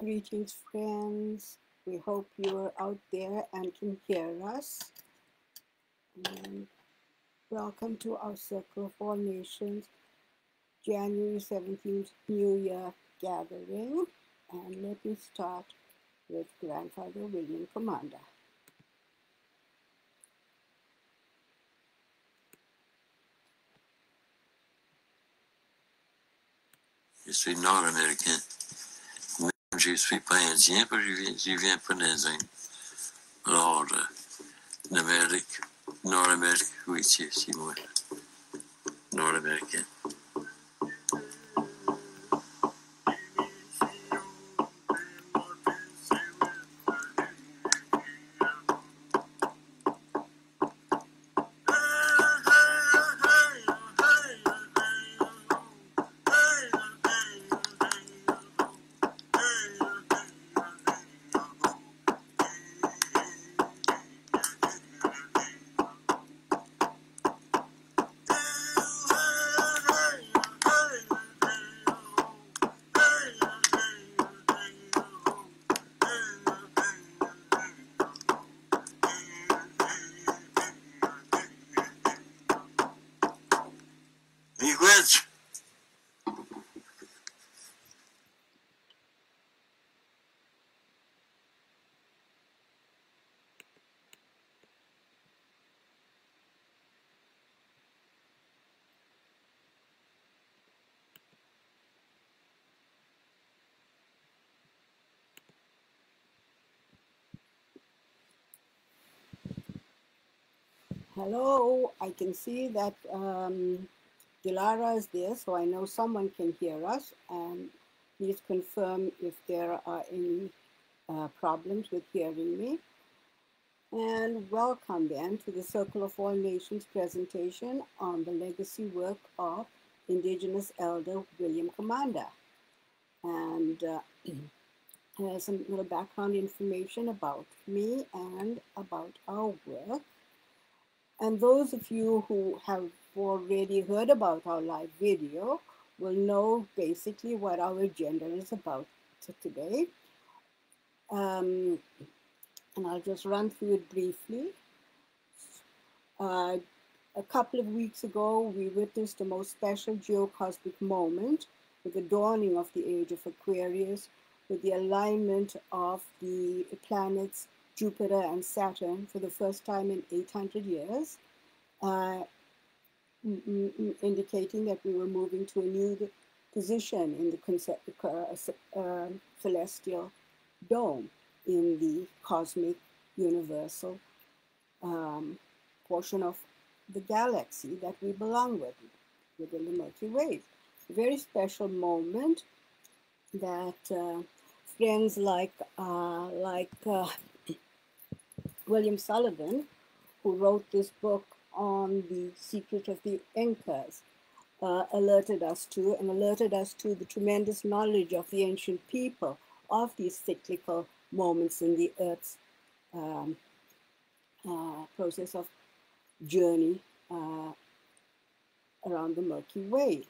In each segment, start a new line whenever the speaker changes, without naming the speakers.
Greetings, friends. We hope you're out there and can hear us. And welcome to our Circle of All Nations January 17th New Year gathering. And let me start with Grandfather William Commanda.
You suis nord-américain. Mais je suis pas indien parce que je viens, je viens pas d'Inde. Alors, euh, l'Amérique, Nord-Amérique, oui, c'est moi. Nord-américain.
Hello, I can see that um, Dilara is there, so I know someone can hear us. And please confirm if there are any uh, problems with hearing me. And welcome then to the Circle of All Nations presentation on the legacy work of Indigenous Elder William Commanda. And uh, there's some little background information about me and about our work. And those of you who have already heard about our live video will know basically what our agenda is about today. Um, and I'll just run through it briefly. Uh, a couple of weeks ago, we witnessed the most special geocosmic moment with the dawning of the age of Aquarius, with the alignment of the planets Jupiter and Saturn for the first time in 800 years, uh, indicating that we were moving to a new position in the concept, uh, uh, celestial dome in the cosmic universal um, portion of the galaxy that we belong with, within the Milky Way. A very special moment that uh, friends like uh, like uh, William Sullivan, who wrote this book on the secret of the Incas, uh, alerted us to and alerted us to the tremendous knowledge of the ancient people of these cyclical moments in the Earth's um, uh, process of journey uh, around the Milky Way.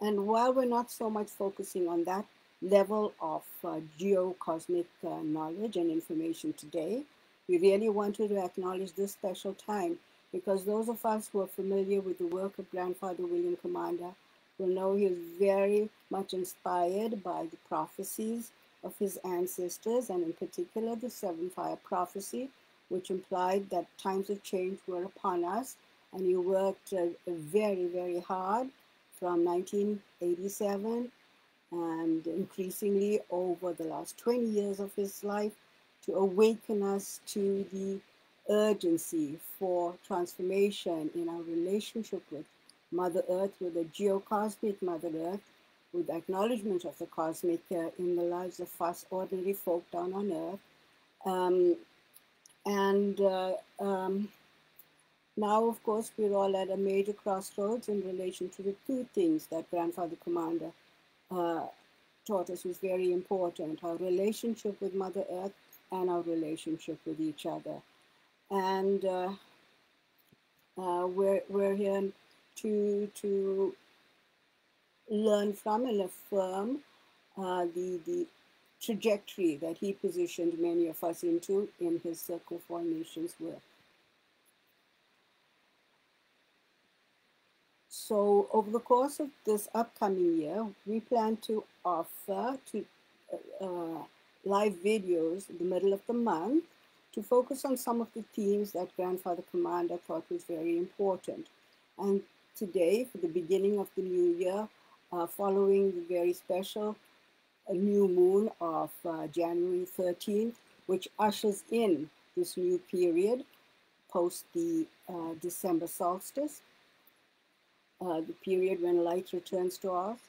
And while we're not so much focusing on that level of uh, geocosmic uh, knowledge and information today. We really wanted to acknowledge this special time because those of us who are familiar with the work of Grandfather William Commanda will know he was very much inspired by the prophecies of his ancestors and in particular the seven fire prophecy, which implied that times of change were upon us. And he worked uh, very, very hard from 1987 and increasingly over the last 20 years of his life to awaken us to the urgency for transformation in our relationship with Mother Earth, with the geocosmic Mother Earth, with acknowledgement of the cosmic uh, in the lives of us ordinary folk down on Earth. Um, and uh, um, now, of course, we're all at a major crossroads in relation to the two things that Grandfather Commanda uh, taught us was very important our relationship with Mother Earth and our relationship with each other. And uh, uh, we're, we're here to, to learn from and affirm uh, the, the trajectory that he positioned many of us into in his Circle All Nations work. So over the course of this upcoming year, we plan to offer to uh, uh, live videos in the middle of the month to focus on some of the themes that Grandfather Commanda thought was very important. And today, for the beginning of the new year, uh, following the very special new moon of uh, January 13th, which ushers in this new period post the uh, December solstice, uh, the period when light returns to Earth.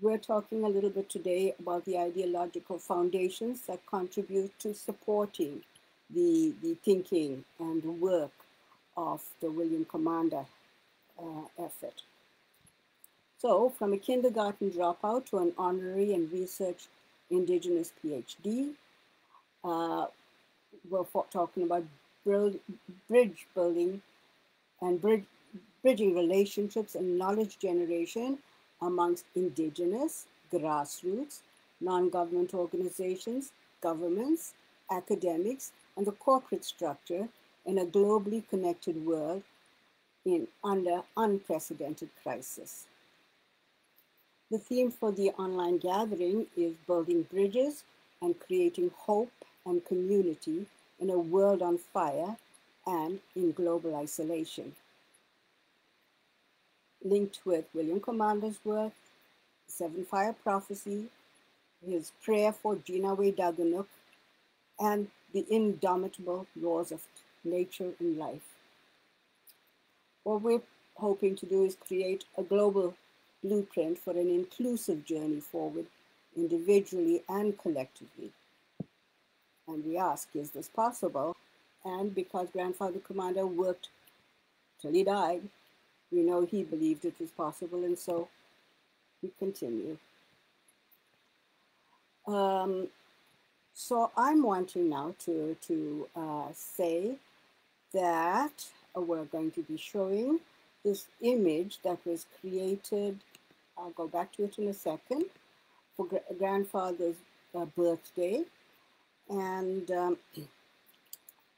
We're talking a little bit today about the ideological foundations that contribute to supporting the, the thinking and the work of the William Commanda uh, effort. So, from a kindergarten dropout to an honorary and research Indigenous PhD, uh, we're talking about bridge building and bridge, bridging relationships and knowledge generation amongst Indigenous, grassroots, non government organizations, governments, academics, and the corporate structure in a globally connected world in under unprecedented crisis. The theme for the online gathering is building bridges and creating hope and community in a world on fire and in global isolation. Linked with William Commanda's work, Seven Fire Prophecy, his prayer for Ginawaydaganuc, and the indomitable laws of nature and life. What we're hoping to do is create a global blueprint for an inclusive journey forward, individually and collectively. And we ask, is this possible? And because Grandfather Commanda worked till he died, we know he believed it was possible, and so we continue. Um, so I'm wanting now to, to uh, say that we're going to be showing this image that was created, I'll go back to it in a second, for gr grandfather's uh, birthday. And, um,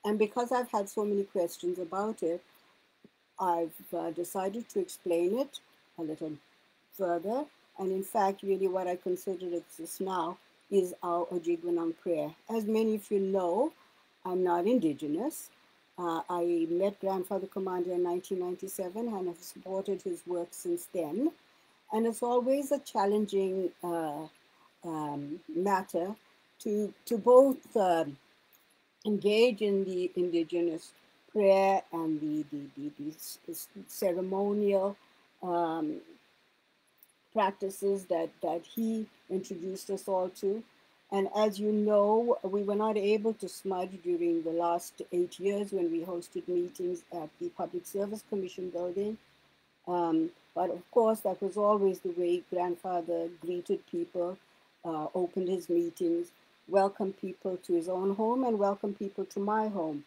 and because I've had so many questions about it, I've uh, decided to explain it a little further. And in fact, really what I consider it just now is our Ojibwe prayer. As many of you know, I'm not indigenous. Uh, I met Grandfather Commanda in 1997 and have supported his work since then. And it's always a challenging uh, um, matter to, to both um, engage in the indigenous prayer and the, the, the, the ceremonial um, practices that, that he introduced us all to. And as you know, we were not able to smudge during the last eight years when we hosted meetings at the Public Service Commission building. Um, but of course, that was always the way grandfather greeted people, uh, opened his meetings, welcomed people to his own home, and welcomed people to my home,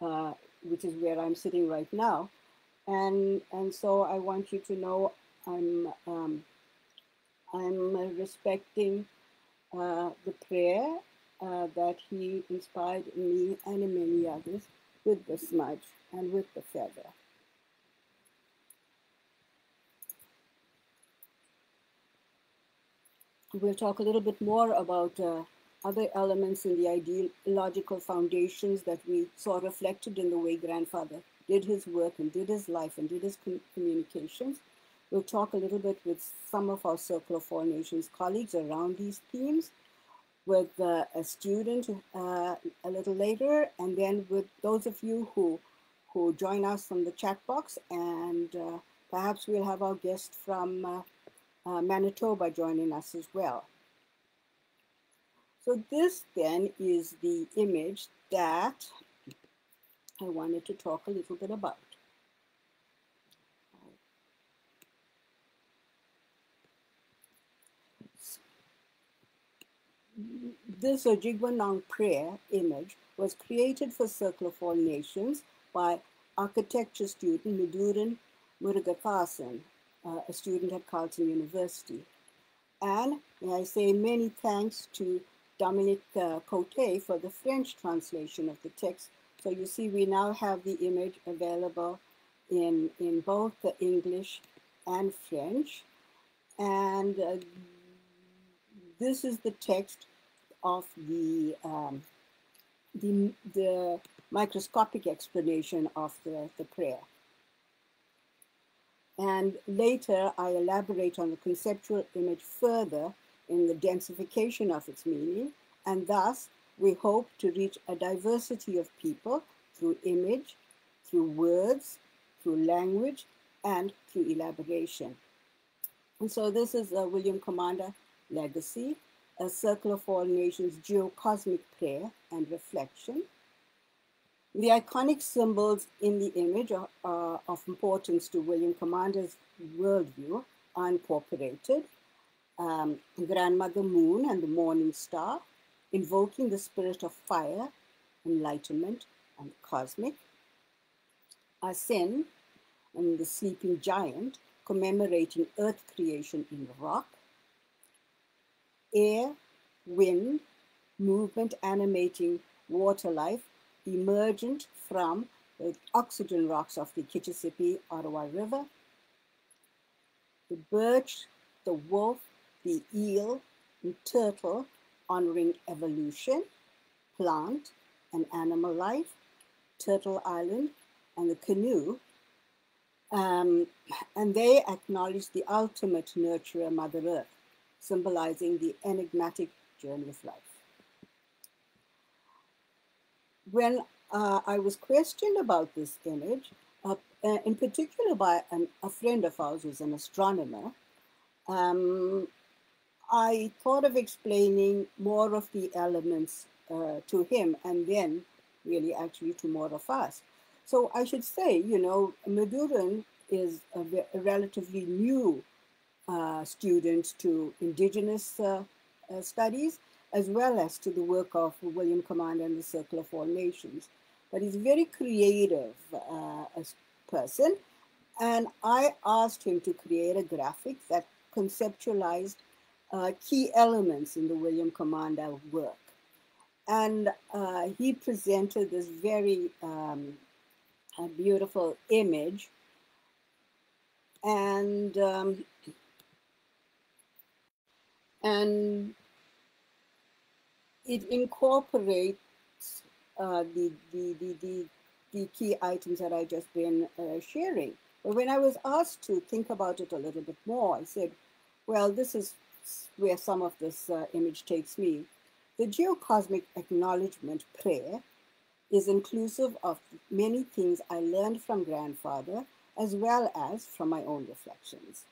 uh, which is where I'm sitting right now. And, and so I want you to know I'm um, I'm respecting uh, the prayer uh, that he inspired in me and in many others with the smudge and with the feather. We'll talk a little bit more about uh, other elements in the ideological foundations that we saw reflected in the way grandfather did his work and did his life and did his com communications. We'll talk a little bit with some of our Circle of All Nations colleagues around these themes, with uh, a student uh, a little later, and then with those of you who, who join us from the chat box, and uh, perhaps we'll have our guest from uh, uh, Manitoba joining us as well. So this then is the image that I wanted to talk a little bit about. This Ojibwe prayer image was created for Circle of All Nations by architecture student Midurin Murugathasan, uh, a student at Carleton University. And may I say many thanks to Dominic uh, Cote for the French translation of the text. So you see, we now have the image available in, in both the English and French. And uh, this is the text of the, um, the, the microscopic explanation of the, the prayer. And later, I elaborate on the conceptual image further in the densification of its meaning, and thus we hope to reach a diversity of people through image, through words, through language, and through elaboration. And so this is a William Commanda legacy, a Circle of All Nations geocosmic prayer and reflection. The iconic symbols in the image are, are of importance to William Commanda's worldview are incorporated. Um, Grandmother Moon and the Morning Star, invoking the spirit of fire, enlightenment, and cosmic. Asin and the sleeping giant, commemorating earth creation in rock. Air, wind, movement animating water life emergent from the oxygen rocks of the Kitchissippi Ottawa River. The birch, the wolf, the eel, and turtle honoring evolution, plant and animal life, Turtle Island, and the canoe. Um, and they acknowledge the ultimate nurturer, Mother Earth, symbolizing the enigmatic journey of life. When uh, I was questioned about this image, uh, uh in particular by an, a friend of ours who's an astronomer, um, I thought of explaining more of the elements uh, to him and then really actually to more of us. So I should say, you know, Maduran is a, a relatively new uh, student to indigenous uh, uh, studies, as well as to the work of William Commanda and the Circle of All Nations. But he's a very creative uh, person. And I asked him to create a graphic that conceptualized uh, key elements in the William Commanda work. And uh, he presented this very um, beautiful image. And um, and it incorporates uh, the, the, the, the, the key items that I've just been uh, sharing. But when I was asked to think about it a little bit more, I said, well, this is where some of this uh, image takes me. The geocosmic acknowledgement prayer is inclusive of many things I learned from grandfather as well as from my own reflections.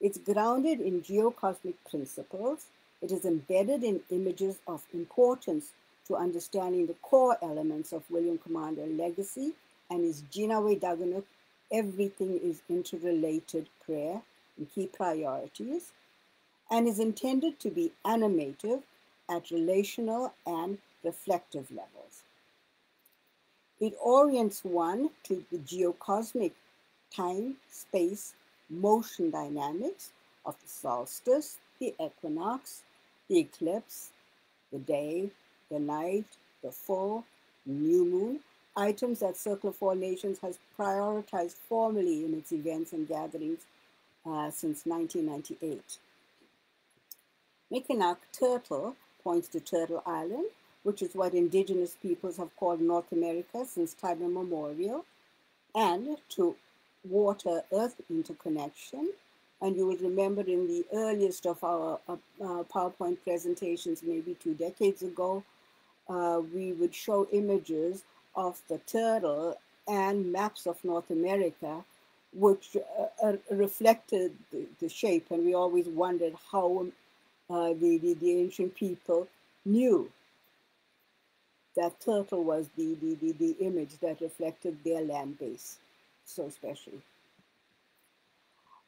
It's grounded in geocosmic principles. It is embedded in images of importance to understanding the core elements of William Commanda legacy and his Ginawaydaganuc, everything is interrelated prayer and key priorities, and is intended to be animative at relational and reflective levels. It orients one to the geocosmic time, space, motion dynamics of the solstice, the equinox, the eclipse, the day, the night, the full, new moon, items that Circle of All Nations has prioritized formally in its events and gatherings uh, since 1998. Mikinak Turtle points to Turtle Island, which is what indigenous peoples have called North America since time immemorial, and to water earth interconnection. And you will remember in the earliest of our uh, uh, PowerPoint presentations, maybe two decades ago, uh, we would show images of the turtle and maps of North America, which uh, uh, reflected the, the, shape. And we always wondered how uh, the, the, the ancient people knew that turtle was the, the, the, the image that reflected their land base so special.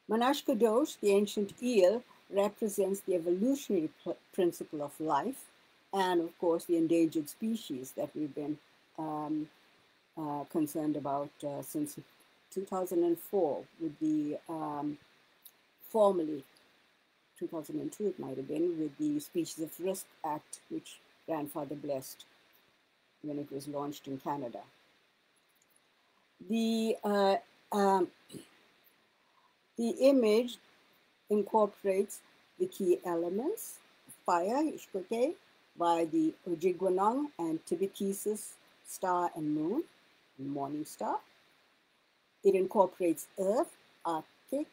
Manash Kadosh, the ancient eel, represents the evolutionary principle of life and, of course, the endangered species that we've been um, uh, concerned about uh, since 2004 with the um, formally 2002 it might have been, with the Species of Risk Act, which grandfather blessed when it was launched in Canada. The, uh, um, the image incorporates the key elements, fire, Ishkoke, by the Ojigwanong and Tibekesis star and moon, morning star. It incorporates earth, Arctic,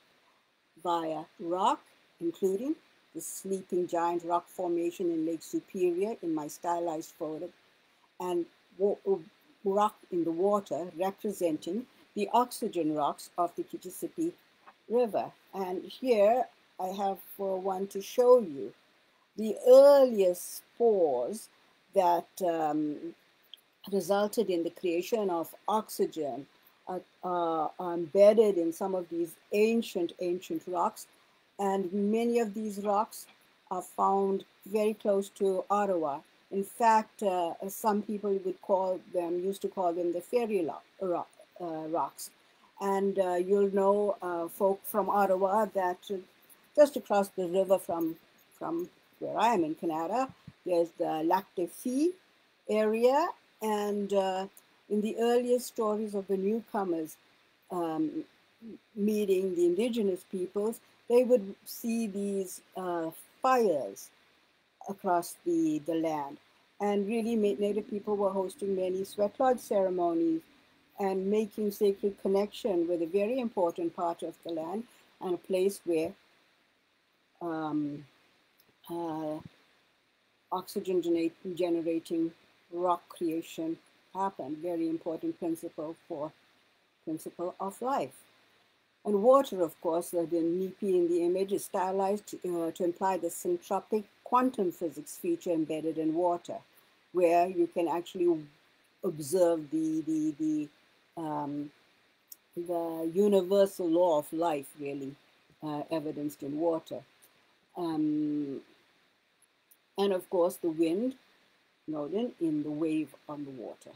via rock, including the sleeping giant rock formation in Lake Superior in my stylized photo, and rock in the water representing the oxygen rocks of the Kichisipi River. And here I have for one to show you the earliest spores that um, resulted in the creation of oxygen uh, uh, embedded in some of these ancient, ancient rocks. And many of these rocks are found very close to Ottawa. In fact, uh, some people would call them, used to call them the fairy rock, uh, rocks. And uh, you'll know uh, folk from Ottawa that just across the river from, from where I am in Canada, there's the Lac des Fées area. And uh, in the earliest stories of the newcomers um, meeting the indigenous peoples, they would see these uh, fires across the, the land. And really, Native people were hosting many sweat lodge ceremonies and making sacred connection with a very important part of the land and a place where um, uh, oxygen generating rock creation happened. Very important principle for principle of life. And water, of course, the NIPI in the image is stylized uh, to imply the syntropic quantum physics feature embedded in water, where you can actually observe the, the, the, um, the universal law of life, really, uh, evidenced in water. Um, and of course the wind noted in the wave on the water.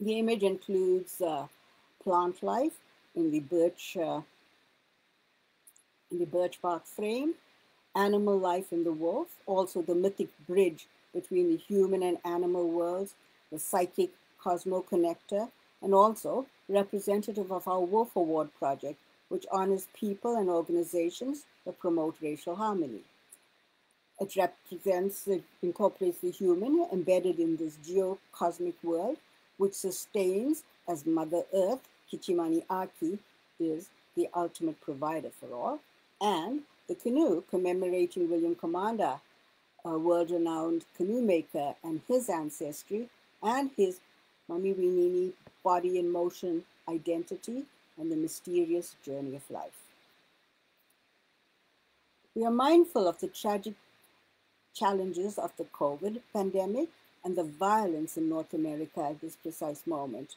The image includes uh, plant life in the birch uh, in the birch bark frame, animal life in the wolf, also the mythic bridge between the human and animal worlds, the psychic cosmo connector, and also representative of our Wolf Award project, which honors people and organizations that promote racial harmony. It represents, it incorporates the human embedded in this geocosmic world, which sustains as Mother Earth, Kichimani Aki, is the ultimate provider for all, and the canoe commemorating William Commanda, a world-renowned canoe maker and his ancestry, and his Mamiwinini body in motion identity and the mysterious journey of life. We are mindful of the tragic challenges of the COVID pandemic and the violence in North America at this precise moment.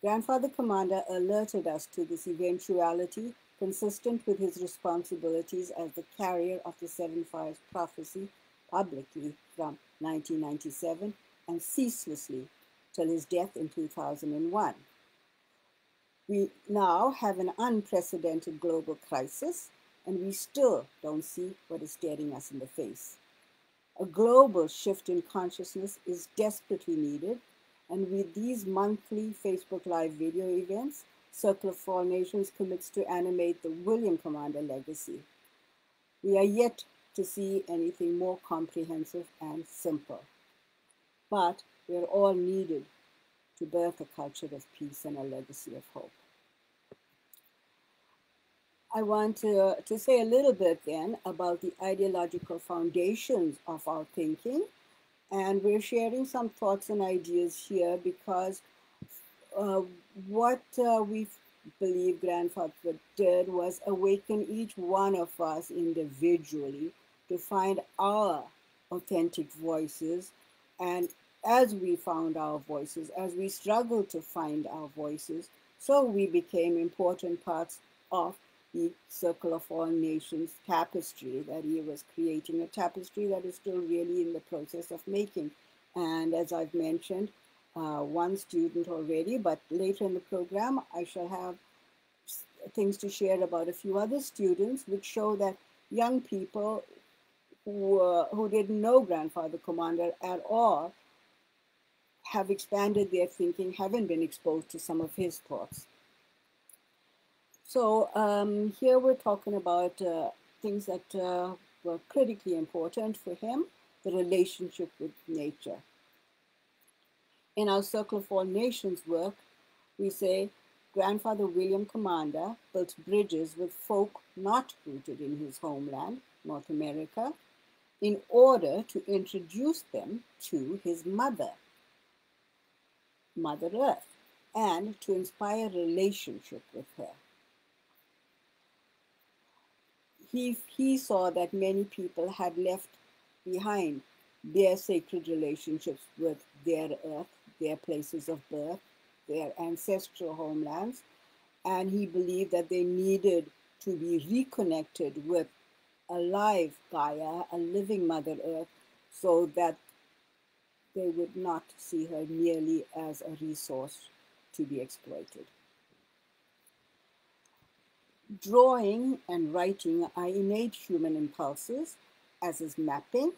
Grandfather Commanda alerted us to this eventuality consistent with his responsibilities as the carrier of the Seven Fires prophecy publicly from 1997 and ceaselessly till his death in 2001. We now have an unprecedented global crisis, and we still don't see what is staring us in the face. A global shift in consciousness is desperately needed, and with these monthly Facebook Live video events, Circle of All Nations commits to animate the William Commanda legacy. We are yet to see anything more comprehensive and simple, but we are all needed to birth a culture of peace and a legacy of hope. I want to, to say a little bit then about the ideological foundations of our thinking. And we're sharing some thoughts and ideas here because uh, what uh, we believe grandfather did was awaken each one of us individually to find our authentic voices. And as we found our voices, as we struggled to find our voices, so we became important parts of the Circle of All Nations tapestry that he was creating, a tapestry that is still really in the process of making. And as I've mentioned, uh, one student already, but later in the program, I shall have things to share about a few other students which show that young people who, uh, who didn't know Grandfather Commanda at all have expanded their thinking, haven't been exposed to some of his thoughts. So um, here we're talking about uh, things that uh, were critically important for him, the relationship with nature. In our Circle of All Nations work, we say grandfather William Commanda built bridges with folk not rooted in his homeland, North America, in order to introduce them to his mother, Mother Earth, and to inspire relationship with her. He, he saw that many people had left behind their sacred relationships with their earth, their places of birth, their ancestral homelands, and he believed that they needed to be reconnected with a live Gaia, a living Mother Earth, so that they would not see her merely as a resource to be exploited. Drawing and writing are innate human impulses, as is mapping,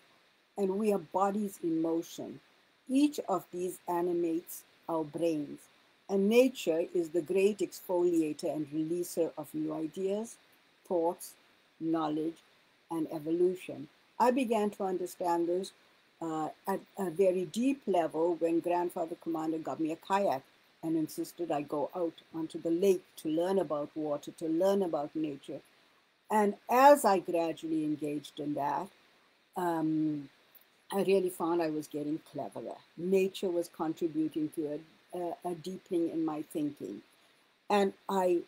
and we are bodies in motion. Each of these animates our brains, and nature is the great exfoliator and releaser of new ideas, thoughts, knowledge, and evolution. I began to understand this uh, at a very deep level when Grandfather Commanda got me a kayak and insisted I go out onto the lake to learn about water, to learn about nature. And as I gradually engaged in that, um, I really found I was getting cleverer. Nature was contributing to a, a, a deepening in my thinking. And I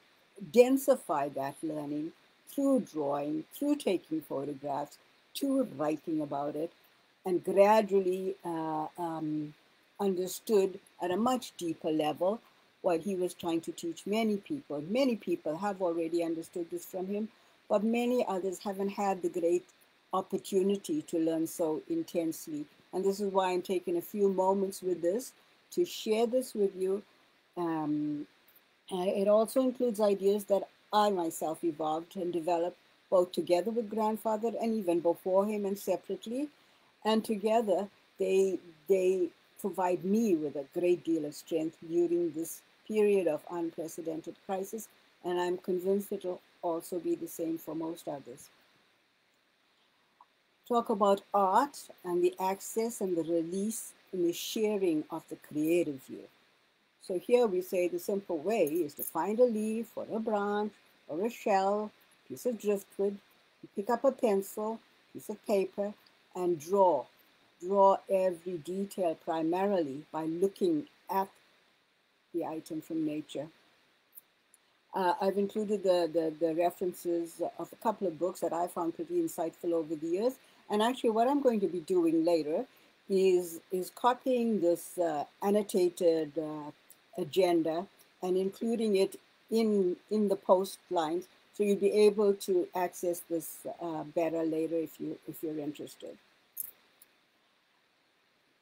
densified that learning through drawing, through taking photographs, to writing about it, and gradually uh, um, understood at a much deeper level what he was trying to teach many people. Many people have already understood this from him, but many others haven't had the great opportunity to learn so intensely. And this is why I'm taking a few moments with this to share this with you. Um, it also includes ideas that I myself evolved and developed both together with grandfather and even before him and separately. And together they they provide me with a great deal of strength during this period of unprecedented crisis. And I'm convinced it'll also be the same for most others. Talk about art and the access and the release and the sharing of the creative view. So here we say the simple way is to find a leaf or a branch or a shell, piece of driftwood, pick up a pencil, piece of paper, and draw. Draw every detail primarily by looking at the item from nature. Uh, I've included the, the, the, references of a couple of books that I found pretty insightful over the years. And actually what I'm going to be doing later is, is copying this uh, annotated uh, agenda and including it in, in the post lines. So you'll be able to access this uh, better later if, you, if you're interested.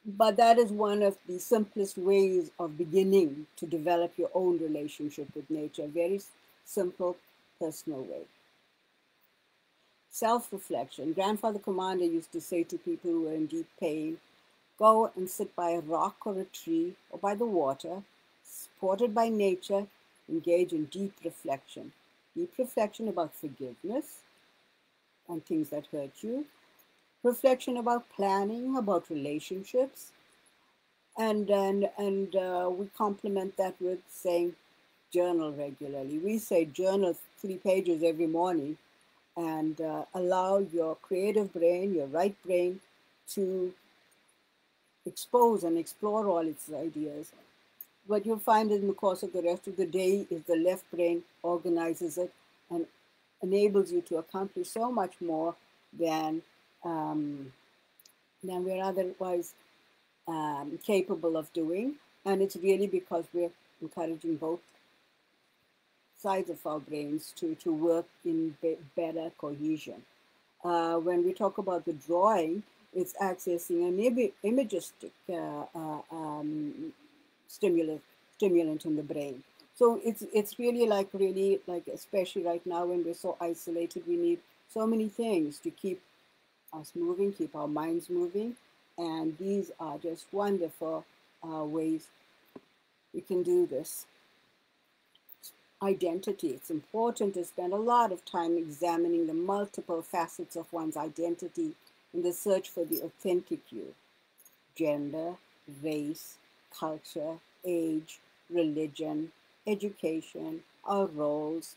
But that is one of the simplest ways of beginning to develop your own relationship with nature. Very simple, personal way. Self-reflection. Grandfather Commanda used to say to people who were in deep pain, go and sit by a rock or a tree or by the water, supported by nature, engage in deep reflection. Deep reflection about forgiveness and things that hurt you. Reflection about planning, about relationships. And, and, and uh, we complement that with saying journal regularly. We say journal three pages every morning and uh, allow your creative brain, your right brain, to expose and explore all its ideas what you'll find in the course of the rest of the day is the left brain organizes it and enables you to accomplish so much more than um, than we're otherwise um, capable of doing. And it's really because we're encouraging both sides of our brains to, to work in be better cohesion. Uh, when we talk about the drawing, it's accessing an Im imagistic uh, uh, um, stimulant stimulant in the brain. So it's it's really like really like especially right now when we're so isolated, we need so many things to keep us moving, keep our minds moving. And these are just wonderful uh, ways we can do this. Identity. It's important to spend a lot of time examining the multiple facets of one's identity in the search for the authentic you. Gender, race, culture, age, religion, education, our roles,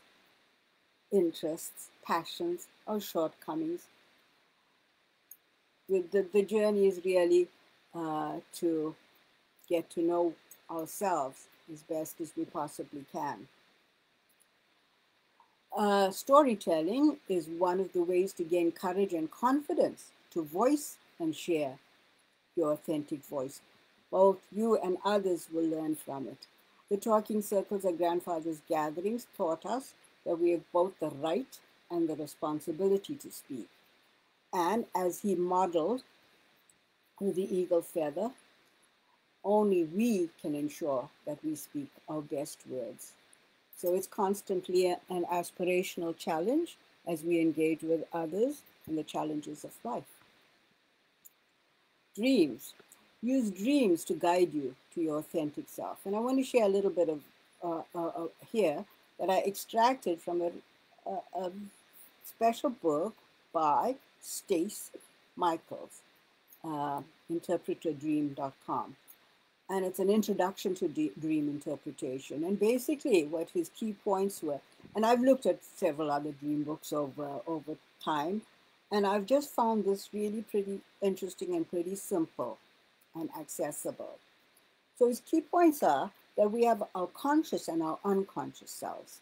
interests, passions, our shortcomings. The, the, journey is really uh, to get to know ourselves as best as we possibly can. Uh, storytelling is one of the ways to gain courage and confidence to voice and share your authentic voice. Both you and others will learn from it. The talking circles at grandfather's gatherings taught us that we have both the right and the responsibility to speak. And as he modeled with the eagle feather, only we can ensure that we speak our best words. So it's constantly a, an aspirational challenge as we engage with others in the challenges of life. Dreams. Use dreams to guide you to your authentic self. And I want to share a little bit of uh, uh, uh, here that I extracted from a, a, a special book by Stase Michaels, uh, interpreterdream.com. And it's an introduction to dream interpretation. And basically, what his key points were, and I've looked at several other dream books over, over time, and I've just found this really pretty interesting and pretty simple and accessible. So his key points are that we have our conscious and our unconscious selves.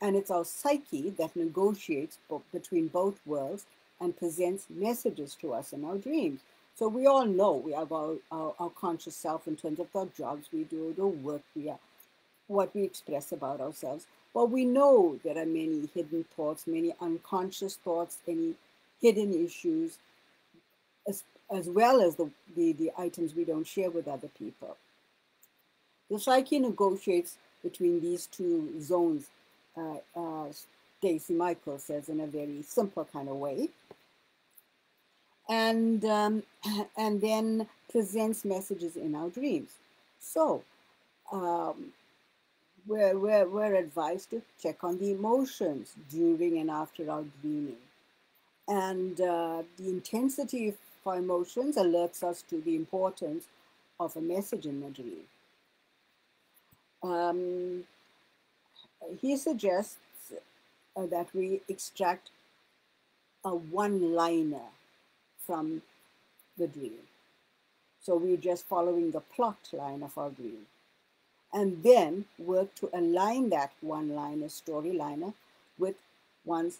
And it's our psyche that negotiates between both worlds and presents messages to us in our dreams. So we all know we have our, our, our conscious self in terms of the jobs we do, the work we are, what we express about ourselves. But we know there are many hidden thoughts, many unconscious thoughts, any hidden issues, as, as well as the, the, the items we don't share with other people. The psyche negotiates between these two zones, uh, uh, Stacy Michael says in a very simple kind of way, and, um, and then presents messages in our dreams. So um, we're, we're, we're advised to check on the emotions during and after our dreaming. And uh, the intensity for emotions alerts us to the importance of a message in the dream. Um, he suggests uh, that we extract a one liner from the dream. So we're just following the plot line of our dream. And then work to align that one liner, storyliner, with one's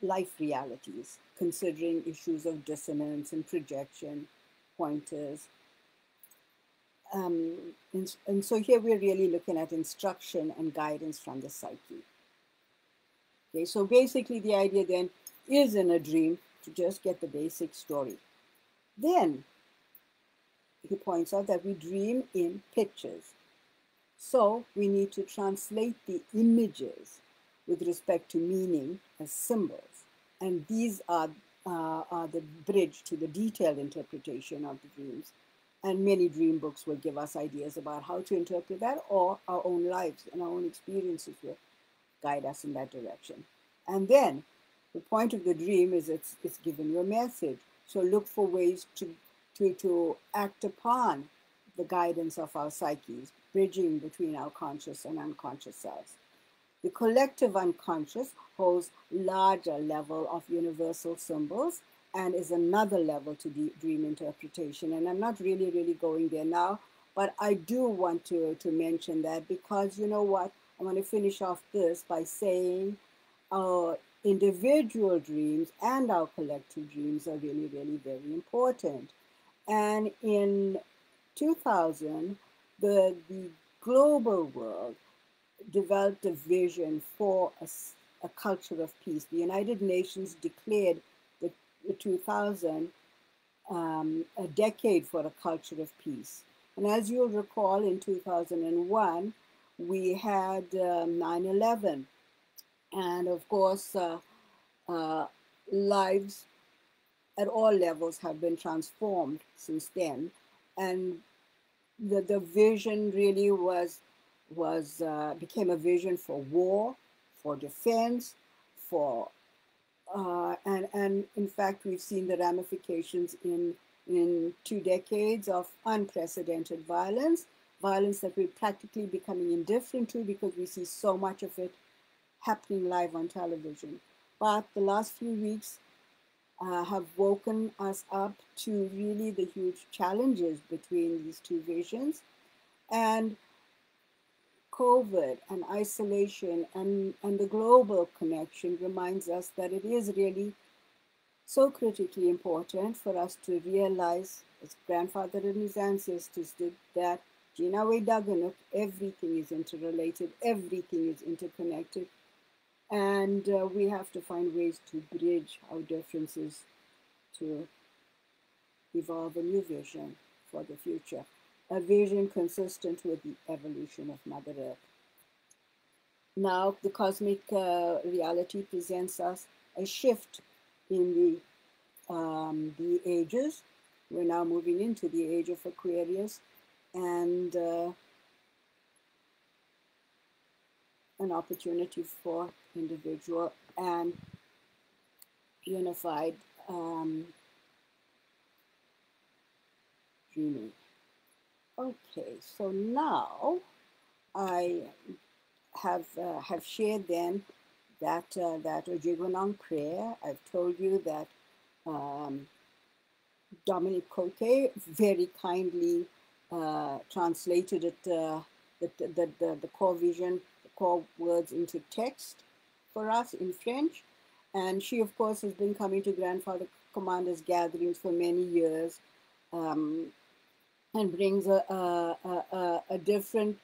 life realities, considering issues of dissonance and projection, pointers, um, and, and so here we're really looking at instruction and guidance from the psyche. Okay, so basically the idea then is in a dream to just get the basic story. Then he points out that we dream in pictures. So we need to translate the images with respect to meaning as symbols. And these are, uh, are the bridge to the detailed interpretation of the dreams. And many dream books will give us ideas about how to interpret that, or our own lives and our own experiences will guide us in that direction. And then the point of the dream is it's, it's giving you a message. So look for ways to, to, to act upon the guidance of our psyches, bridging between our conscious and unconscious selves. The collective unconscious holds larger level of universal symbols and is another level to the dream interpretation. And I'm not really, really going there now, but I do want to, to mention that because you know what? I want to finish off this by saying our individual dreams and our collective dreams are really, really very important. And in 2000, the, the global world developed a vision for a, a culture of peace. The United Nations declared the 2000 um, a decade for a culture of peace. And as you'll recall, in 2001, we had 9 um, 11. And of course, uh, uh, lives at all levels have been transformed since then. And the, the vision really was, was uh, became a vision for war, for defense, for, uh, and, and in fact, we've seen the ramifications in, in two decades of unprecedented violence, violence that we're practically becoming indifferent to because we see so much of it happening live on television. But the last few weeks uh, have woken us up to really the huge challenges between these two visions. And COVID and isolation and, and the global connection reminds us that it is really so critically important for us to realize, as grandfather and his ancestors did, that Ginawaydaganuc, everything is interrelated, everything is interconnected, and uh, we have to find ways to bridge our differences to evolve a new vision for the future, a vision consistent with the evolution of Mother Earth. Now, the cosmic uh, reality presents us a shift in the, um, the ages. We're now moving into the age of Aquarius, and uh, an opportunity for individual and unified um, dreaming. Okay, so now I have uh, have shared then that uh, that Ojibwanon prayer. I've told you that um, Dominique Côté very kindly uh, translated it, uh, the, the, the, the core vision core words into text for us in French. And she, of course, has been coming to Grandfather Commanda's gatherings for many years um, and brings a, a, a, a different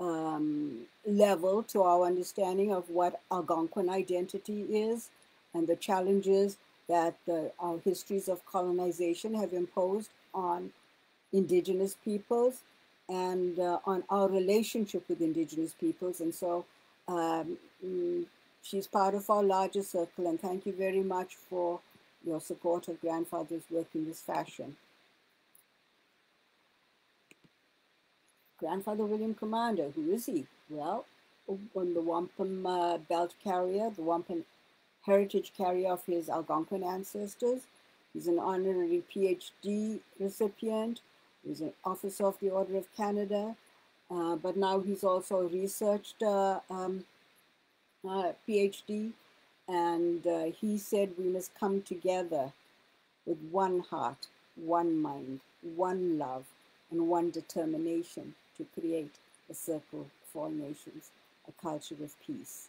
um, level to our understanding of what Algonquin identity is and the challenges that the, our histories of colonization have imposed on indigenous peoples and uh, on our relationship with indigenous peoples. And so um, mm, she's part of our larger circle. And thank you very much for your support of grandfather's work in this fashion. Grandfather William Commanda, who is he? Well, on the wampum uh, belt carrier, the wampum heritage carrier of his Algonquin ancestors. He's an honorary PhD recipient He's an officer of the Order of Canada, uh, but now he's also researched uh, um, uh, PhD, and uh, he said we must come together with one heart, one mind, one love, and one determination to create a circle for all nations, a culture of peace.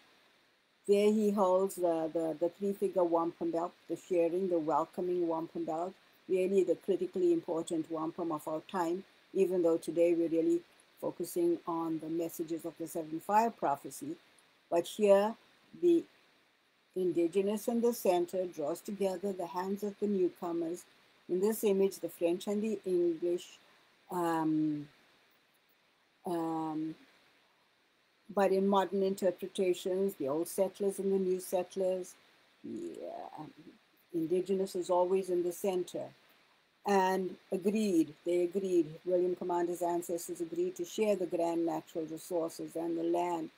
There he holds the, the, the three-figure wampum belt, the sharing, the welcoming wampum belt, really the critically important wampum of our time, even though today we're really focusing on the messages of the seven fire prophecy. But here, the indigenous in the center draws together the hands of the newcomers. In this image, the French and the English, um, um, but in modern interpretations, the old settlers and the new settlers, the um, indigenous is always in the center. And agreed, they agreed, William Commanda's ancestors agreed to share the grand natural resources and the land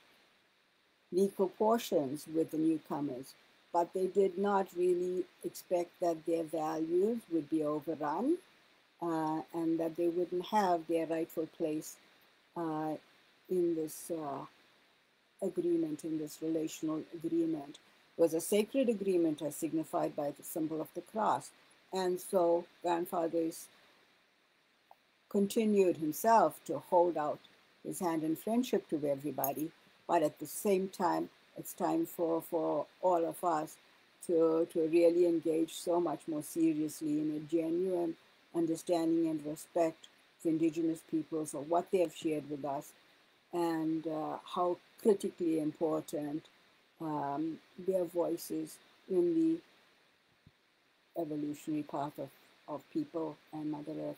in equal portions with the newcomers. But they did not really expect that their values would be overrun uh, and that they wouldn't have their rightful place uh, in this uh, agreement, in this relational agreement It was a sacred agreement as signified by the symbol of the cross. And so grandfathers continued himself to hold out his hand in friendship to everybody, but at the same time, it's time for, for all of us to, to really engage so much more seriously in a genuine understanding and respect for indigenous peoples of what they have shared with us and uh, how critically important um, their voices in the evolutionary path of, of people and Mother Earth.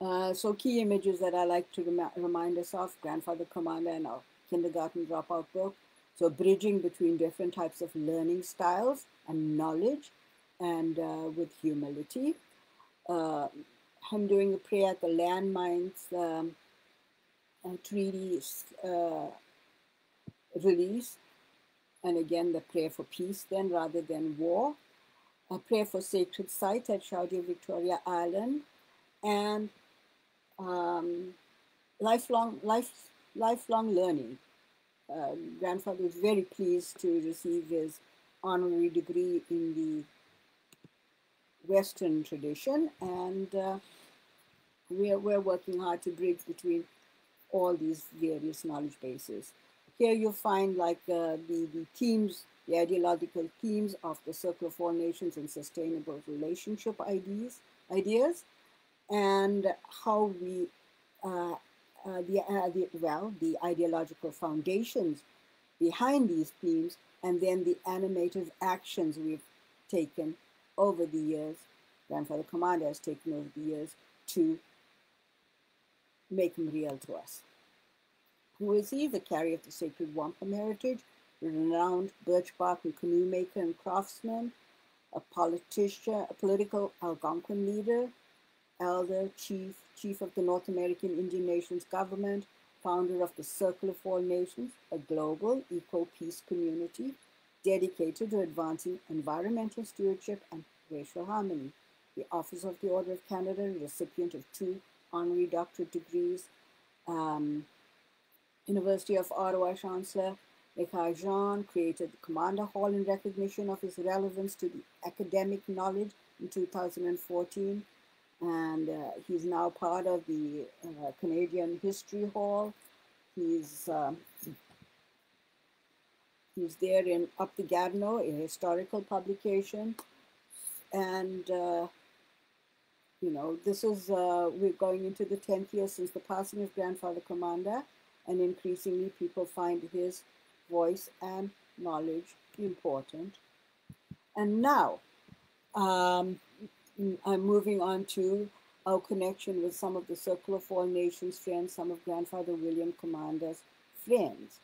Uh, so key images that I like to rem remind us of, Grandfather Commanda and our kindergarten dropout book, So bridging between different types of learning styles and knowledge and uh, with humility. Uh, him doing a prayer at the landmines um, treaty uh, release. And again, the prayer for peace then rather than war. A prayer for sacred site at Chaudière Victoria Island. And um, lifelong, life, lifelong learning. Uh, grandfather was very pleased to receive his honorary degree in the Western tradition, and uh, we're, we're working hard to bridge between all these various knowledge bases. Here you'll find like uh, the, the themes, the ideological themes of the Circle of All Nations and Sustainable Relationship ideas, ideas and how we, uh, uh, the, uh, the, well, the ideological foundations behind these themes, and then the animative actions we've taken over the years, Grandfather Commanda has taken over the years to make them real to us. Who is he? The carrier of the sacred wampum heritage, renowned birch bark and canoe maker and craftsman, a politician, a political Algonquin leader, elder, chief, chief of the North American Indian Nations government, founder of the Circle of All Nations, a global eco-peace community dedicated to advancing environmental stewardship and racial harmony. The Office of the Order of Canada, recipient of two honorary doctorate degrees, um, University of Ottawa Chancellor Michael Jean created the Commanda Hall in recognition of his relevance to the academic knowledge in 2014 and uh, he's now part of the uh, Canadian History Hall. He's um, he's there in Up the Gatineau, a historical publication, and uh, you know this is uh, we're going into the tenth year since the passing of Grandfather Commanda, and increasingly people find his voice and knowledge important. And now. Um, I'm moving on to our connection with some of the Circle of All Nations friends, some of Grandfather William Commanda's friends.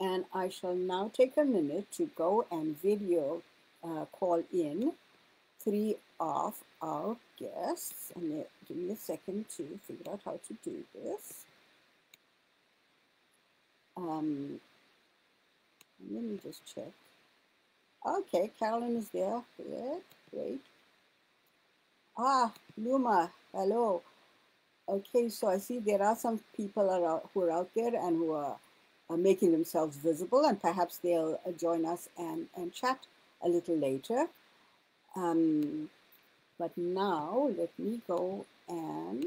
And I shall now take a minute to go and video uh, call in three of our guests. And give me a second to figure out how to do this. Um, let me just check. Okay, Carolyn is there. Good, great. Ah, Luma, hello. Okay, so I see there are some people are out, who are out there and who are, are making themselves visible, and perhaps they'll uh, join us and, and chat a little later. Um, but now let me go and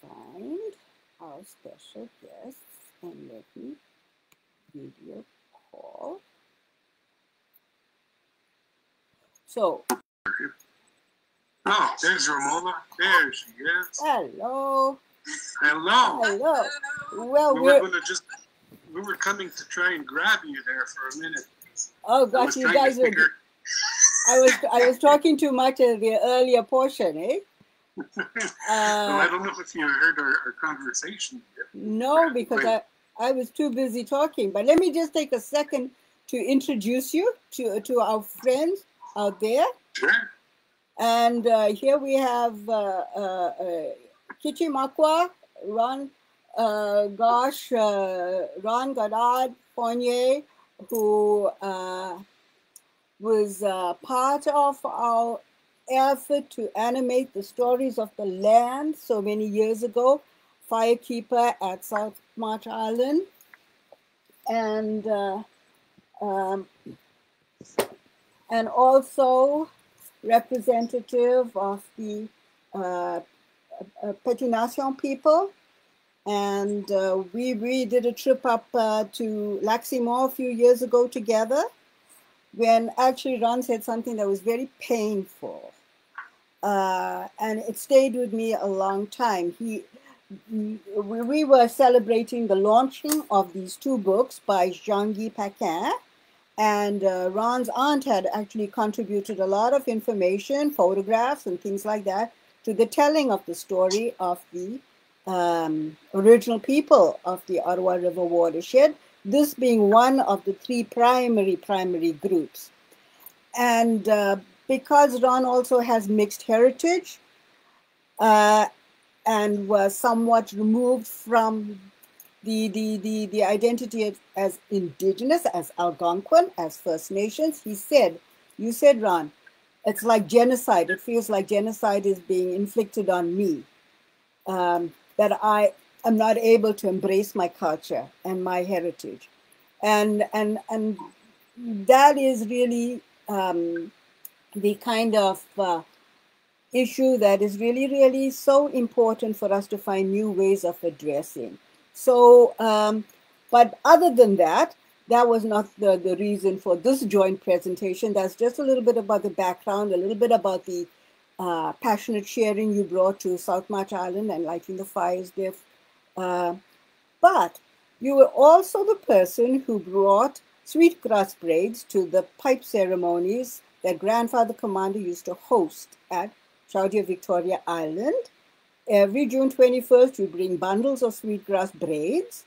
find our special guests and let me video call. So.
Oh, there's Ramona. There she is.
Hello.
Hello.
Hello. Well,
we
we're,
were going to just, we were coming to try and grab you there for a minute.
Oh gosh, you guys are. I was I was talking too much in the earlier portion, eh?
Uh, I don't know if you heard our, our conversation.
No, because I, I was too busy talking. But let me just take a second to introduce you to to our friends out there.
Sure.
And uh, here we have uh, uh, uh Kichi Makwa, Ron uh, Gosh, uh, Ron Goddard Fournier, who was part of our effort to animate the stories of the land so many years ago, firekeeper at South March Island. And um, and also representative of the uh, uh, Petit Nation people. And uh, we, we did a trip up uh, to Lac Simon a few years ago together when actually Ron said something that was very painful. Uh, and it stayed with me a long time. He, we were celebrating the launching of these two books by Jean-Guy Paquin, and uh, Ron's aunt had actually contributed a lot of information, photographs, and things like that to the telling of the story of the um, original people of the Ottawa River watershed, this being one of the three primary, primary groups. And uh, because Ron also has mixed heritage uh, and was somewhat removed from the, the, the, the identity as, as indigenous, as Algonquin, as First Nations, he said, you said, Ron, it's like genocide. It feels like genocide is being inflicted on me. Um, that I am not able to embrace my culture and my heritage. And, and, and that is really um, the kind of uh, issue that is really, really so important for us to find new ways of addressing. So, um, but other than that, that was not the, the reason for this joint presentation. That's just a little bit about the background, a little bit about the uh, passionate sharing you brought to South March Island and lighting the fires there. Uh, but you were also the person who brought sweetgrass braids to the pipe ceremonies that Grandfather Commanda used to host at Chaudière Victoria Island. Every June 21st, we bring bundles of sweetgrass braids,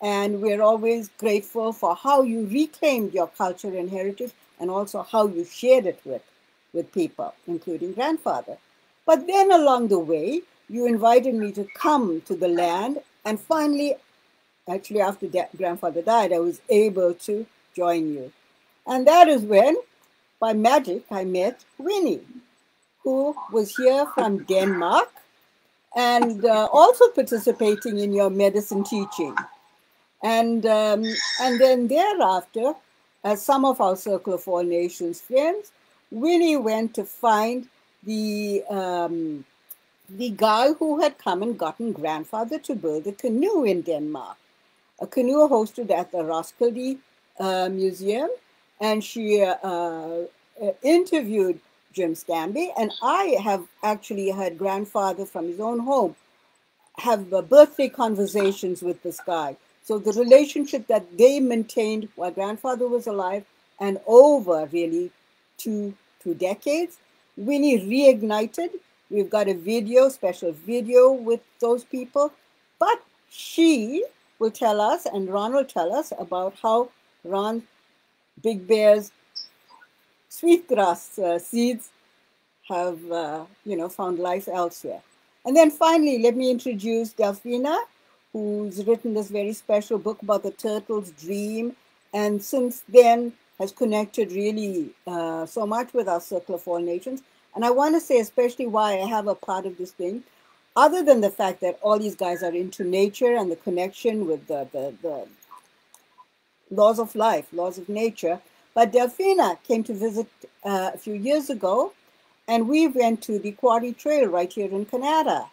and we're always grateful for how you reclaimed your culture and heritage and also how you shared it with, with people, including grandfather. But then along the way, you invited me to come to the land, and finally, actually, after grandfather died, I was able to join you. And that is when, by magic, I met Winnie, who was here from Denmark and uh, also participating in your medicine teaching. And, um, and then thereafter, as some of our Circle of All Nations friends, Winnie went to find the, um, the guy who had come and gotten grandfather to build a canoe in Denmark, a canoe hosted at the Roskilde uh, Museum. And she uh, uh, interviewed Jim Stanby, and I have actually had grandfather from his own home have uh, birthday conversations with this guy. So the relationship that they maintained while grandfather was alive and over really two two decades, Winnie reignited. We've got a video, special video with those people, but she will tell us, and Ron will tell us about how Ron Big Bear's sweetgrass uh, seeds have, uh, you know, found life elsewhere. And then finally, let me introduce Delphina, who's written this very special book about the turtle's dream. And since then has connected really uh, so much with our Circle of All Nations. And I want to say especially why I have a part of this thing, other than the fact that all these guys are into nature and the connection with the, the, the laws of life, laws of nature. But Delphina came to visit uh, a few years ago, and we went to the Quarry Trail right here in Canada.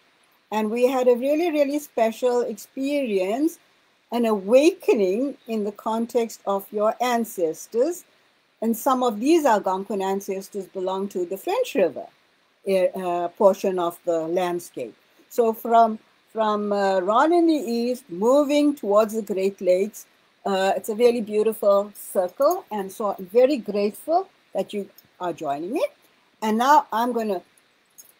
And we had a really, really special experience, an awakening in the context of your ancestors. And some of these Algonquin ancestors belong to the French River eh, uh, portion of the landscape. So from from uh, Ron in the east, moving towards the Great Lakes, uh, it's a really beautiful circle. And so I'm very grateful that you are joining me. And now I'm going to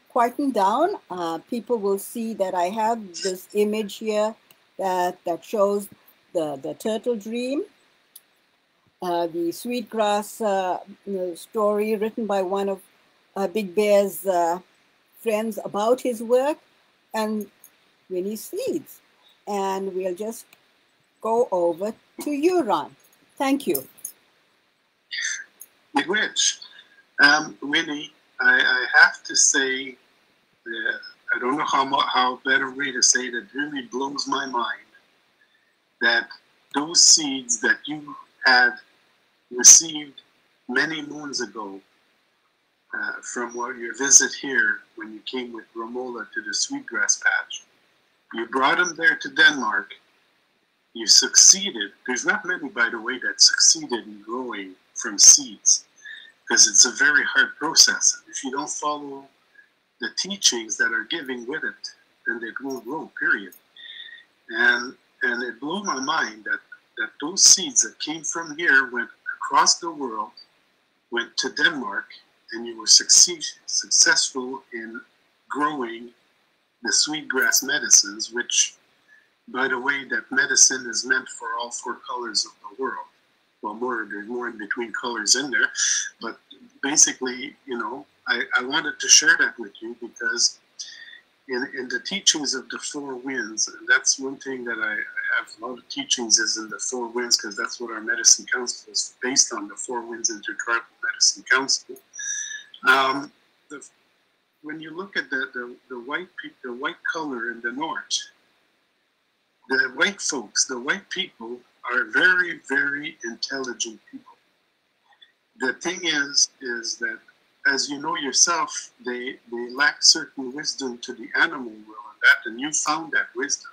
quieten down. Uh, people will see that I have this image here that, that shows the, the turtle dream, uh, the sweetgrass uh, story written by one of uh, Big Bear's uh, friends about his work, and Winnie Seeds. And we'll just go over to you, Ron. Thank you.
Which, um, Winnie, I, I, have to say, that I don't know how how better way to say. It really blows my mind that those seeds that you had received many moons ago uh, from your visit here when you came with Romola to the sweetgrass patch, you brought them there to Denmark you succeeded. There's not many, by the way, that succeeded in growing from seeds because it's a very hard process. If you don't follow the teachings that are giving with it, then they won't grow, period. And and it blew my mind that, that those seeds that came from here went across the world, went to Denmark, and you were succeed, successful in growing the sweetgrass medicines, which, by the way, that medicine is meant for all four colors of the world. Well, more there's more in between colors in there, but basically, you know, I, I wanted to share that with you because in, in the teachings of the four winds, and that's one thing that I, I have a lot of teachings is in the four winds because that's what our medicine council is based on the four winds intertribal medicine council. Um, the, when you look at the, the, the white the white color in the north, the white folks, the white people are very, very intelligent people. The thing is, is that as you know yourself, they, they lack certain wisdom to the animal world, and that, and you found that wisdom.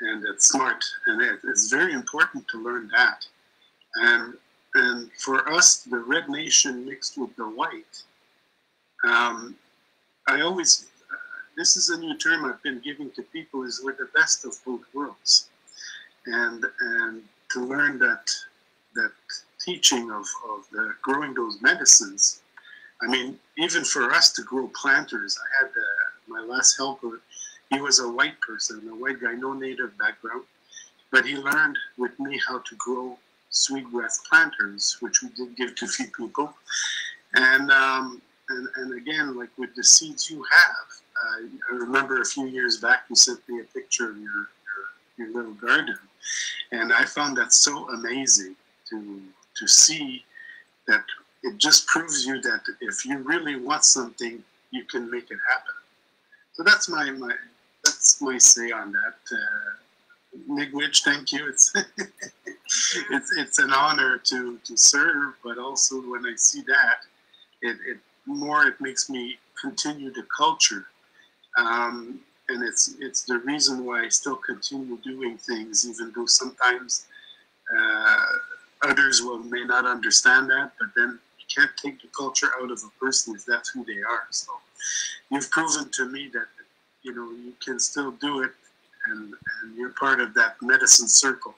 And it's smart, and it, it's very important to learn that. And and for us, the red nation mixed with the white, um, I always, uh, this is a new term I've been giving to people, is we're the best of both worlds. And, and to learn that, that teaching of, of the growing those medicines, I mean, even for us to grow planters, I had uh, my last helper, he was a white person, a white guy, no native background, but he learned with me how to grow sweetgrass planters, which we did give to few people. And, um, and, and again, like with the seeds you have, uh, I remember a few years back you sent me a picture of your, your, your little garden. And I found that so amazing to, to see that it just proves you that if you really want something, you can make it happen. So that's my, my that's my say on that. Uh, Miigwech, thank you. It's it's it's an honor to to serve, but also when I see that, it, it more it makes me continue the culture, um, and it's it's the reason why I still continue doing things, even though sometimes uh, others will may not understand that, but then you can't take the culture out of a person if that's who they are. So you've proven to me that you know you can still do it and, and you're part of that medicine circle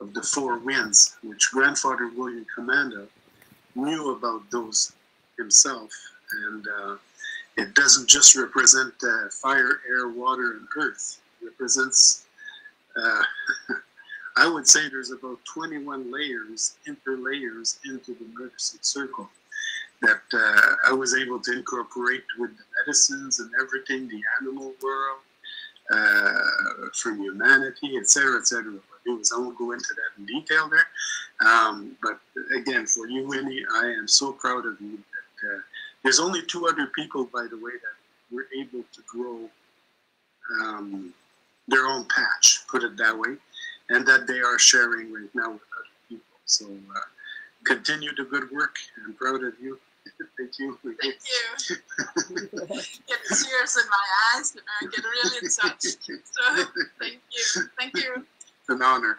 of the four winds, which grandfather William Commanda knew about those himself. And uh, it doesn't just represent uh, fire, air, water, and earth. It represents, uh, I would say there's about 21 layers, interlayers into the medicine circle that uh, I was able to incorporate with the medicines and everything, the animal world, uh, from humanity, etc., etc. I won't go into that in detail there. Um, but again, for you, Winnie, I am so proud of you. That, uh, there's only two other people, by the way, that were able to grow um, their own patch, put it that way, and that they are sharing right now with other people. So uh, continue the good work. I'm proud of you. Thank you.
Thank you. Get tears in my eyes and I get really touched. So thank you. Thank you.
It's an honor.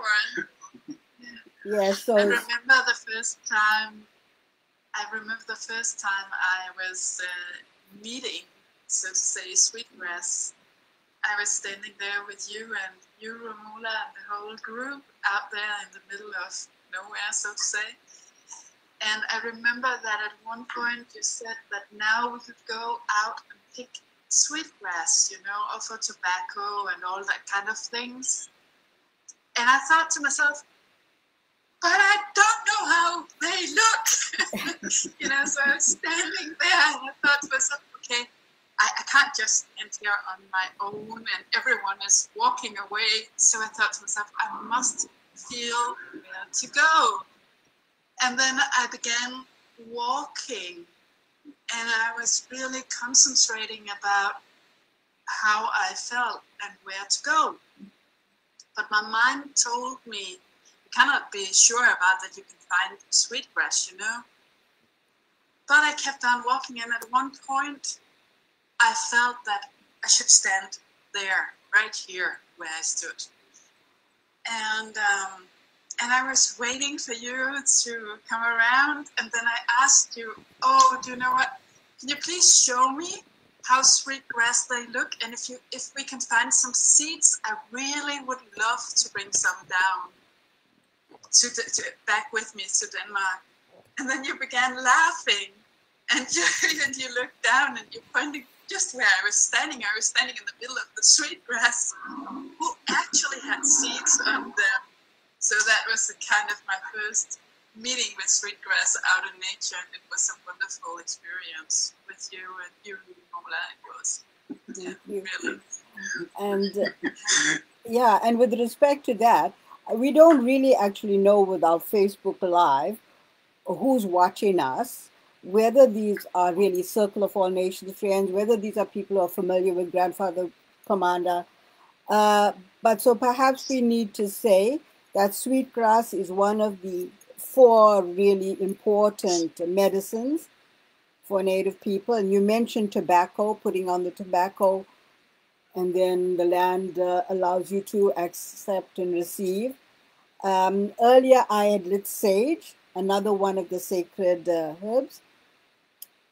Yeah, so
I remember the first time I remember the first time I was uh, meeting, so to say, Sweetgrass. I was standing there with you and you, Romola, and the whole group out there in the middle of nowhere, so to say. And I remember that at one point you said that now we could go out and pick sweetgrass, you know, offer tobacco and all that kind of things. And I thought to myself, but I don't know how they look. you know, so I was standing there and I thought to myself, okay, I, I can't just enter on my own and everyone is walking away. So I thought to myself, I must feel where to go. And then I began walking and I was really concentrating about how I felt and where to go. But my mind told me, you cannot be sure about that you can find sweetgrass, you know. But I kept on walking, and at one point, I felt that I should stand there, right here, where I stood. And um, and I was waiting for you to come around, and then I asked you, "Oh, do you know what? Can you please show me how sweet grass they look, and if you if we can find some seeds, I really would love to bring some down to, the, to back with me to Denmark." And then you began laughing, and you and you looked down and you pointed just where I was standing, I was standing in the middle of the sweet grass, who actually had seeds on them. So that was the kind of my first meeting with sweetgrass out in nature, and it was a wonderful experience with you and you, Mola. It was yeah, really.
And uh, yeah, and with respect to that, we don't really actually know without Facebook Live who's watching us, whether these are really Circle of All Nations friends, whether these are people who are familiar with Grandfather Commanda. Uh, but so perhaps we need to say that sweetgrass is one of the four really important medicines for Native people. And you mentioned tobacco, putting on the tobacco, and then the land uh, allows you to accept and receive. Um, earlier, I had lit sage, another one of the sacred uh, herbs,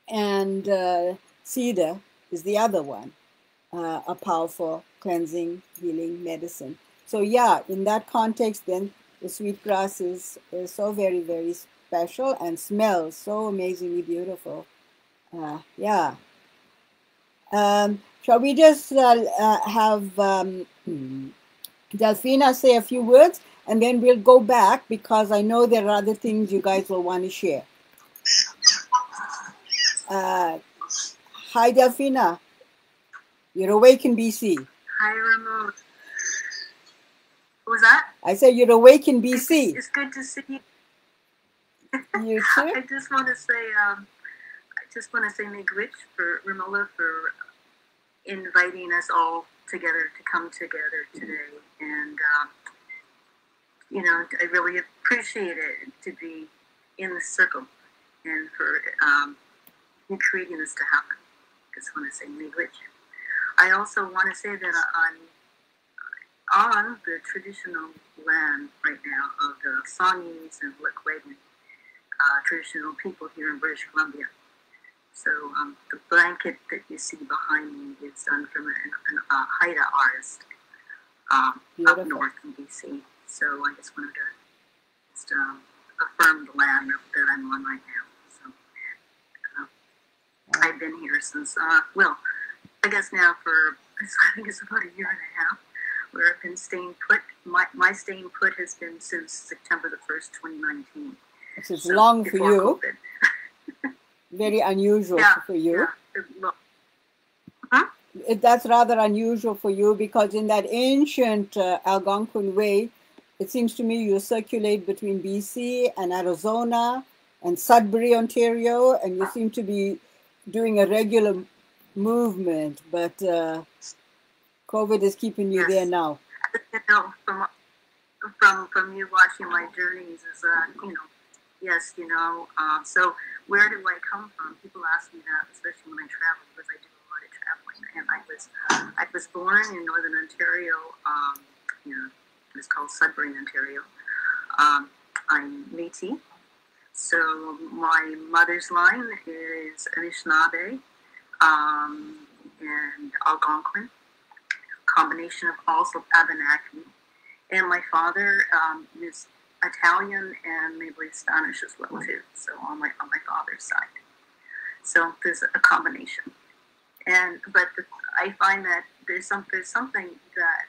and uh, cedar is the other one, uh, a powerful cleansing, healing medicine. So, yeah, in that context, then the sweetgrass is, is so very, very special and smells so amazingly beautiful. Uh, yeah. Um, shall we just uh, uh, have um, Delphina say a few words and then we'll go back because I know there are other things you guys will want to share. Uh, hi, Delphina. You're awake in BC.
Hi, Ramon. Was that?
I said you're awake in BC.
It's good to see you.
You too.
I just want to say, um, I just want to say miigwech for Romola for inviting us all together to come together today, and uh, you know, I really appreciate it to be in the circle and for um, you creating this to happen. Just want to say miigwech. I also want to say that on on the traditional land right now of the Songhees and Lekwungen, uh, traditional people here in British Columbia. So um, the blanket that you see behind me is done from an, an, a Haida artist um, up north in BC. So I just wanted to just um, affirm the land that I'm on right now. So uh, I've been here since, uh, well, I guess now for, I think it's about a year and a half where I've been staying put. My, my staying put has been since September the 1st, 2019.
This is so long for you. Very unusual
yeah,
for you.
Yeah. Huh?
That's rather unusual for you because in that ancient uh, Algonquin way, it seems to me you circulate between BC and Arizona and Sudbury, Ontario, and you seem to be doing a regular movement. But uh, COVID is keeping you
yes.
there now.
You know, from from from you watching my journeys is uh, you know, yes, you know. Um, so where do I come from? People ask me that, especially when I travel, because I do a lot of traveling. And I was I was born in Northern Ontario. Um, you know, it's called Sudbury, Ontario. Um, I'm Métis. So my mother's line is Anishinaabe um, and Algonquin combination of also Abenaki. And my father um, is Italian and maybe Spanish as well too. So on my on my father's side. So there's a combination. And but the, I find that there's some there's something that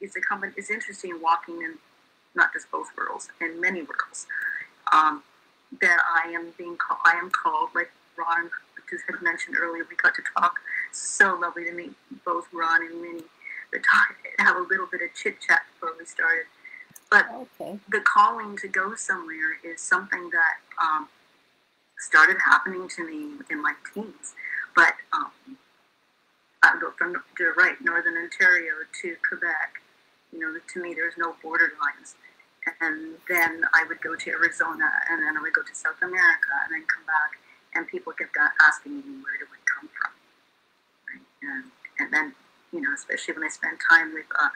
is a common is interesting walking in not just both worlds in many worlds. Um, that I am being called I am called like Ron just had mentioned earlier. We got to talk so lovely to meet both Ron and Minnie. To talk, have a little bit of chit chat before we started. But
okay.
the calling to go somewhere is something that um, started happening to me in my teens. But um, I go from to right, Northern Ontario to Quebec. You know, to me, there's no border lines. And then I would go to Arizona, and then I would go to South America, and then come back. And people kept asking me, where do I come from? and, and then you know, especially when I spend time with uh,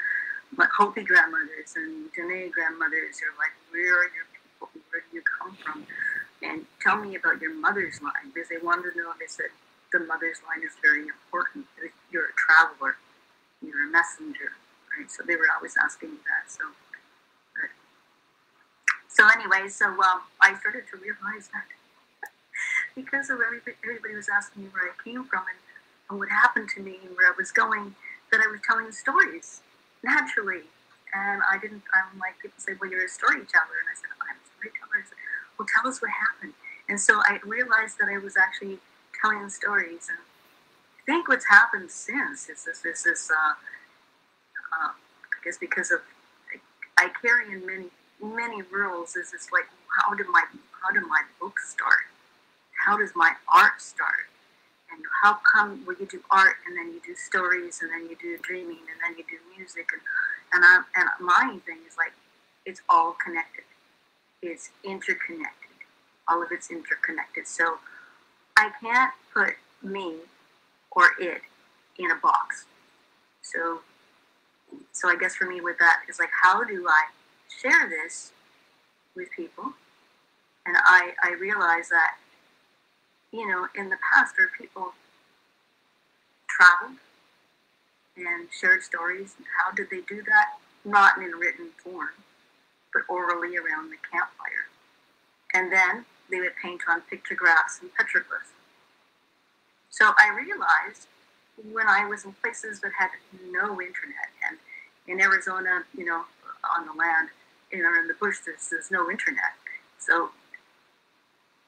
my Hopi grandmothers and Dene grandmothers, they're like, where are your people? Where do you come from? And tell me about your mother's line because they wanted to know. They said the mother's line is very important. You're a traveler, you're a messenger, right? So they were always asking me that. So, but, so anyway, so um, I started to realize that because of everybody, everybody was asking me where I came from, and what happened to me and where I was going that I was telling stories naturally. And I didn't, I'm like, people say, well, you're a storyteller. And I said, I'm a storyteller. I said, well, tell us what happened. And so I realized that I was actually telling stories. And I think what's happened since is this, is this uh, uh, I guess because of, I carry in many, many rules is this like, how did my, how did my book start? How does my art start? and how come well you do art and then you do stories and then you do dreaming and then you do music and and I, and my thing is like it's all connected. It's interconnected. All of it's interconnected. So I can't put me or it in a box. So so I guess for me with that is like how do I share this with people? And I I realize that you know, in the past, where people traveled and shared stories. How did they do that? Not in written form, but orally around the campfire. And then they would paint on pictographs and petroglyphs. So I realized when I was in places that had no internet, and in Arizona, you know, on the land, you know, in the bush, there's, there's no internet. So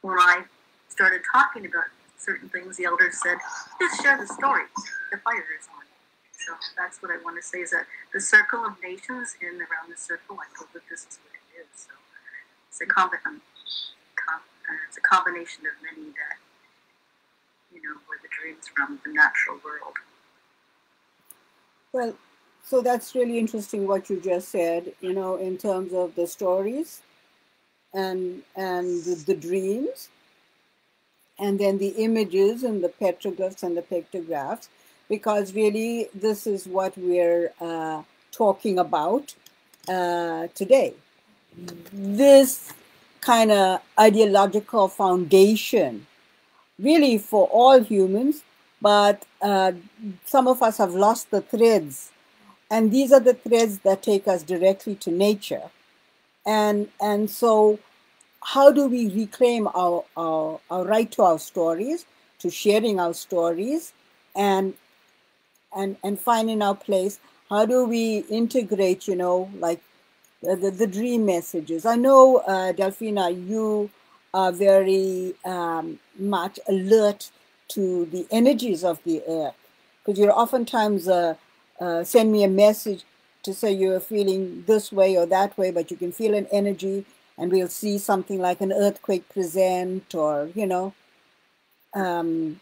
when I started talking about certain things, the elders said, just share the story. The fire is on. So that's what I want to say is that the circle of nations and around the circle, I hope that this is what it is. So it's a, com- um, com- uh, it's a combination of many that, you know, were the dreams from the natural world.
Well, so that's really interesting what you just said, you know, in terms of the stories and and the, the dreams and then the images and the petroglyphs and the pictographs, because really this is what we're uh, talking about uh, today. This kind of ideological foundation, really for all humans, but uh, some of us have lost the threads. And these are the threads that take us directly to nature. And, and so how do we reclaim our, our, our right to our stories, to sharing our stories, and and and finding our place? How do we integrate, you know, like the, the, the dream messages? I know, uh, Delphina, you are very um, much alert to the energies of the earth because you're oftentimes uh, uh, send me a message to say you're feeling this way or that way, but you can feel an energy and we'll see something like an earthquake present or you know um,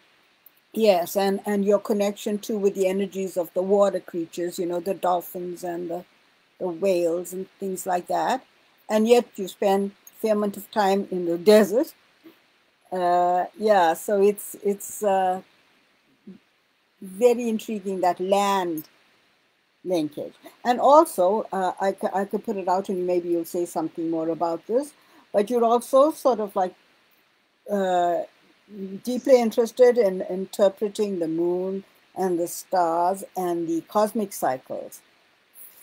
yes and and your connection too with the energies of the water creatures you know the dolphins and the, the whales and things like that. And yet you spend fair amount of time in the desert. Uh, yeah so it's it's uh, very intriguing that land linkage. And also, uh, I, I could put it out and maybe you'll say something more about this, but you're also sort of like uh, deeply interested in interpreting the moon and the stars and the cosmic cycles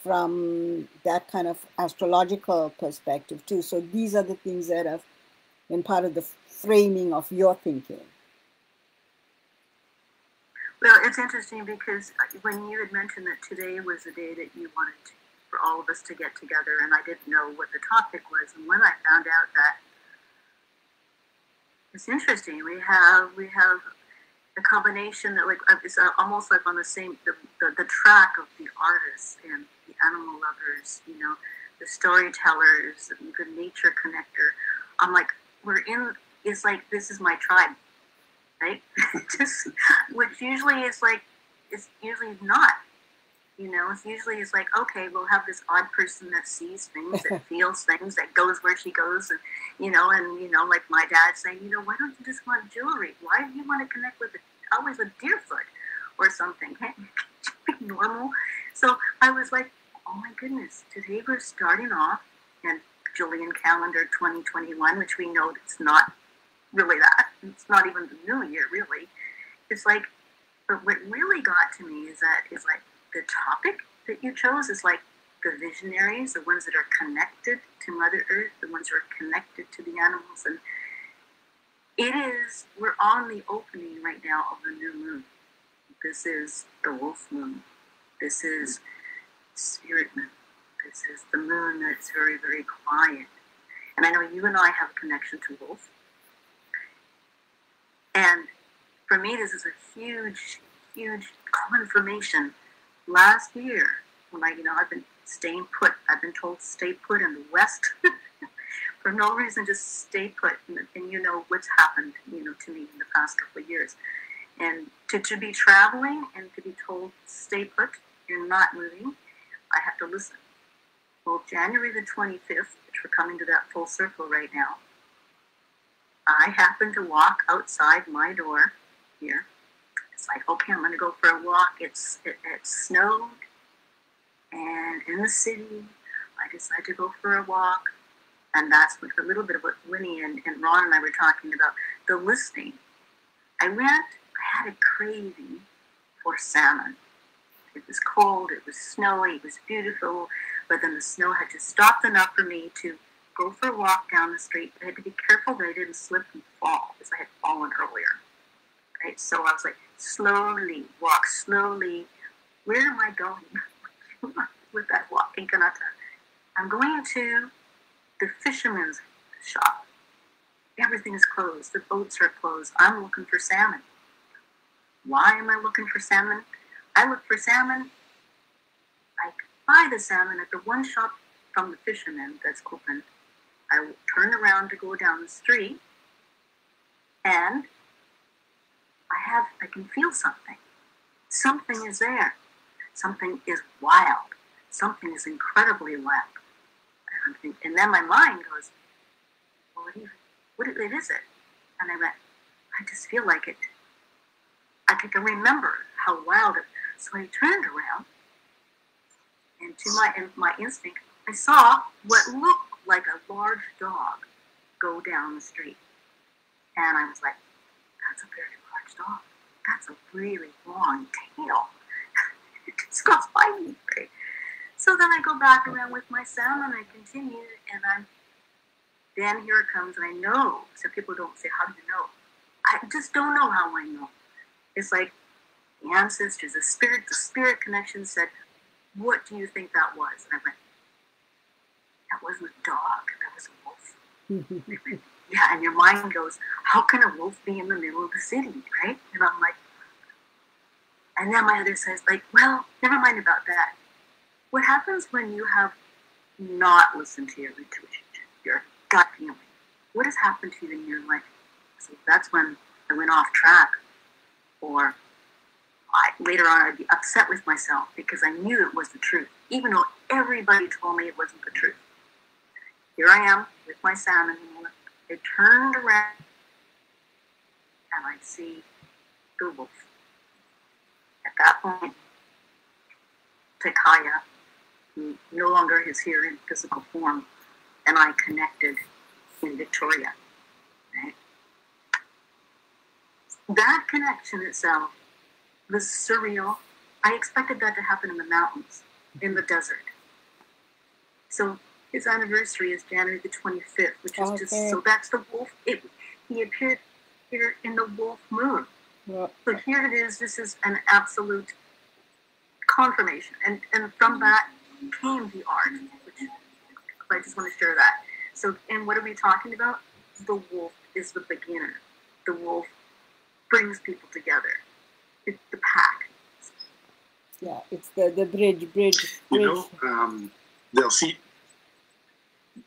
from that kind of astrological perspective too. So these are the things that have been part of the framing of your thinking.
Well, it's interesting because when you had mentioned that today was the day that you wanted to, for all of us to get together, and I didn't know what the topic was, and when I found out that it's interesting, we have we have a combination that like it's uh, almost like on the same the, the, the track of the artists and the animal lovers, you know, the storytellers, the nature connector. I'm like we're in. It's like this is my tribe right? Just which usually is like it's usually not. You know, it's usually it's like okay, we'll have this odd person that sees things, that feels things, that goes where she goes, and you know, and you know, like my dad saying, you know, why don't you just want jewelry? Why do you want to connect with a, always a deerfoot or something? Can't be normal? So I was like, oh my goodness, today we're starting off in Julian calendar 2021, which we know it's not really that. It's not even the new year, really. It's like, but what really got to me is that is like the topic that you chose is like the visionaries, the ones that are connected to Mother Earth, the ones that are connected to the animals, and it is we're on the opening right now of the new moon. This is the wolf moon. This is spirit moon. This is the moon that's very, very quiet. And I know you and I have a connection to wolf. And for me, this is a huge, huge confirmation. Last year, when I, you know, I've been staying put, I've been told to stay put in the West for no reason, just stay put. And, and, you know what's happened, you know, to me in the past couple of years. And to, to be traveling and to be told, stay put, you're not moving, I have to listen. Well, January the 25th, which we're coming to that full circle right now, I happened to walk outside my door here. It's like, okay, I'm going to go for a walk. It's it, it snowed, and in the city, I decided to go for a walk. And that's with a little bit of what Winnie and, and Ron and I were talking about the listening. I went, I had a craving for salmon. It was cold, it was snowy, it was beautiful, but then the snow had just stopped enough for me to go for a walk down the street. I had to be careful that I didn't slip and fall because I had fallen earlier. Right? So I was like, slowly, walk slowly. Where am I going with that walk in Kanata? I'm going to the fisherman's shop. Everything is closed. The boats are closed. I'm looking for salmon. Why am I looking for salmon? I look for salmon. I buy the salmon at the one shop from the fisherman that's open I turn around to go down the street and I have, I can feel something. Something is there. Something is wild. Something is incredibly wild. And, and then my mind goes, well, what, what is it? And I went, I just feel like it. I can remember how wild it. So I turned around, and to my my instinct, I saw what looked like a large dog go down the street. And I was like, that's a very large dog. That's a really long tail. it's going to bite me? So then I go back around with my son and I continue and I'm then here it comes and I know. So people don't say, How do you know? I just don't know how I know. It's like the ancestors, the spirit, the spirit connection said, What do you think that was? And I went, that wasn't a dog, that was a wolf. yeah, and your mind goes, how can a wolf be in the middle of the city, right? And I'm like, and then my other says, like, well, never mind about that. What happens when you have not listened to your intuition, your gut feeling? What has happened to you in your life? So that's when I went off track, or I, later on I'd be upset with myself because I knew it was the truth, even though everybody told me it wasn't the truth. Here I am with my salmon. It turned around and I see the wolf. At that point, Takaya, who no longer is here in physical form, and I connected in Victoria. That connection itself was surreal. I expected that to happen in the mountains, in the desert. So his anniversary is January the 25th, which is okay. just so that's the wolf. It, he appeared here in the wolf moon. So here it is. This is an absolute confirmation, and and from that came the art, which I just want to share that. So, and what are we talking about? The wolf is the beginner. The wolf brings people together. It's the pack.
Yeah, it's the the bridge, bridge. bridge.
You know, um, Delphine,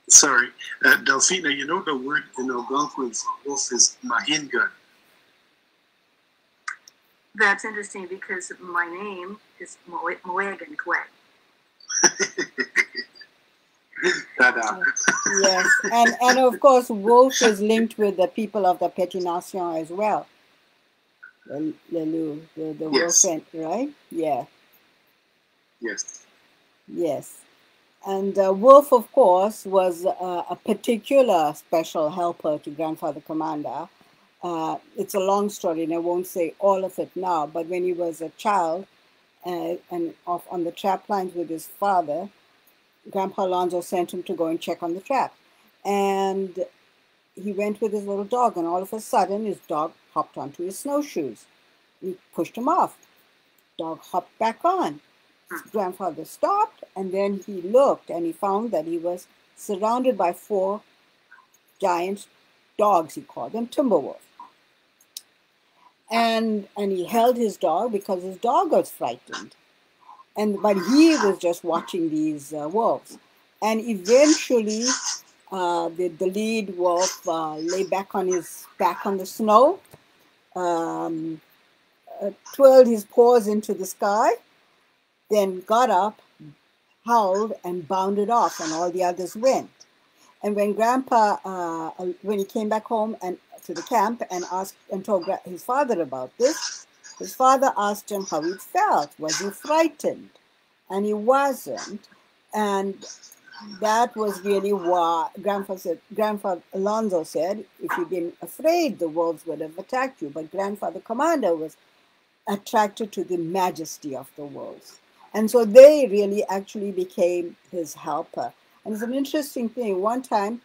sorry, uh, Delphina, you know the word in Algonquin for wolf is mahingan.
That's interesting because my name is Moegan Kwe.
yes, and, and of course, wolf is linked with the people of the Petit Nation as well. The, the, the, the yes. wolf, right? Yeah.
Yes.
Yes. And uh, Wolf, of course, was uh, a particular special helper to Grandfather Commanda. Uh, it's a long story, and I won't say all of it now. But when he was a child uh, and off on the trap lines with his father, Grandpa Alonzo sent him to go and check on the trap. And he went with his little dog, and all of a sudden, his dog hopped onto his snowshoes. He pushed him off. dog hopped back on. Grandfather stopped and then he looked and he found that he was surrounded by four giant dogs, he called them timber wolves. And and he held his dog because his dog was frightened. And but he was just watching these uh, wolves. And eventually uh, the, the lead wolf uh, lay back on his back on the snow, um, uh, twirled his paws into the sky, then got up, howled, and bounded off, and all the others went. And when Grandpa, uh, when he came back home and to the camp and asked and told his father about this, his father asked him how he felt. Was he frightened? And he wasn't. And that was really what Grandpa said. Grandpa Alonzo said, if you'd been afraid, the wolves would have attacked you. But Grandfather Commanda was attracted to the majesty of the wolves. And so they really actually became his helper. And it's an interesting thing. One time,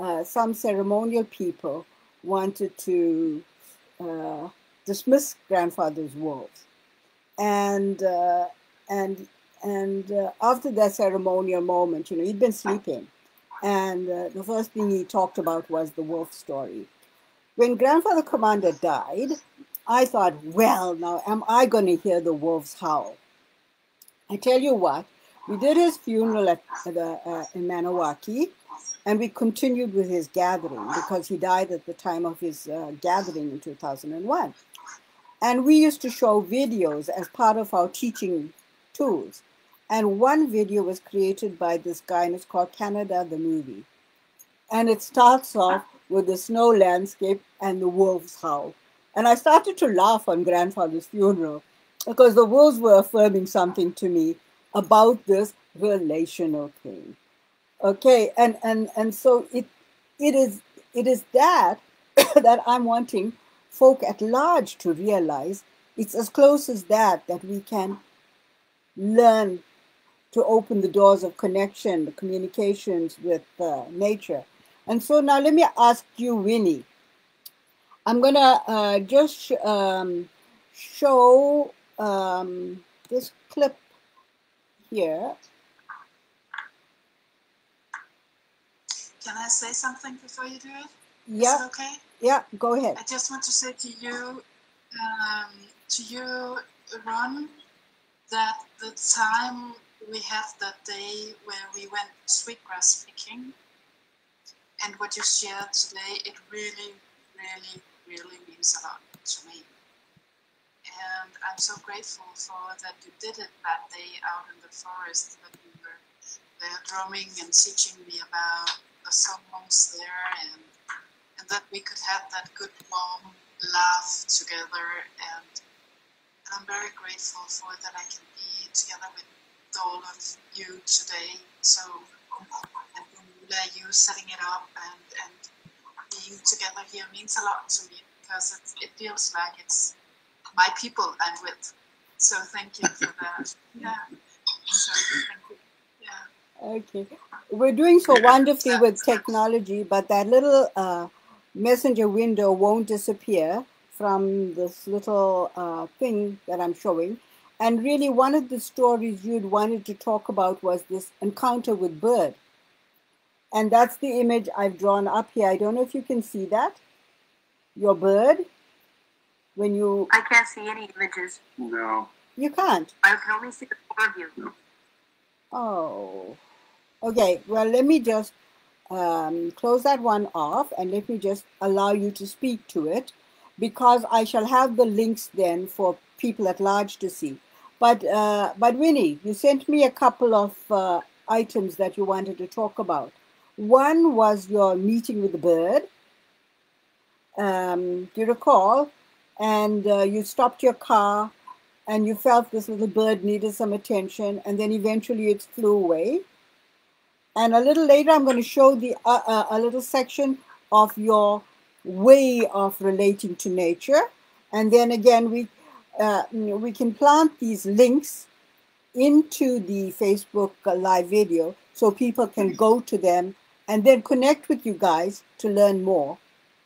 uh, some ceremonial people wanted to uh, dismiss grandfather's wolves. And, uh, and and uh, after that ceremonial moment, you know, he'd been sleeping. And uh, the first thing he talked about was the wolf story. When Grandfather Commanda died, I thought, well, now am I going to hear the wolves howl? I tell you what, we did his funeral at, the, uh, in Maniwaki, and we continued with his gathering because he died at the time of his uh, gathering in 2001. And we used to show videos as part of our teaching tools. And one video was created by this guy, and it's called Canada the Movie. And it starts off with the snow landscape and the wolves howl. And I started to laugh on grandfather's funeral because the wolves were affirming something to me about this relational thing. Okay, and and and so it it is it is that that I'm wanting folk at large to realize it's as close as that that we can learn to open the doors of connection, the communications with uh, nature. And so now let me ask you, Winnie. I'm going to uh, just um, show um, this clip here.
Can I say something before you do it?
Yeah.
okay?
Yeah, go ahead.
I just want to say to you, um, to you, Ron, that the time we had that day where we went sweetgrass picking and what you shared today, it really, really, really means a lot to me. And I'm so grateful for that you did it that day out in the forest, that you were there drumming and teaching me about the songs there and and that we could have that good warm laugh together and I'm very grateful for that I can be together with all of you today. So, and you setting it up and, and being together here means a lot to me because it, it feels like it's my people I'm with. So thank you for that. Yeah. So thank you. Yeah.
Okay. We're doing so wonderfully with technology, but that little uh, messenger window won't disappear from this little uh, thing that I'm showing. And really, one of the stories you'd wanted to talk about was this encounter with bird. And that's the image I've drawn up here. I don't know if you can see that. Your bird. When you.
I can't see any images.
No.
You can't.
I can only see the four of you.
Oh. Okay. Well, let me just um, close that one off and let me just allow you to speak to it because I shall have the links then for people at large to see. But uh, but Winnie, you sent me a couple of uh, items that you wanted to talk about. One was your meeting with the bird. Um, do you recall? And uh, you stopped your car, and you felt this little bird needed some attention, and then eventually it flew away. And a little later, I'm going to show the uh, uh, a little section of your way of relating to nature, and then again we uh, we can plant these links into the Facebook live video so people can go to them and then connect with you guys to learn more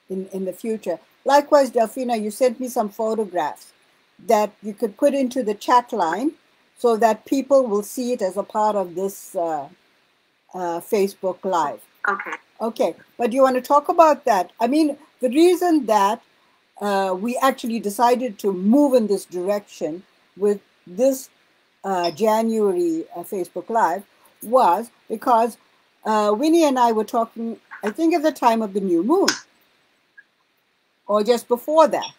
in, in the future. Likewise, Delphina, you sent me some photographs. that you could put into the chat line so that people will see it as a part of this uh, uh, Facebook Live.
Okay.
Okay, but you want to talk about that? I mean, the reason that uh, we actually decided to move in this direction with this uh, January uh, Facebook Live was because uh, Winnie and I were talking, I think, at the time of the new moon or just before that.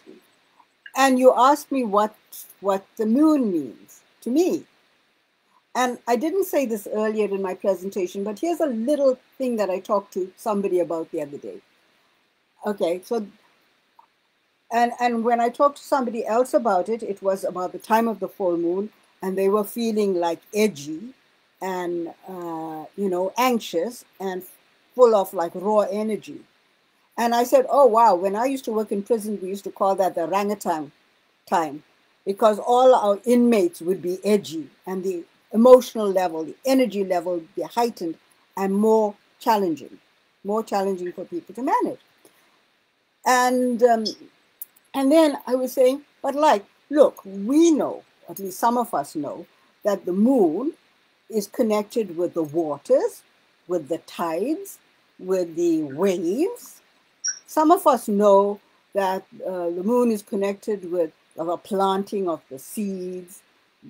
And you asked me what, what the moon means to me. And I didn't say this earlier in my presentation, but here's a little thing that I talked to somebody about the other day. Okay, so and and when I talked to somebody else about it, it was about the time of the full moon, and they were feeling like edgy and uh, you know anxious and full of like raw energy. And I said, "Oh wow! When I used to work in prison, we used to call that the orangutan time, because all our inmates would be edgy and the emotional level, the energy level be heightened and more challenging, more challenging for people to manage. And um, and then I was saying, but like, look, we know, at least some of us know, that the moon is connected with the waters, with the tides, with the waves. Some of us know that uh, the moon is connected with the planting of the seeds,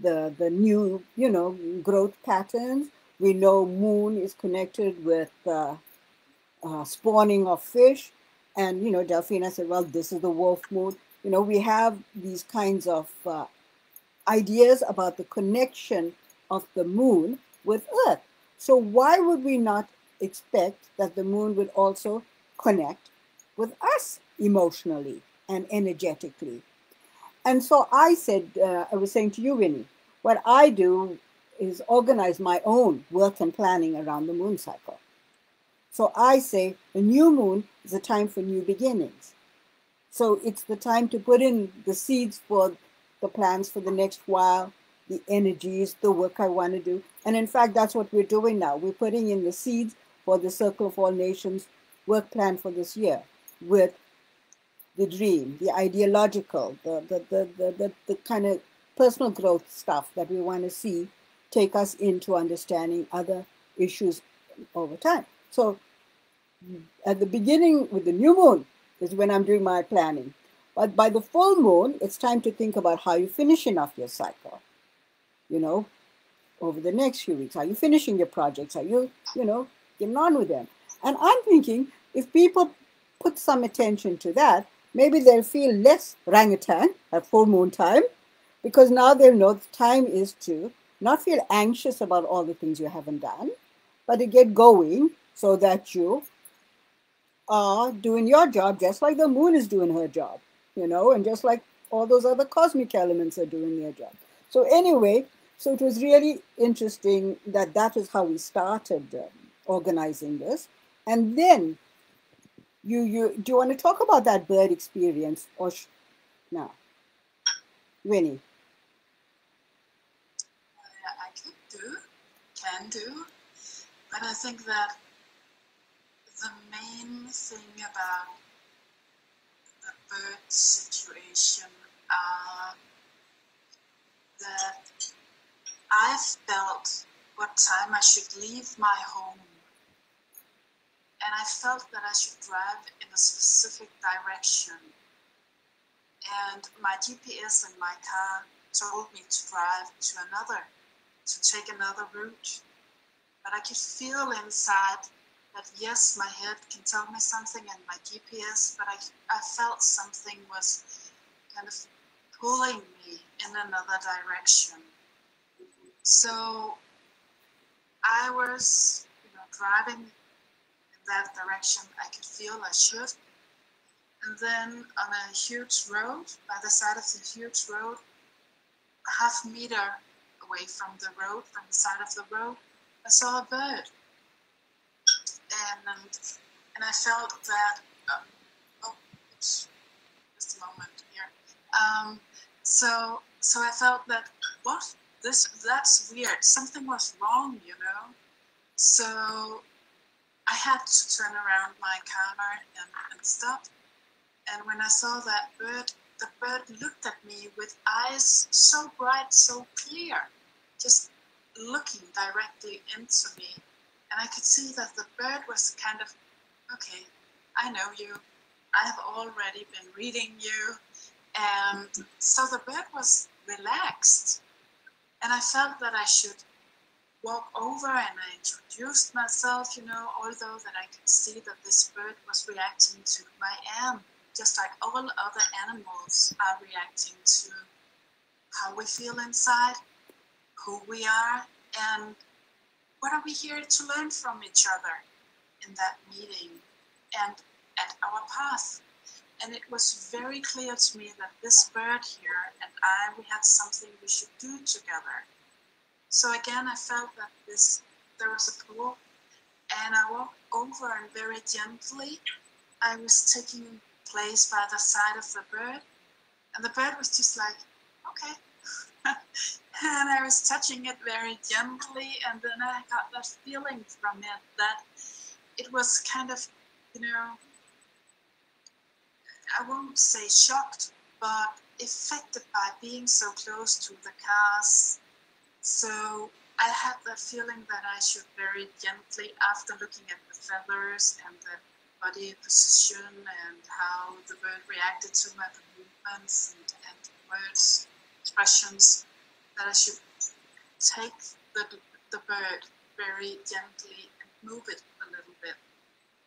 the the new you know growth patterns. We know moon is connected with uh, uh, spawning of fish, and you know Delphina said, well, this is the wolf moon. You know we have these kinds of uh, ideas about the connection of the moon with Earth. So why would we not expect that the moon would also connect with us emotionally and energetically? And so I said, uh, I was saying to you, Winnie, what I do is organize my own work and planning around the moon cycle. So I say the new moon is a time for new beginnings. So it's the time to put in the seeds for the plans for the next while, the energies, the work I want to do. And in fact, that's what we're doing now. We're putting in the seeds for the Circle of All Nations work plan for this year with the dream, the ideological, the the the the, the, kind of personal growth stuff that we want to see take us into understanding other issues over time. So at the beginning with the new moon is when I'm doing my planning. But by the full moon, it's time to think about how you're finishing off your cycle. You know, over the next few weeks, are you finishing your projects? Are you, you know, getting on with them? And I'm thinking if people put some attention to that, maybe they'll feel less orangutan at full moon time because now they'll know the time is to not feel anxious about all the things you haven't done, but to get going so that you are doing your job just like the moon is doing her job, you know, and just like all those other cosmic elements are doing their job. So, anyway, so it was really interesting that that is how we started um, organizing this. And then you you do you want to talk about that bird experience or sh- no. Winnie.
I, I could do can do but i think that the main thing about the bird situation uh, that i felt what time i should leave my home and I felt that I should drive in a specific direction. And my GPS in my car told me to drive to another, to take another route. But I could feel inside that yes, my head can tell me something and my GPS, but I, I felt something was kind of pulling me in another direction. So I was, you know, driving that direction I could feel I should. And then on a huge road, by the side of the huge road, a half meter away from the road, from the side of the road, I saw a bird. And, and, I felt that, um, oh, just a moment here. Um, so, so I felt that, what? This, that's weird. Something was wrong, you know? So I had to turn around my car and, and stop. And when I saw that bird the bird looked at me with eyes so bright, so clear, just looking directly into me. And I could see that the bird was kind of, okay, I know you. I have already been reading you. And so the bird was relaxed. And I felt that I should walk over and I introduced myself, you know, although that I could see that this bird was reacting to who I am, just like all other animals are reacting to how we feel inside, who we are, and what are we here to learn from each other in that meeting and at our path. And it was very clear to me that this bird here and I, we had something we should do together so again, I felt that this there was a pool, and I walked over and very gently, I was taking place by the side of the bird, and the bird was just like, okay. and I was touching it very gently, and then I got that feeling from it that it was kind of, you know, I won't say shocked, but affected by being so close to the cars so I had the feeling that I should very gently, after looking at the feathers and the body position and how the bird reacted to my movements and, and words, expressions, that I should take the, the bird very gently and move it a little bit.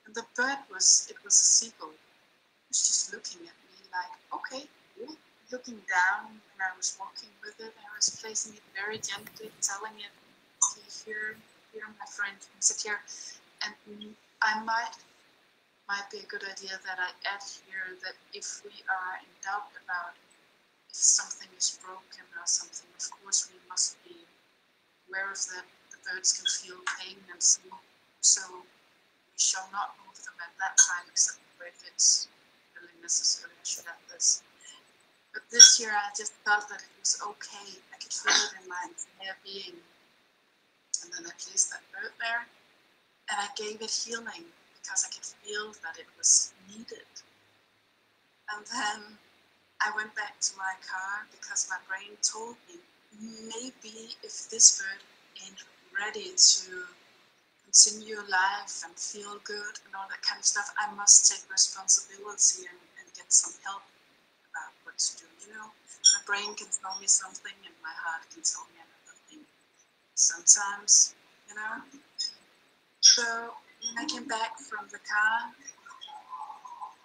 And the bird was, it was a seagull. It was just looking at me like, okay, looking down when I was walking with it. I was placing it very gently, telling it, here, here, my friend, and sit here. And I might might be a good idea that I add here that if we are in doubt about if something is broken or something, of course we must be aware of that. The birds can feel pain and so, so we shall not move them at that time except if it's really necessary. I should add this. But this year I just felt that it was okay. I could feel it in my entire being. And then I placed that bird there and I gave it healing because I could feel that it was needed. And then I went back to my car because my brain told me maybe if this bird ain't ready to continue life and feel good and all that kind of stuff, I must take responsibility and, and get some help do. You know, my brain can tell me something and my heart can tell me another thing. Sometimes, you know. So when I came back from the car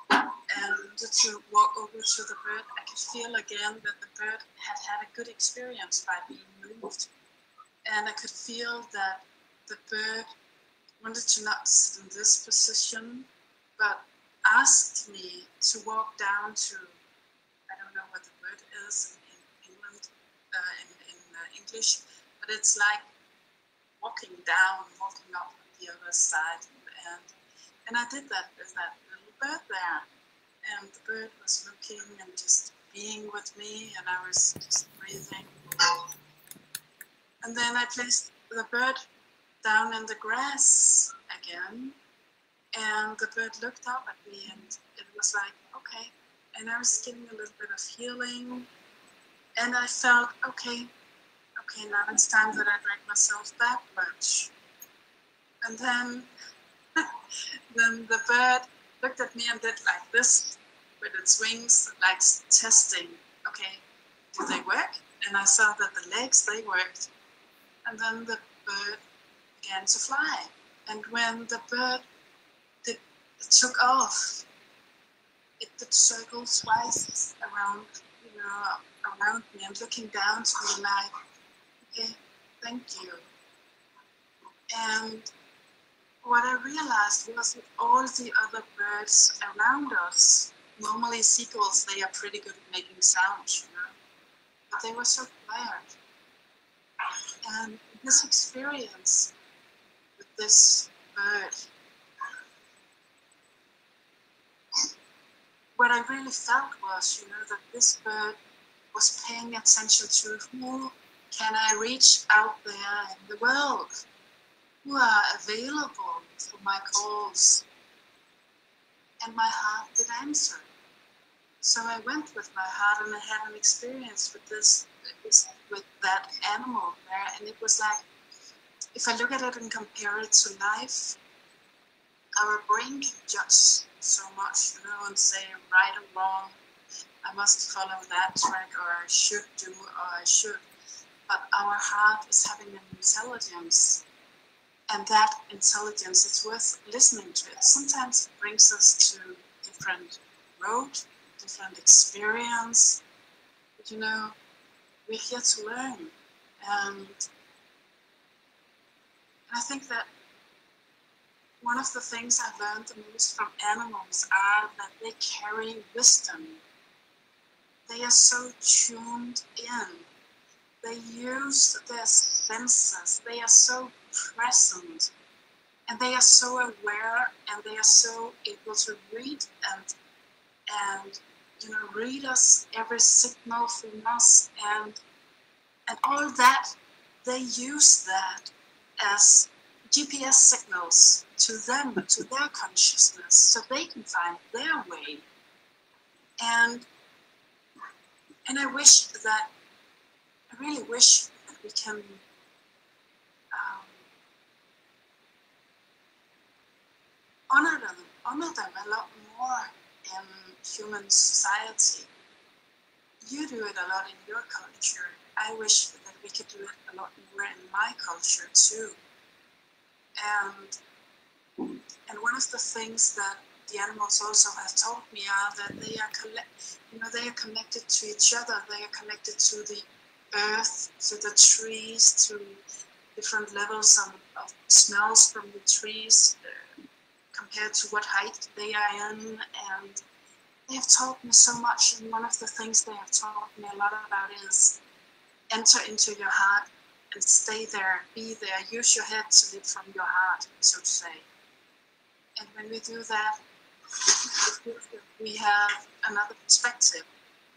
and to walk over to the bird, I could feel again that the bird had had a good experience by being moved. And I could feel that the bird wanted to not sit in this position, but asked me to walk down to in England, uh, in, in uh, English, but it's like walking down, walking up the other side. And, and I did that with that little bird there. And the bird was looking and just being with me, and I was just breathing. And then I placed the bird down in the grass again, and the bird looked up at me, and it was like, okay, and I was getting a little bit of healing. And I felt, okay, okay, now it's time that I drank myself that much. And then, then the bird looked at me and did like this with its wings, like testing, okay, do they work? And I saw that the legs, they worked. And then the bird began to fly. And when the bird did, took off, it did circles twice around, you know, around me I'm looking down to me like, okay, thank you. And what I realized was that all the other birds around us, normally seagulls, they are pretty good at making sounds, you know, but they were so quiet. And this experience with this bird what I really felt was, you know, that this bird was paying attention to who can I reach out there in the world, who are available for my calls. And my heart did answer. So I went with my heart and I had an experience with this, with that animal there. And it was like, if I look at it and compare it to life, our brain can judge so much, you know, and say right or wrong, I must follow that track, or I should do, or I should. But our heart is having an intelligence, and that intelligence is worth listening to. It sometimes it brings us to different road, different experience. But you know, we're here to learn, and I think that one of the things I've learned the most from animals are that they carry wisdom. They are so tuned in. They use their senses. They are so present. And they are so aware and they are so able to read and and you know read us every signal from us and and all that they use that as GPS signals to them, to their consciousness, so they can find their way. And and I wish that I really wish that we can um, honor them, honor them a lot more in human society. You do it a lot in your culture. I wish that we could do it a lot more in my culture too. And and one of the things that the animals also have told me are that they are you know, they are connected to each other. They are connected to the earth, to the trees, to different levels of, of smells from the trees uh, compared to what height they are in. And they have taught me so much. And one of the things they have taught me a lot about is enter into your heart and stay there, be there, use your head to live from your heart, so to say. And when we do that, we have another perspective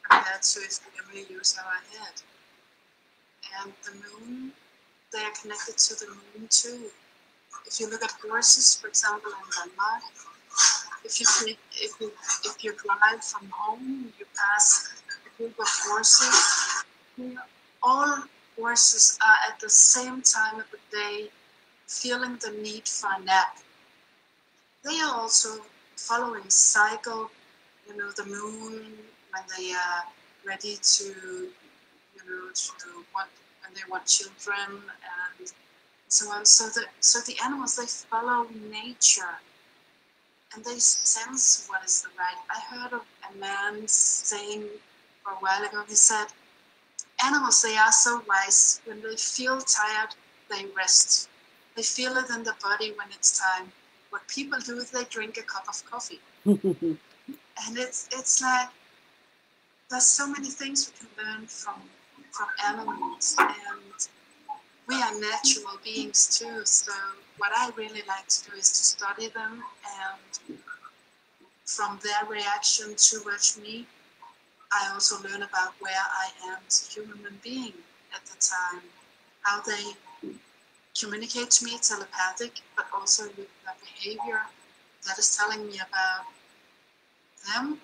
compared to if we only use our head. And the moon, they are connected to the moon too. If you look at horses, for example, in Denmark, if you if you if you drive from home, you pass a group of horses. All horses are at the same time of the day feeling the need for a nap. They are also following cycle, you know, the moon when they are ready to, you know, to want when they want children and so on. So the so the animals they follow nature and they sense what is the right. I heard of a man saying a while ago, he said, animals, they are so wise. When they feel tired, they rest. They feel it in the body when it's time. What people do is they drink a cup of coffee. and it's it's like there's so many things we can learn from from animals and we are natural beings too. So what I really like to do is to study them and from their reaction towards me I also learn about where I am as a human being at the time, how they communicate to me telepathic, but also with their behavior that is telling me about them,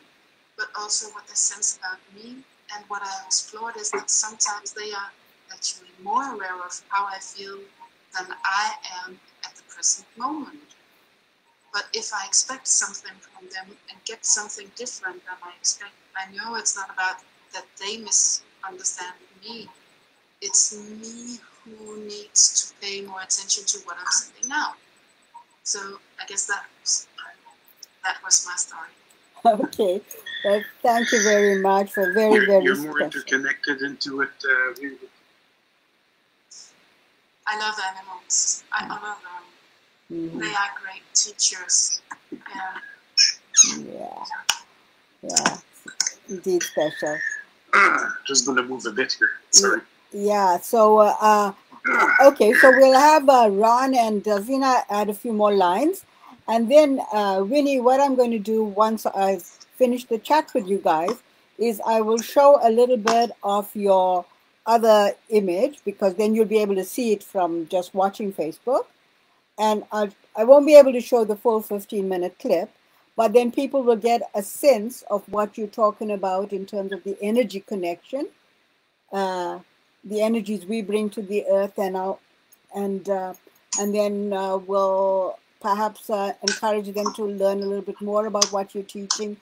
but also what they sense about me. And what I explored is that sometimes they are actually more aware of how I feel than I am at the present moment. But if I expect something from them and get something different than I expect, I know it's not about that they misunderstand me. It's me who needs to pay more attention to what I'm sending out. So I guess that was, that was my story.
Okay, well, thank you very much for very
you're,
very.
You're more
special.
interconnected into it. Uh, we-
I love animals. I honor them.
Mhm.
They are great teachers. And
Yeah, yeah, indeed special.
ah, just gonna move a bit here. Sorry.
Yeah, so uh, uh, okay, so we'll have uh, Ron and Davina add a few more lines, and then uh, Winnie, what I'm going to do once I've finished the chat with you guys is I will show a little bit of your other image because then you'll be able to see it from just watching Facebook, and I I won't be able to show the full 15 minute clip, but then people will get a sense of what you're talking about in terms of the energy connection, uh, the energies we bring to the earth, and our, and uh, and then uh, we'll perhaps uh, encourage them to learn a little bit more about what you're teaching.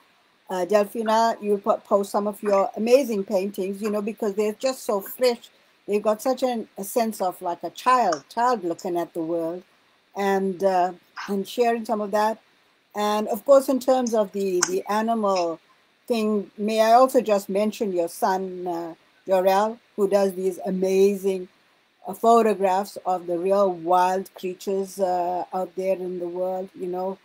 Uh, Delphina, you post some of your amazing paintings, you know, because they're just so fresh. They've got such an, a sense of like a child, child looking at the world, and uh, and sharing some of that. And of course, in terms of the the animal thing, may I also just mention your son uh, Jorel, who does these amazing uh, photographs of the real wild creatures uh, out there in the world. You know,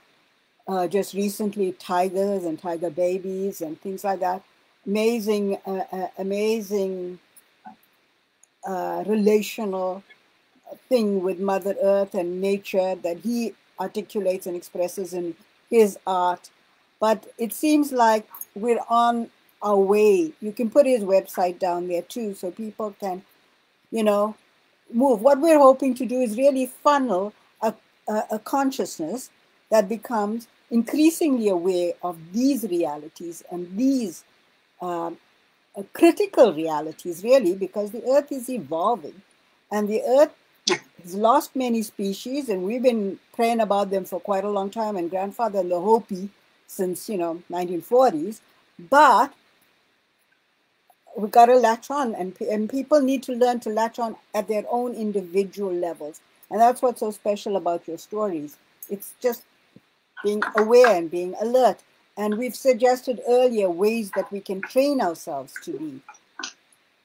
uh, just recently tigers and tiger babies and things like that. Amazing, uh, uh, amazing uh, relational thing with Mother Earth and nature that he articulates and expresses in his art. But it seems like we're on our way. You can put his website down there too, so people can, you know, move. What we're hoping to do is really funnel a, a, a consciousness that becomes increasingly aware of these realities and these um, uh, critical realities, really, because the earth is evolving and the earth has lost many species, and we've been praying about them for quite a long time, and grandfather Lahopi since, you know, 1940s. But we got to latch on, and, and people need to learn to latch on at their own individual levels. And that's what's so special about your stories. It's just being aware and being alert. And we've suggested earlier ways that we can train ourselves to be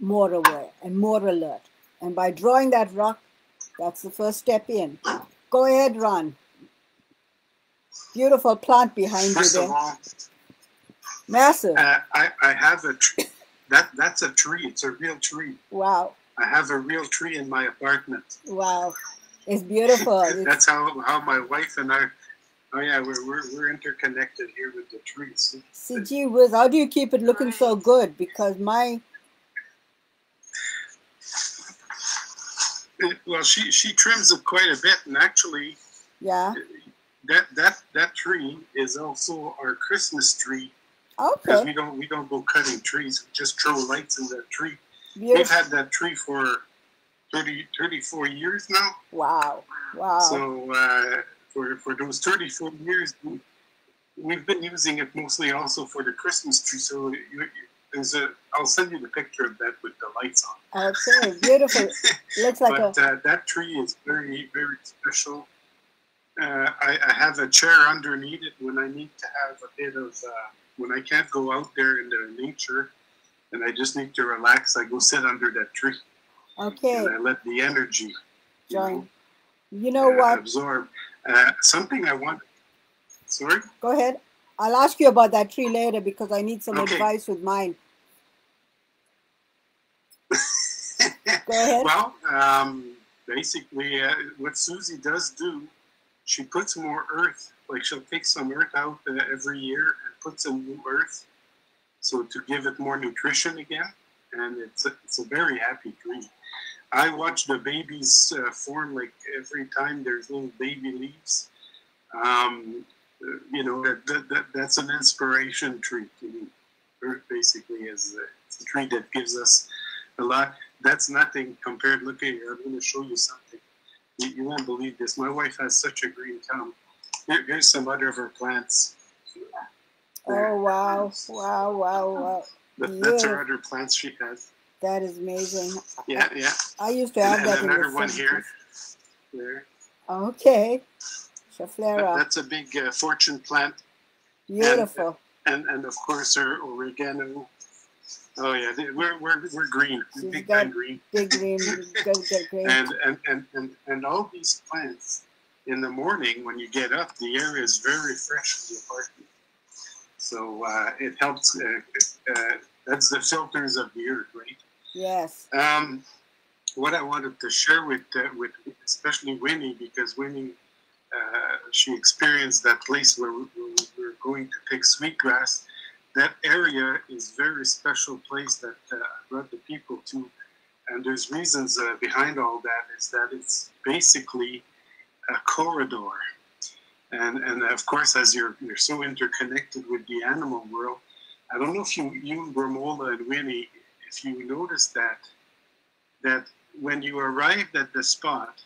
more aware and more alert. And by drawing that rock, that's the first step in. Go ahead, Ron. Beautiful plant behind
First
you there.
all,
Massive.
uh, I, I have a tree. That that's a tree. It's a real tree.
Wow.
I have a real tree in my apartment.
Wow. It's beautiful.
That's how, how my wife and I. Oh yeah, we're, we're we're interconnected here with the trees.
CG gee how do you keep it looking so good? Because my,
Uh, Well, she she trims it quite a bit, and actually,
yeah.
that that that tree is also our Christmas tree because
Okay.
we don't we don't go cutting trees. We just throw lights in that tree. We've had that tree for 30, 34 years now.
Wow. Wow.
So uh, for for those thirty four years, we, we've been using it mostly also for the Christmas tree. So you, you, there's a I'll send you the picture of that with the lights on.
Okay. Beautiful. Looks like a,
but uh, that tree is very very special. Uh, I, I have a chair underneath it when I need to have a bit of uh, when I can't go out there in the nature, and I just need to relax. I go sit under that tree
okay.
and I let the energy you know,
Join. You know
uh,
what?
absorb. Uh, something I want. Sorry.
Go ahead. I'll ask you about that tree later because I need some
Okay.
advice with mine. Go ahead.
Well, um, basically, uh, what Susie does do, she puts more earth. Like she'll take some earth out uh, every year and put some new earth, so to give it more nutrition again. And it's a, it's a very happy tree. I watch the babies uh, form like every time there's little baby leaves. Um, uh, you know that, that, that that's an inspiration tree to me. Earth basically is a, it's a tree that gives us a lot. That's nothing compared. Look at here. I'm going to show you something. You, you won't believe this. My wife has such a green thumb. Here, here's some other of her plants.
Oh wow! Wow! Wow! Wow!
That, that's her
Yeah.
other plants she has.
That is amazing.
Yeah, yeah.
I used to have
And,
that
and another
the
one here. There.
Okay.
That, that's a big uh, fortune plant.
Beautiful.
And and of course her oregano. Oh yeah, we're we're, we're green. We're big
got-
green.
Big green. Great.
and, and, and, and, and all these plants in the morning when you get up the air is very fresh in the apartment so uh, it helps uh, uh, that's the filters of the earth right?
Yes.
um, what i wanted to share with uh, with especially winnie because winnie uh, she experienced that place where we, were going to pick sweetgrass. That area is very special place that uh, I brought the people to. And there's reasons uh, behind all that is that it's basically a corridor And and of course, as you're you're so interconnected with the animal world, I don't know if you you Romola and Winnie, if you noticed that that when you arrived at the spot,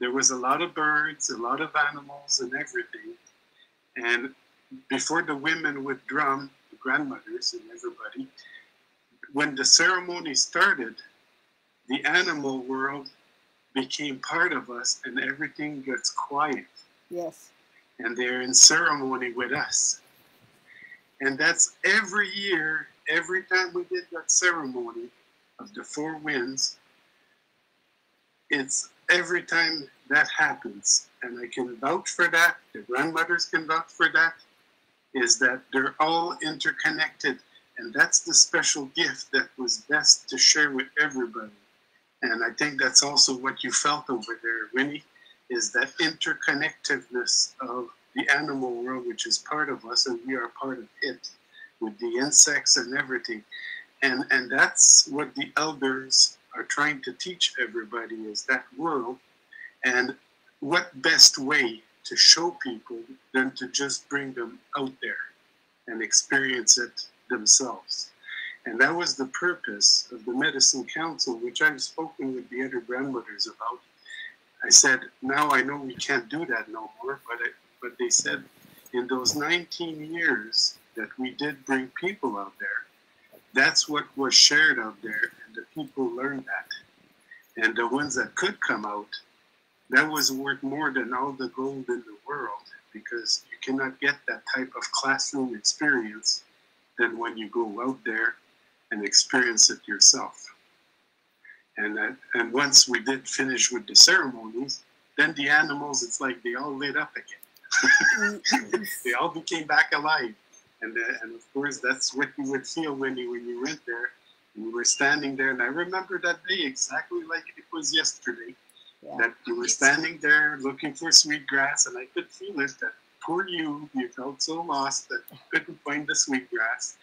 there was a lot of birds, a lot of animals, and everything. And before the women would drum, the grandmothers and everybody, when the ceremony started, the animal world became part of us and everything gets quiet.
Yes.
And they're in ceremony with us. And that's every year, every time we did that ceremony of the four winds, it's every time that happens, and I can vouch for that, the grandmothers can vouch for that, is that they're all interconnected. And that's the special gift that was best to share with everybody. And I think that's also what you felt over there, Winnie, is that interconnectedness of the animal world, which is part of us, and we are part of it, with the insects and everything. And and that's what the elders are trying to teach everybody is that world. And what best way to show people than to just bring them out there and experience it themselves. And that was the purpose of the Medicine Council, which I've spoken with the other grandmothers about. I said, now I know we can't do that no more, but, but they said in those 19 years that we did bring people out there, that's what was shared out there, and the people learned that. And the ones that could come out, that was worth more than all the gold in the world because you cannot get that type of classroom experience than when you go out there and experience it yourself. And that, and once we did finish with the ceremonies, then the animals, it's like they all lit up again. they all became back alive. And, uh, and of course, that's what you would feel when you, when you went there. You were standing there, and I remember that day exactly like it was yesterday.
Yeah.
That you were standing there looking for sweet grass, and I could feel it. That poor you, you felt so lost that you couldn't find the sweet grass.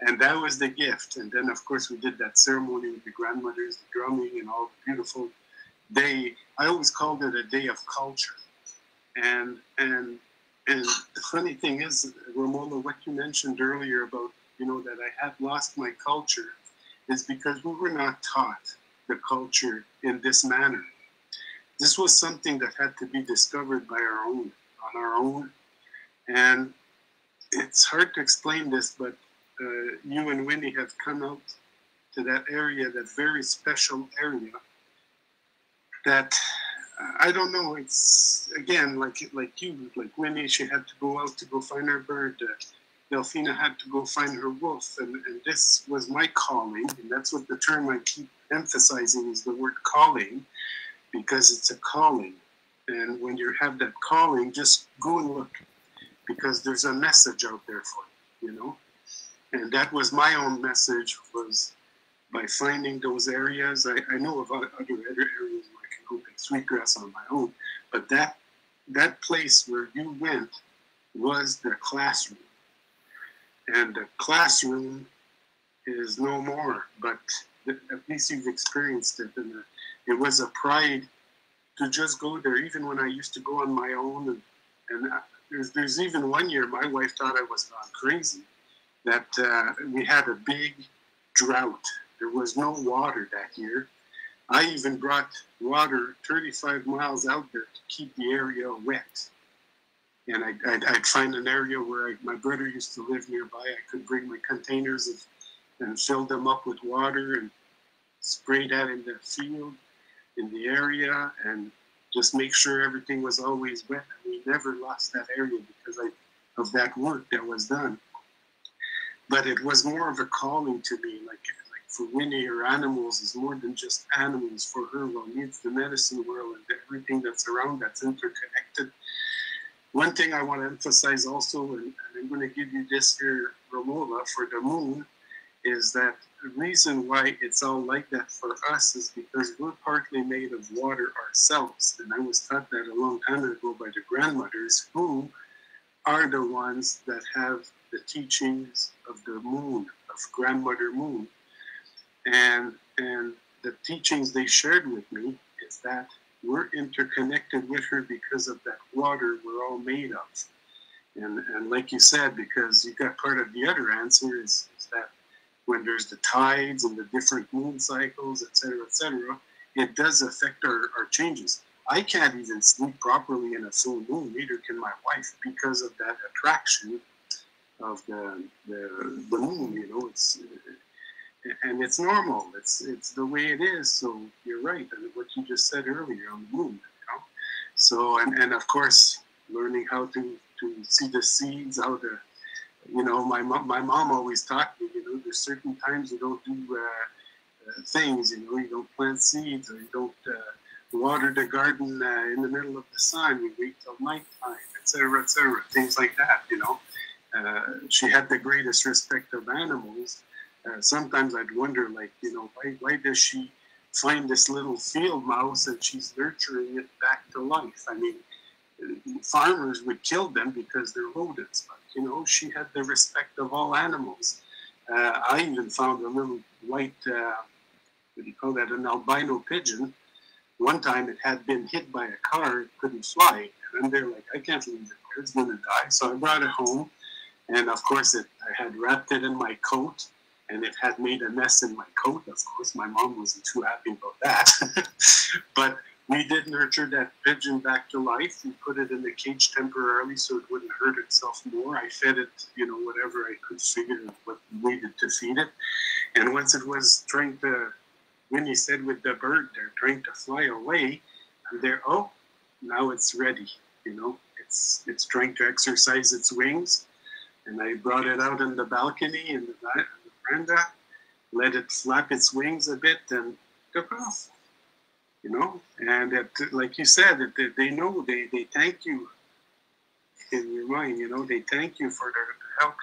And that was the gift. And then, of course, we did that ceremony with the grandmothers, the drumming, and all the beautiful day. I always called it a day of culture. And and and the funny thing is, Romola, what you mentioned earlier about you know that I have lost my culture, is because we were not taught the culture in this manner. This was something that had to be discovered by our own, on our own, and it's hard to explain this, but uh, you and Winnie have come out to that area, that very special area. That uh, I don't know. It's again like like you, like Winnie. She had to go out to go find her bird. Uh, Delphina had to go find her wolf, and, and this was my calling, and that's what the term I keep emphasizing is the word calling, because it's a calling. And when you have that calling, just go and look, because there's a message out there for you, you know and that was my own message was by finding those areas. I, I know of other, other areas where i can go pick sweetgrass on my own but that that place where you went was the classroom. And the classroom is no more but at least you've experienced it. And uh, it was a pride to just go there even when i used to go on my own. And, and uh, there's, there's even one year my wife thought i was gone crazy that uh, we had a big drought. There was no water that year. I even brought water 35 miles out there to keep the area wet. And I'd, I'd, I'd find an area where I, my brother used to live nearby. I could bring my containers of, and fill them up with water and spray that in the field, in the area, and just make sure everything was always wet. And we never lost that area because I, of that work that was done but it was more of a calling to me like like for winnie her animals is more than just animals for her. Well needs the medicine world and everything that's around that's interconnected. One thing i want to emphasize also and, and i'm going to give you this here romola for the moon is that the reason why it's all like that for us is because we're partly made of water ourselves. And i was taught that a long time ago by the grandmothers who are the ones that have the teachings of the moon, of grandmother moon. And and the teachings they shared with me is that we're interconnected with her because of that water we're all made of. And, and like you said, because you got part of the other answer is, is that when there's the tides and the different moon cycles, etc., cetera, et cetera, it does affect our, our changes. I can't even sleep properly in a full moon, neither can my wife, because of that attraction of the, the, the moon, you know, it's, and it's normal. It's, it's the way it is. So you're right. And what you just said earlier on the moon, you know? So, and, and of course, learning how to, to see the seeds, how to, you know, my my mom always taught me, you know, there's certain times you don't do uh, uh, things, you know, you don't plant seeds or you don't uh, water the garden uh, in the middle of the sun, you wait till nighttime, etc., etc., things like that, you know. Uh, she had the greatest respect of animals. Uh, sometimes I'd wonder, like, you know, why, why does she find this little field mouse and she's nurturing it back to life? I mean, farmers would kill them because they're rodents, but you know, she had the respect of all animals. Uh, I even found a little white, uh, what do you call that, an albino pigeon. One time it had been hit by a car, it couldn't fly. And they're like, I can't leave it there, it's gonna die. So I brought it home. And of course, it, I had wrapped it in my coat and it had made a mess in my coat. Of course, my mom wasn't too happy about that. but we did nurture that pigeon back to life. We put it in the cage temporarily so it wouldn't hurt itself more. I fed it, you know, whatever I could figure what needed to feed it. And once it was trying to, Winnie said with the bird, they're trying to fly away, and they're, oh, now it's ready, you know, it's, it's trying to exercise its wings. And I brought it out on the balcony in the, veranda, let it flap its wings a bit, and took off you know? And that, like you said they, they know they, they thank you in your mind you know? They thank you for their help.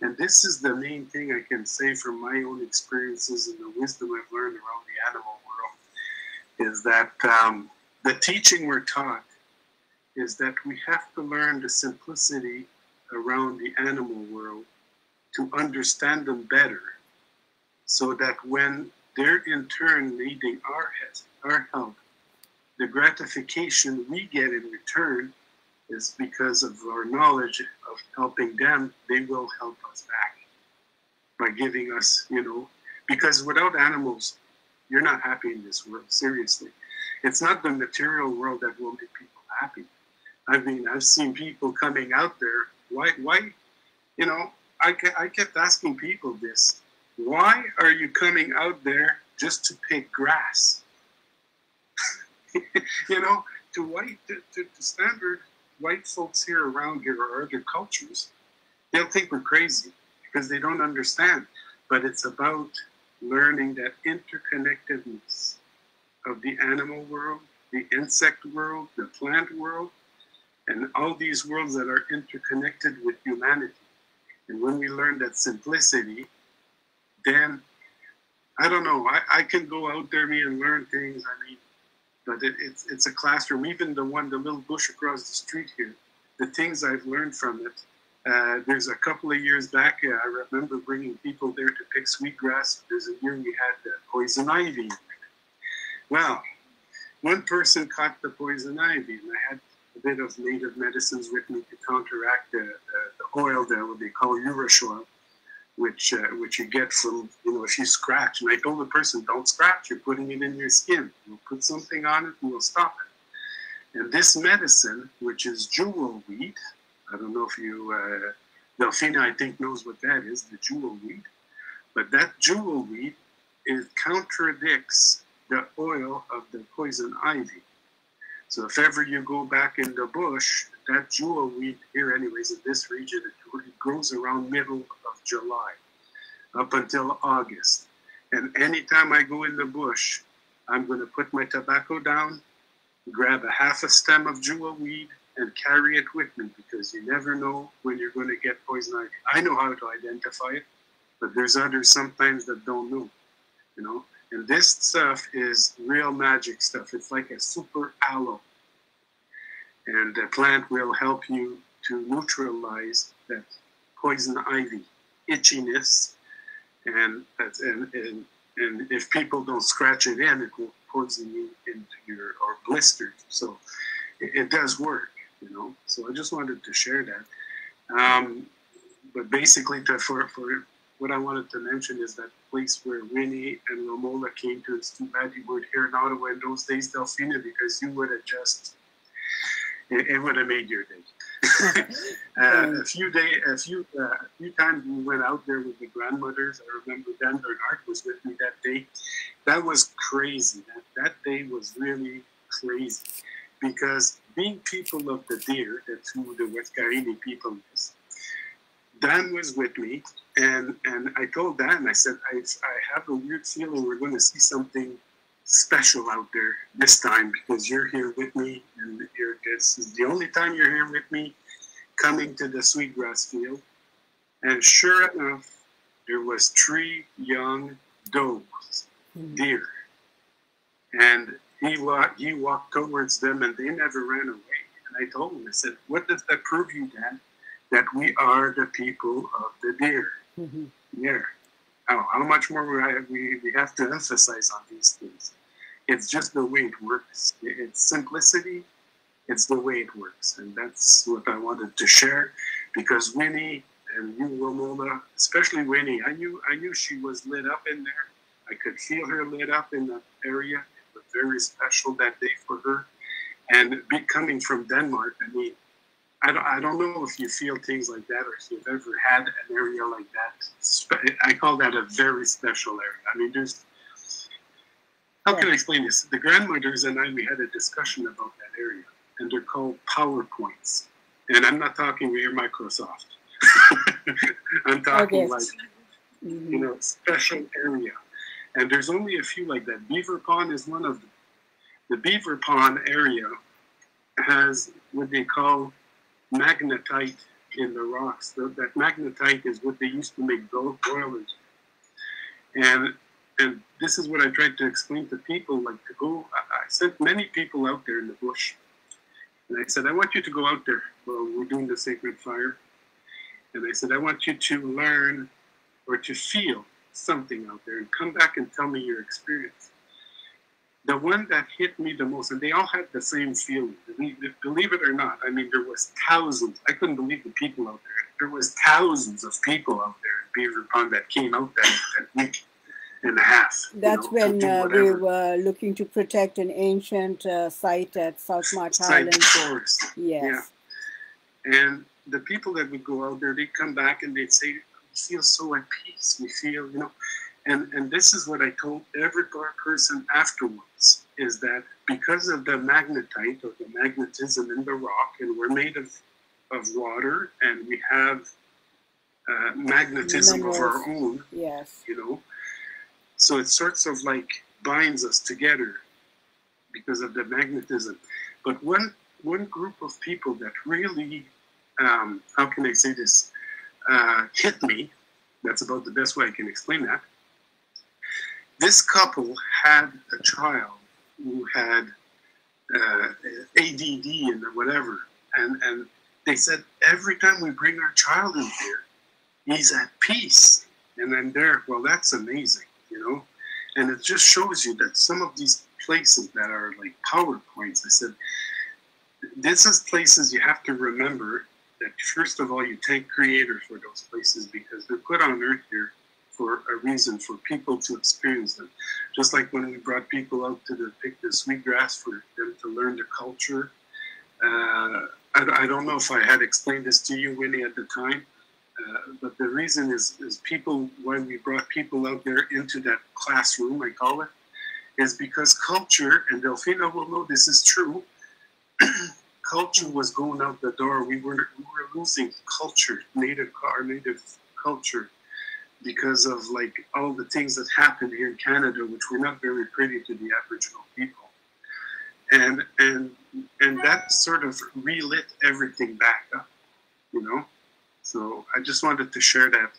And this is the main thing i can say from my own experiences and the wisdom i've learned around the animal world is that um, the teaching we're taught is that we have to learn the simplicity around the animal world to understand them better so that when they're in turn needing our our help. The gratification we get in return is because of our knowledge of helping them, they will help us back by giving us, you know, because without animals, you're not happy in this world, seriously. It's not the material world that will make people happy. I mean, I've seen people coming out there. Why, why, you know, I, I kept asking people this. Why are you coming out there just to pick grass? you know, to white, to, to, to, standard white folks here around here or other cultures, they'll think we're crazy because they don't understand. But it's about learning that interconnectedness of the animal world, the insect world, the plant world, and all these worlds that are interconnected with humanity. And when we learn that simplicity, then I don't know. I, I can go out there and learn things. I mean, but it, it's it's a classroom. Even the one, the little bush across the street here, the things I've learned from it. Uh, there's a couple of years back, uh, I remember bringing people there to pick sweetgrass. There's a year we had uh, poison ivy. Well, one person caught the poison ivy, and I had a bit of native medicines with me to counteract the, the, the oil there, what they call urushiol which uh, which you get from you know if you scratch. And I told the person, don't scratch. You're putting it in your skin. We'll put something on it and we'll stop it. And this medicine, which is jewel weed, I don't know if you uh, Delphina, I think knows what that is, the jewel weed. But that jewel weed it contradicts the oil of the poison ivy. So if ever you go back in the bush, that jewel weed here, anyways, in this region, it grows around middle of July up until August. And anytime I go in the bush, I'm going to put my tobacco down, grab a half a stem of jewel weed, and carry it with me because you never know when you're going to get poison ivy. I know how to identify it, but there's others sometimes that don't know, you know. And this stuff is real magic stuff. It's like a super aloe. And the plant will help you to neutralize that poison ivy itchiness. And, and, and, and if people don't scratch it in, it will poison you into your or blisters. So it, it does work, you know. So I just wanted to share that. Um, but basically, to, for for what I wanted to mention is that place where Winnie and Romola came to. It's too bad you weren't here in Ottawa in those days, Delphina, because you would have just it, it would have made your day. uh, a few day, a few, uh, a few times we went out there with the grandmothers. I remember Dan Bernard was with me that day. That was crazy. That that day was really crazy because being people of the deer, that's who the Wet'karini people is. Dan was with me, and and I told Dan, I said, I, I have a weird feeling we're going to see something special out there this time because you're here with me, and you're, this is the only time you're here with me coming to the sweetgrass field. And sure enough, there was three young does, hmm. deer. And he walked, he walked towards them and they never ran away. And I told him, I said, what does that prove you, Dan? That we are the people of the deer.
Mhm.
Yeah. How, how much more we, we, we have to emphasize on these things. It's just the way it works. It's simplicity. It's the way it works. And that's what I wanted to share because Winnie and you, Romola, especially Winnie, I knew I knew she was lit up in there. I could feel her lit up in that area. It was very special that day for her. And be, coming from Denmark, I mean, I don't, I don't know if you feel things like that or if you've ever had an area like that. I call that a very special area. I mean, there's, how can I explain this? The grandmothers and I, we had a discussion about that area, and they're called PowerPoints. And I'm not talking here Microsoft. I'm talking
Okay.
like
Mhm.
you know, special area. And there's only a few like that. Beaver Pond is one of them. The Beaver Pond area has what they call magnetite in the rocks. Th- That magnetite is what they used to make gold boilers. And and this is what I tried to explain to people. Like to go, I, I sent many people out there in the bush, and I said, I want you to go out there. Well, we're doing the sacred fire, and I said, I want you to learn or to feel something out there and come back and tell me your experience. The one that hit me the most, and they all had the same feeling. Believe, it or not, I mean, there was thousands. I couldn't believe the people out there. There was thousands of people out there in Beaver Pond that came out that, that week and a half. you
That's
know,
when uh, we were looking to protect an ancient uh, site at South March Highlands.
forest.
Yes. Yeah.
And the people that would go out there, they'd come back and they'd say, "We feel so at peace. We feel, you know." And and this is what I told every per- person afterwards is that because of the magnetite or the magnetism in the rock, and we're made of of water, and we have uh, magnetism of our own,
Yes.
you know. So it sorts of like binds us together because of the magnetism. But one one group of people that really, um, how can I say this, uh, hit me. That's about the best way I can explain that. This couple had a child who had uh, ADD and whatever, and and they said every time we bring our child in here, he's at peace. And then there, well, that's amazing, you know. And it just shows you that some of these places that are like PowerPoints, I said, this is places you have to remember that first of all, you thank Creator for those places because they're put on earth here for a reason for people to experience them. Just like when we brought people out to the pick the sweetgrass for them to learn the culture. Uh, I, I don't know if I had explained this to you, Winnie, at the time. Uh, but the reason is, is people, when we brought people out there into that classroom, I call it, is because culture, and Delphina will know this is true, culture was going out the door. We were, we were losing culture, native, our native culture, because of like all the things that happened here in Canada, which were not very pretty to the Aboriginal people. And, and, and that sort of relit everything back up, you know? So I just wanted to share that.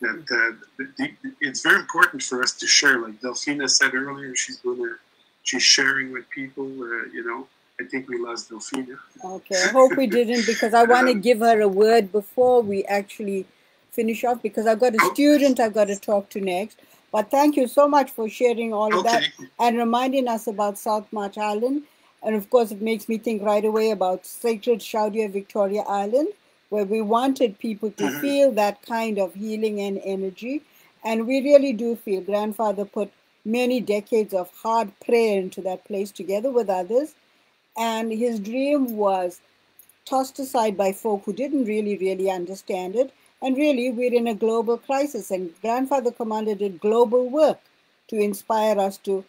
That uh, the, the, it's very important for us to share. Like Delphina said earlier, she's gonna, she's sharing with people. Uh, you know, I think we lost Delphina.
Okay. I hope we didn't because I want to give her a word before we actually finish off because I've got a
Oh.
student I've got to talk to next. But thank you so much for sharing all of that and reminding us about South March Island. And of course, it makes me think right away about Sacred Chaudière Victoria Island, where we wanted people to
Mhm.
feel that kind of healing and energy. And we really do feel grandfather put many decades of hard prayer into that place together with others. And his dream was tossed aside by folk who didn't really, really understand it. And really, we're in a global crisis, and Grandfather Commanda did global work to inspire us to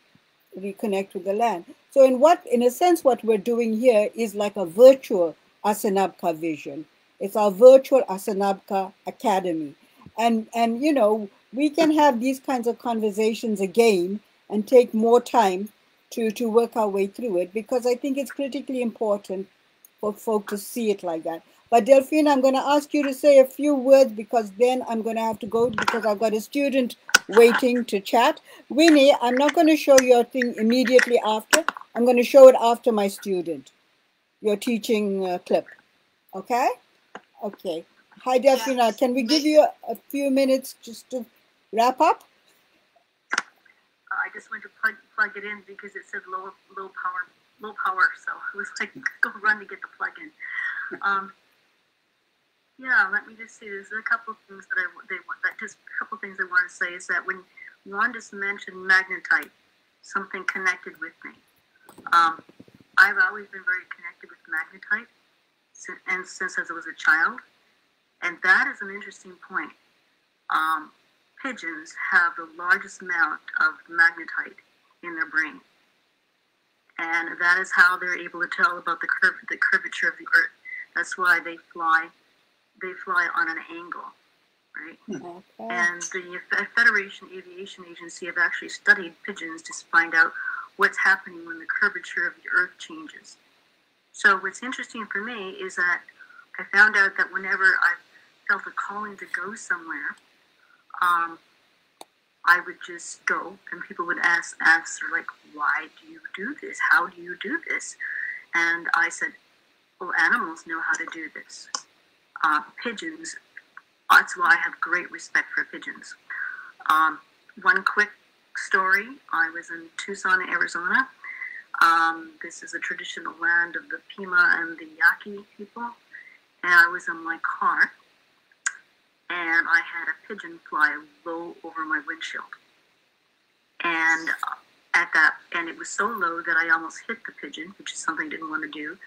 reconnect with the land. So, in what, in a sense, what we're doing here is like a virtual Asinabka vision. It's our virtual Asinabka Academy, and and you know we can have these kinds of conversations again and take more time to to work our way through it because I think it's critically important for folk to see it like that. But Delphine, I'm going to ask you to say a few words because then I'm going to have to go because I've got a student waiting to chat. Winnie, I'm not going to show your thing immediately after. I'm going to show it after my student, your teaching uh, clip. Okay? Okay. Hi, Delphina. Can we give you a, a few minutes just to wrap up?
I just went to plug plug it in because it said low low power low power, so it was like go run to get the plug in. Um, yeah, let me just see. There's a couple of things that I they want that just a couple of things I want to say is that when Juan just mentioned magnetite, something connected with me. Um, I've always been very connected with magnetite, and since as I was a child, and that is an interesting point. Um, pigeons have the largest amount of magnetite in their brain. And that is how they're able to tell about the curve, the curvature of the earth. That's why they fly, they fly on an angle, right?
Okay.
And the Federation Aviation Agency have actually studied pigeons to find out what's happening when the curvature of the earth changes. So what's interesting for me is that I found out that whenever I felt a calling to go somewhere, um, I would just go, and people would ask, answer like, "Why do you do this? How do you do this?" And I said, "Well, animals know how to do this. Uh, pigeons. That's why I have great respect for pigeons." Um, one quick story: I was in Tucson, Arizona. Um, this is a traditional land of the Pima and the Yaqui people, and I was in my car and I had a pigeon fly low over my windshield. And at that, and it was so low that I almost hit the pigeon, which is something I didn't want to do.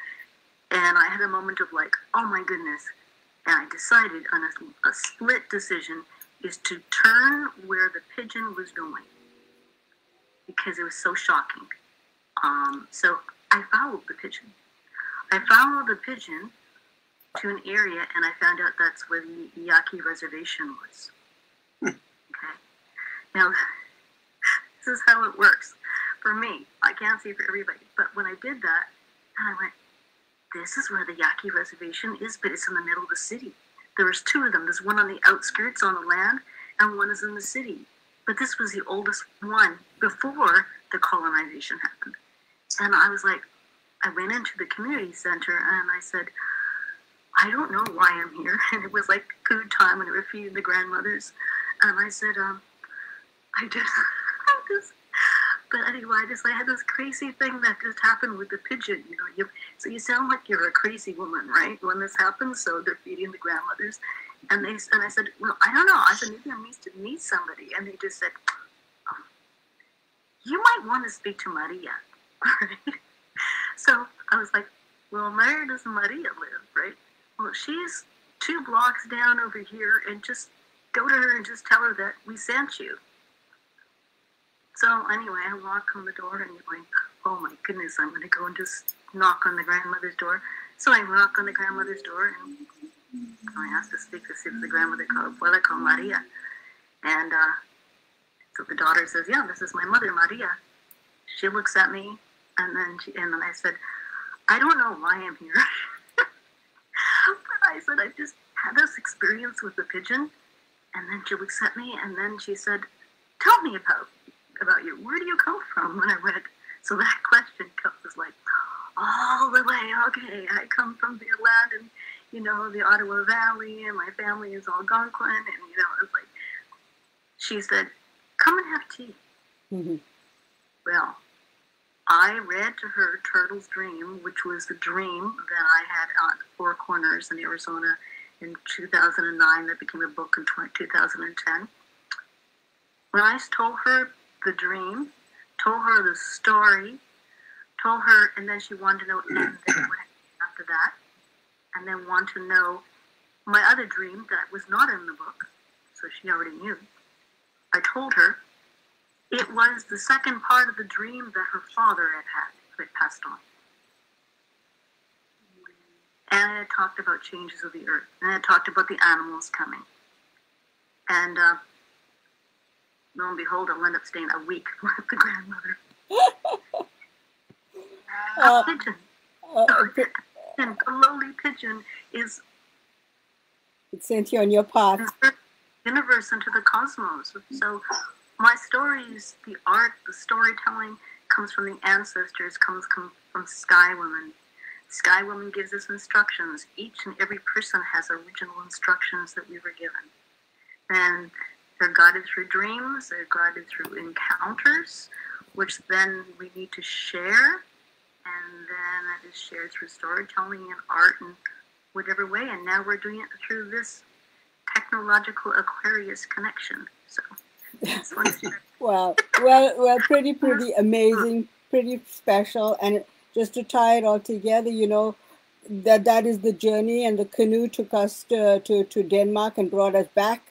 And I had a moment of like, oh my goodness. And I decided on a, a split decision is to turn where the pigeon was going because it was so shocking. Um, so I followed the pigeon. I followed the pigeon to an area and I found out that's where the Yaqui reservation was. okay. Now, this is how it works for me. I can't say for everybody, but when I did that, and I went, this is where the Yaqui reservation is, but it's in the middle of the city. There was two of them. There's one on the outskirts on the land, and one is in the city. But this was the oldest one before the colonization happened. And I was like, I went into the community center and I said, I don't know why I'm here. And it was like food time and we were feeding the grandmothers. And I said, um, I just, I just, but anyway, I just, I had this crazy thing that just happened with the pigeon. You know, you, so you sound like you're a crazy woman, right? When this happens, so they're feeding the grandmothers. And they, and I said, well, I don't know. I said, maybe I'm meant to meet somebody. And they just said, oh, you might want to speak to Maria. So I was like, well, where does Maria live, right? Well, she's two blocks down over here, and just go to her and just tell her that we sent you. So anyway, I walk on the door and you're going, oh my goodness, I'm going to go and just knock on the grandmother's door. So I knock on the grandmother's door and I asked to speak to see if the grandmother called Abuela called Maria. And uh, so the daughter says, yeah, this is my mother, Maria. She looks at me and then she, and then I said, I don't know why I'm here. but I said, I just had this experience with the pigeon. And then she looks at me and then she said, tell me about about you. Where do you come from? And I went, so that question was like, all the way, okay, I come from the and, you know, the Ottawa Valley and my family is Algonquin. And, you know, it's like, she said, come and have tea.
Mhm.
Well, I read to her Turtle's Dream, which was the dream that I had at Four Corners in Arizona in 2009 that became a book in 2010. When I told her the dream, told her the story, told her, and then she wanted to know, after that, and then wanted to know my other dream that was not in the book, so she already knew. I told her it was the second part of the dream that her father had had, who had passed on. And it talked about changes of the earth, and it talked about the animals coming. And uh, lo and behold, I'll end up staying a week with the grandmother.
Uh,
a pigeon,
uh,
a lowly pigeon, is
it sent you on your path.
universe into the cosmos. So my stories, the art, the storytelling comes from the ancestors, comes come from Sky Woman. Sky Woman gives us instructions. Each and every person has original instructions that we were given. And they're guided through dreams, they're guided through encounters, which then we need to share. And then that is shared through storytelling and art and whatever way. And now we're doing it through this technological Aquarius connection. So
Well, well, well, pretty, pretty amazing, pretty special, and just to tie it all together, you know, that that is the journey, and the canoe took us to to, to Denmark and brought us back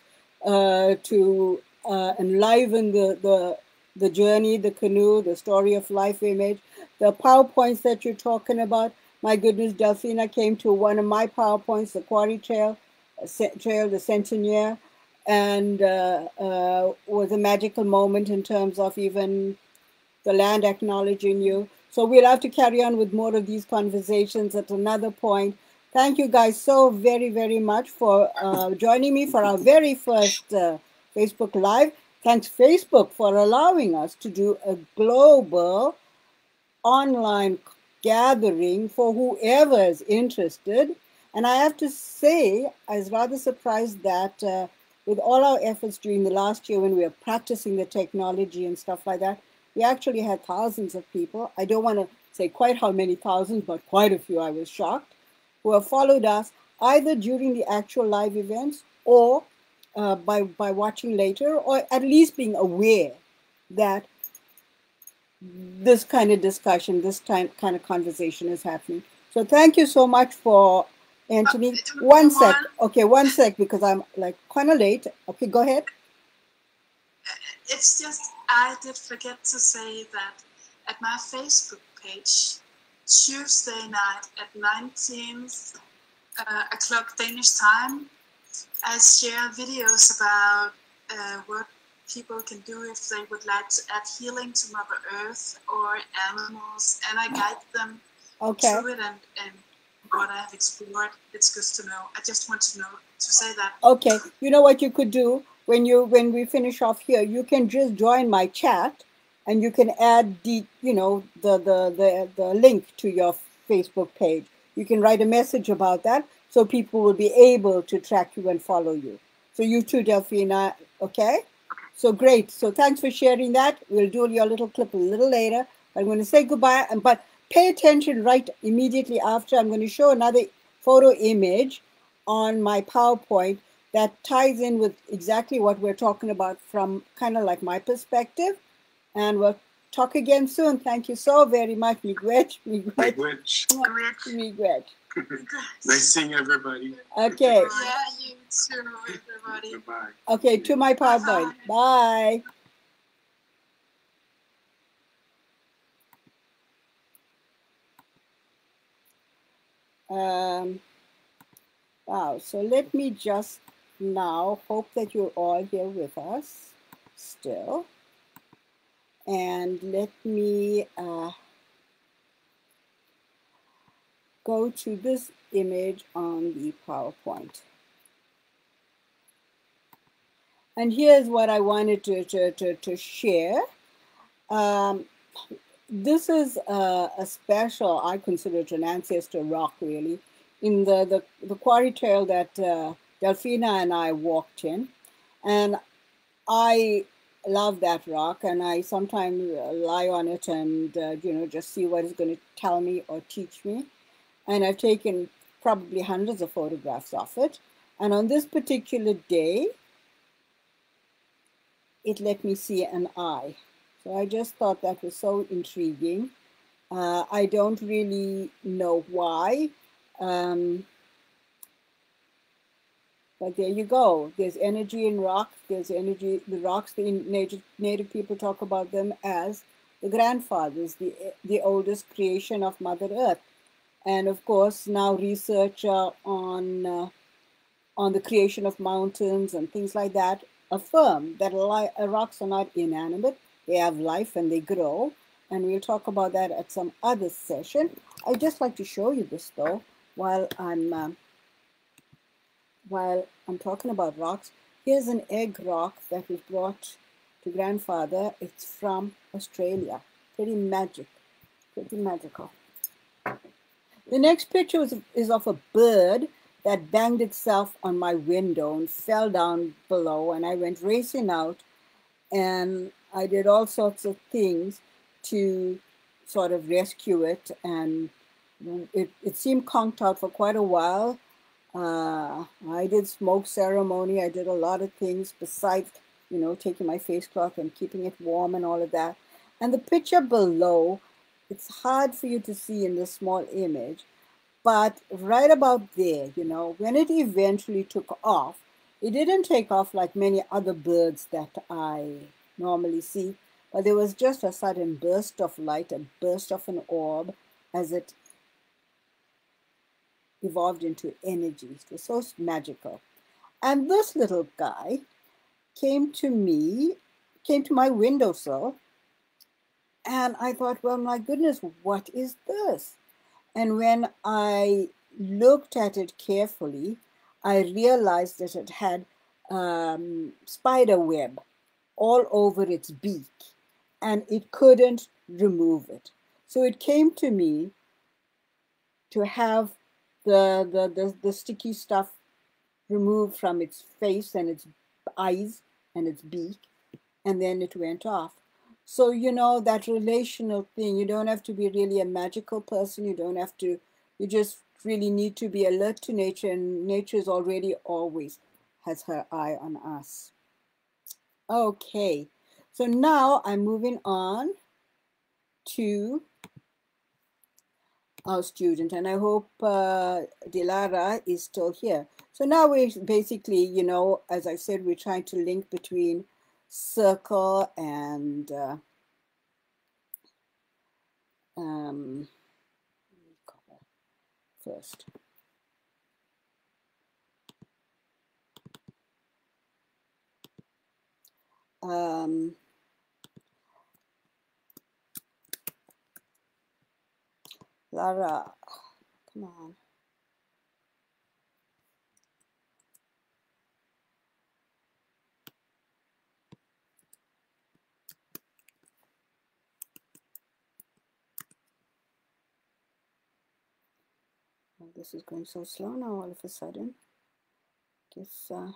uh, to uh, enliven the the the journey, the canoe, the story of life image, the powerpoints that you're talking about. My goodness, Delphina came to one of my powerpoints, the Quarry Trail, Trail, the Centenaire and uh, uh, was a magical moment in terms of even the land acknowledging you. So we'll have to carry on with more of these conversations at another point. Thank you guys so very, very much for uh, joining me for our very first uh, Facebook Live. Thanks, Facebook, for allowing us to do a global online gathering for whoever is interested. And I have to say, I was rather surprised that uh, with all our efforts during the last year when we were practicing the technology and stuff like that, we actually had thousands of people. I don't want to say quite how many thousands, but quite a few. I was shocked who have followed us either during the actual live events or uh, by by watching later, or at least being aware that this kind of discussion, this time kind of conversation is happening. So thank you so much for Anthony.
Uh,
One sec. Okay, one sec because I'm like kind of late. Okay, go ahead.
It's just I did forget to say that at my Facebook page, Tuesday night at 19 uh, o'clock Danish time, I share videos about uh, what people can do if they would like to add healing to Mother Earth or animals, and I guide them
Okay.
through it and, and what I have explored. It's good to know. I just want to know to say that.
Okay. You know what you could do when you when we finish off here, you can just join my chat and you can add the you know the the the, the link to your Facebook page. You can write a message about that so people will be able to track you and follow you. So you too, Delphina, okay? So great. So thanks for sharing that. We'll do your little clip a little later. I'm going to say goodbye, and but pay attention right immediately after. I'm going to show another photo image on my PowerPoint that ties in with exactly what we're talking about from kind of like my perspective. And we'll talk again soon. Thank you so very much. Miigwech, miigwech,
Language.
rich.
miigwech.
Nice seeing everybody.
Okay.
Yeah, you too, everybody.
Goodbye.
Okay, to my PowerPoint. Bye. Um, wow, so let me just now hope that you're all here with us still. And let me uh, go to this image on the PowerPoint. And here's what I wanted to, to, to, to share. Um, this is a, a special, I consider it an ancestor rock really, in the, the, the quarry trail that uh, Delphina and I walked in. And I love that rock, and I sometimes uh, lie on it and uh, you know just see what it's going to tell me or teach me. And I've taken probably hundreds of photographs of it. And on this particular day, it let me see an eye. So I just thought that was so intriguing. Uh, I don't really know why. Um, but there you go. There's energy in rock. There's energy. The rocks. The native native people talk about them as the grandfathers, the the oldest creation of Mother Earth, and of course now research uh, on uh, on the creation of mountains and things like that affirm that uh, rocks are not inanimate. They have life and they grow. And we'll talk about that at some other session. I'd just like to show you this though while I'm um, while I'm talking about rocks, here's an egg rock that was brought to grandfather. It's from Australia. Pretty magic, pretty magical. The next picture is, is of a bird that banged itself on my window and fell down below. And I went racing out and I did all sorts of things to sort of rescue it. And it, it seemed conked out for quite a while. Uh, I did smoke ceremony. I did a lot of things besides, you know, taking my face cloth and keeping it warm and all of that. And the picture below, it's hard for you to see in this small image, but right about there, you know, when it eventually took off, it didn't take off like many other birds that I normally see, but there was just a sudden burst of light, a burst of an orb as it evolved into energy. It was so magical. And this little guy came to me, came to my windowsill, and I thought, well, my goodness, what is this? And when I looked at it carefully, I realized that it had um, spider web all over its beak and it couldn't remove it. So it came to me to have the, the, the, the sticky stuff removed from its face and its eyes and its beak, and then it went off. So, you know, that relational thing, you don't have to be really a magical person. You don't have to, you just really need to be alert to nature, and nature is already always has her eye on us. Okay, so now I'm moving on to our student, and I hope uh, Dilara is still here. So now we basically, you know, as I said, we're trying to link between circle and uh, um, first. Um, Lara, come on. This is going so slow now all of a sudden. Guess uh,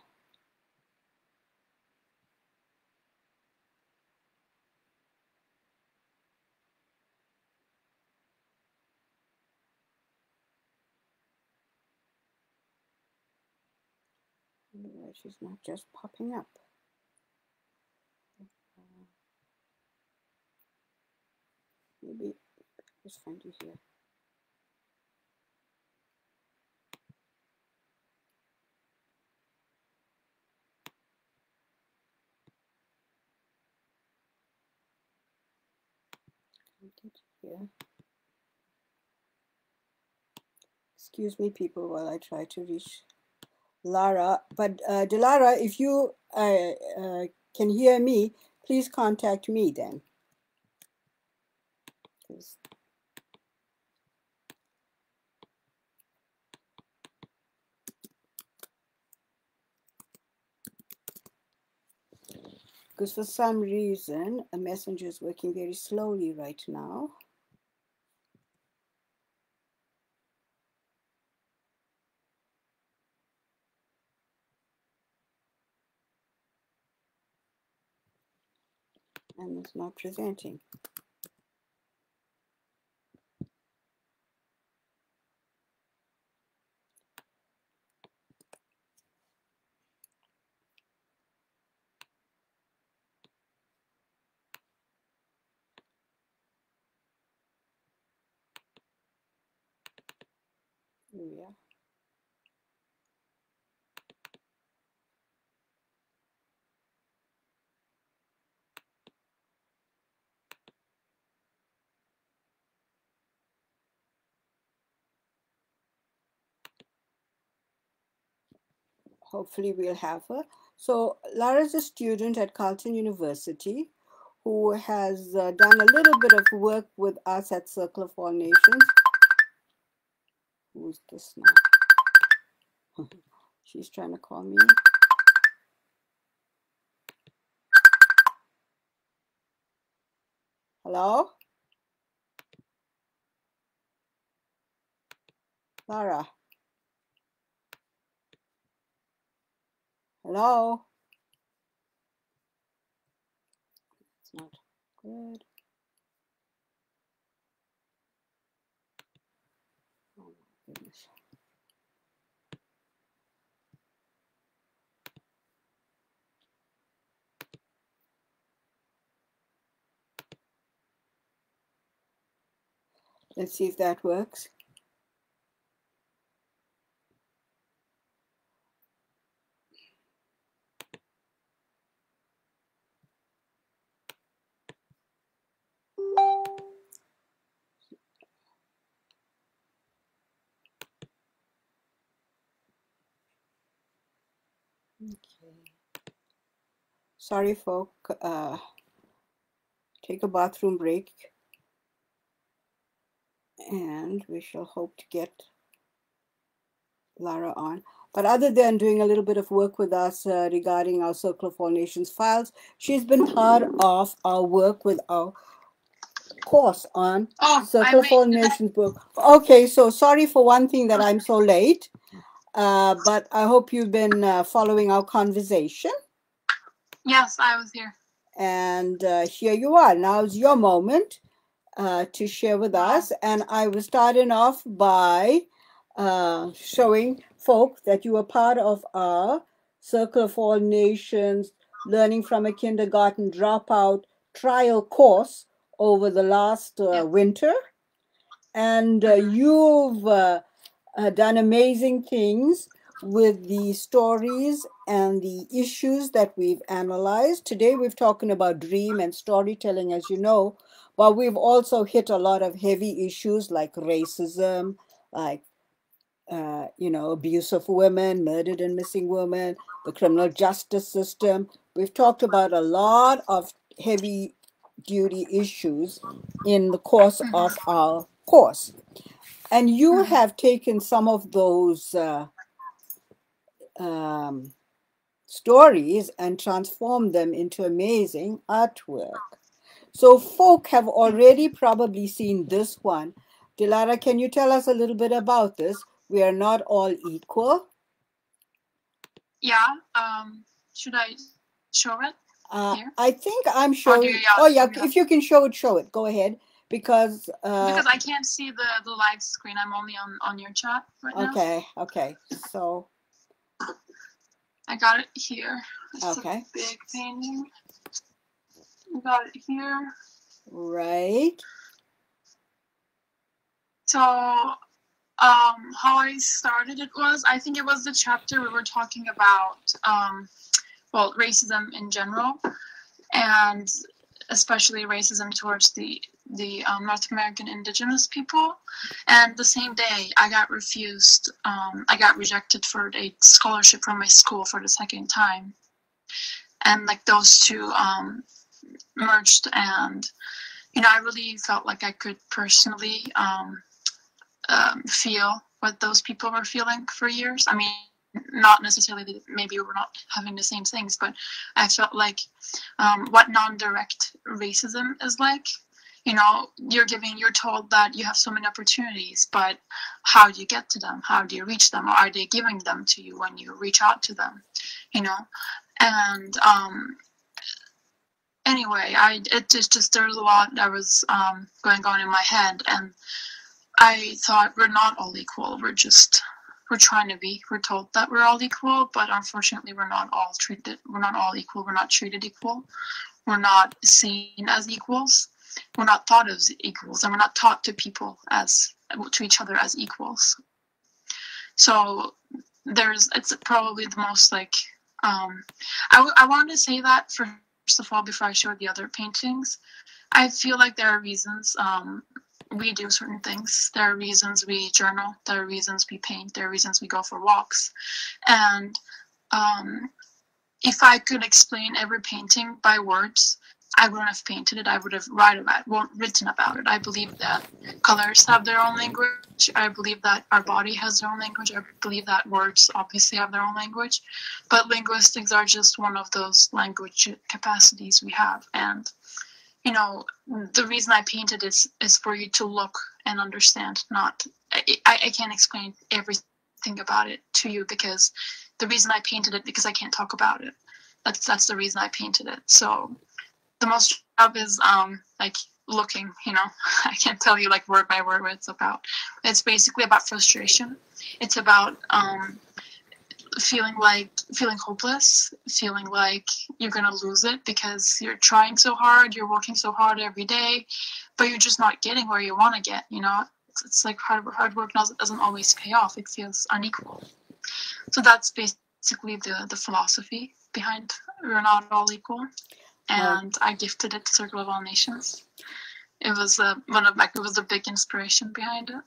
she's not just popping up. Maybe let's find you here. here. Excuse me, people, while I try to reach Lara. But uh, Delara, if you uh, uh, can hear me, please contact me then. Because for some reason, a messenger is working very slowly right now. It's not presenting. Yeah. Hopefully we'll have her. So Lara's a student at Carleton University who has uh, done a little bit of work with us at Circle of All Nations. Who's this now? She's trying to call me. Hello? Lara. Hello? It's not good. Oh my goodness. Let's see if that works. Okay. Sorry, folk. Uh, take a bathroom break. And we shall hope to get Lara on. But other than doing a little bit of work with us uh, regarding our Circle of All Nations files, she's been part of our work with our course on
Oh,
Circle of All. Nations book. Okay, so sorry for one thing that I'm so late, uh, but I hope you've been uh, following our conversation.
Yes, I was here.
And uh, here you are. Now's your moment uh, to share with us. And I was starting off by uh, showing folk that you were part of our Circle of All Nations Learning from a Kindergarten Dropout trial course over the last uh,
Yeah.
winter. And uh, you've uh, done amazing things with the stories and the issues that we've analyzed. Today we've talking about dream and storytelling, as you know, but we've also hit a lot of heavy issues like racism, like uh, you know, abuse of women, murdered and missing women, the criminal justice system. We've talked about a lot of heavy duty issues in the course of our course. And you
Mhm.
have taken some of those uh, um, stories and transformed them into amazing artwork. So, folk have already probably seen this one. Dilara, can you tell us a little bit about this? We are not all equal.
Yeah. Um, should I show it?
Uh, I think I'm showing. Oh, yeah. If you can show it, show it. Go ahead. Because, uh,
Because I can't see the the live screen. I'm only on on your chat right now.
okay, okay. So,
I got it here. It's
Okay.
big painting. I got it here.
right.
So, um, how I started it was I think it was the chapter we were talking about, um, well, racism in general, and especially racism towards the the um, North American Indigenous people. And the same day, I got refused. Um, I got rejected for a scholarship from my school for the second time, and like those two um, merged, and you know, I really felt like I could personally. Um, um, feel what those people were feeling for years. I mean, not necessarily that maybe we're not having the same things, but I felt like um, what non-direct racism is like. You know, you're giving, you're told that you have so many opportunities, but how do you get to them? How do you reach them? Or are they giving them to you when you reach out to them? You know, and um, anyway, I it just just there was a lot that was um, going on in my head, and I thought we're not all equal. We're just we're trying to be. We're told that we're all equal, but unfortunately, we're not all treated. We're not all equal. We're not treated equal. We're not seen as equals. We're not thought of as equals, and we're not taught to people as to each other as equals. So there's it's probably the most like um, I, I wanted to say that first of all before I show the other paintings. I feel like there are reasons um, we do certain things. There are reasons we journal. There are reasons we paint. There are reasons we go for walks. And um, if I could explain every painting by words, I wouldn't have painted it. I would have write about, written about it. I believe that colors have their own language. I believe that our body has their own language. I believe that words obviously have their own language, but linguistics are just one of those language capacities we have. And you know, the reason I painted is is for you to look and understand. Not, I, I can't explain everything about it to you because the reason I painted it because I can't talk about it. That's that's the reason I painted it. So the most job is um like looking you know? I can't tell you like word by word what it's about. It's basically about frustration. It's about um feeling like feeling hopeless feeling like you're gonna lose it because you're trying so hard you're working so hard every day but you're just not getting where you want to get you know? It's, it's like hard, hard work doesn't always pay off. It feels unequal. So that's basically the the philosophy behind we're not all equal and I gifted it to Circle of All Nations. It was uh, one of like it was a big inspiration behind it.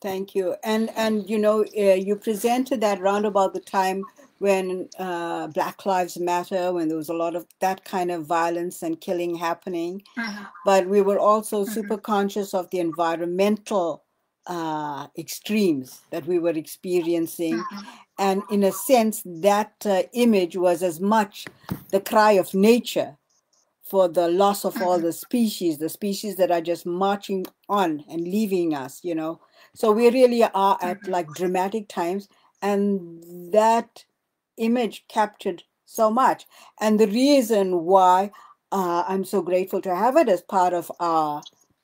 Thank you. And and you know uh, you presented that round about the time when uh, Black Lives Matter, when there was a lot of that kind of violence and killing happening,
mm-hmm.
but we were also
mm-hmm.
super conscious of the environmental uh, extremes that we were experiencing.
Mm-hmm.
And in a sense, that uh, image was as much the cry of nature for the loss of all mm-hmm. the species, the species that are just marching on and leaving us, you know. So we really are at mm-hmm. like dramatic times. And that image captured so much. And the reason why uh, I'm so grateful to have it as part of our,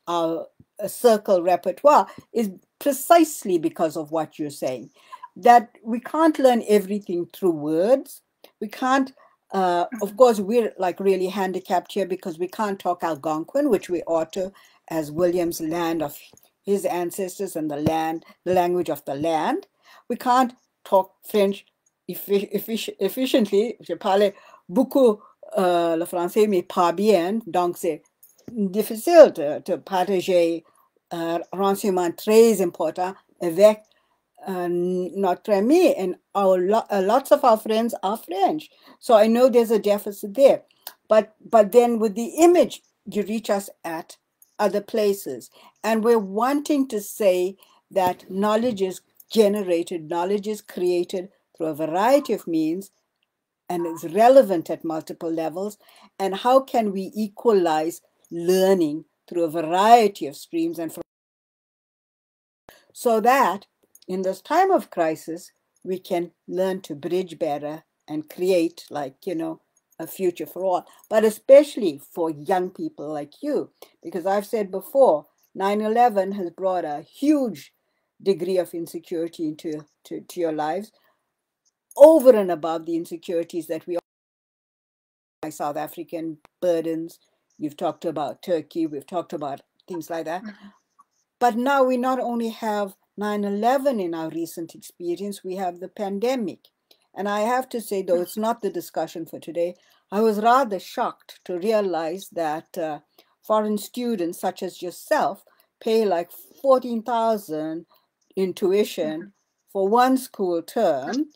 our uh, circle repertoire is precisely because of what you're saying that we can't learn everything through words we can't uh, of
Mm-hmm.
course we're like really handicapped here because we can't talk algonquin which we ought to as william's land of his ancestors and the land the language of the land. We can't talk french effi- effic- efficiently. Je parle beaucoup euh, le français mais pas bien. Donc c'est difficile de, de partager un renseignement très important avec notre ami and our uh, lots of our friends are French. So I know there's a deficit there. But but then with the image, you reach us at other places. And we're wanting to say that knowledge is generated, knowledge is created through a variety of means and is relevant at multiple levels. And how can we equalize learning through a variety of streams and so that in this time of crisis we can learn to bridge better and create like you know a future for all but especially for young people like you because i've said before 9-11 has brought a huge degree of insecurity into to, to your lives over and above the insecurities that we all my south african burdens you've talked about turkey we've talked about things like that
Mhm.
but now we not only have 9 11 in our recent experience, we have the pandemic. And I have to say, though it's not the discussion for today, I was rather shocked to realize that uh, foreign students, such as yourself, pay like 14,000 in tuition for one school term.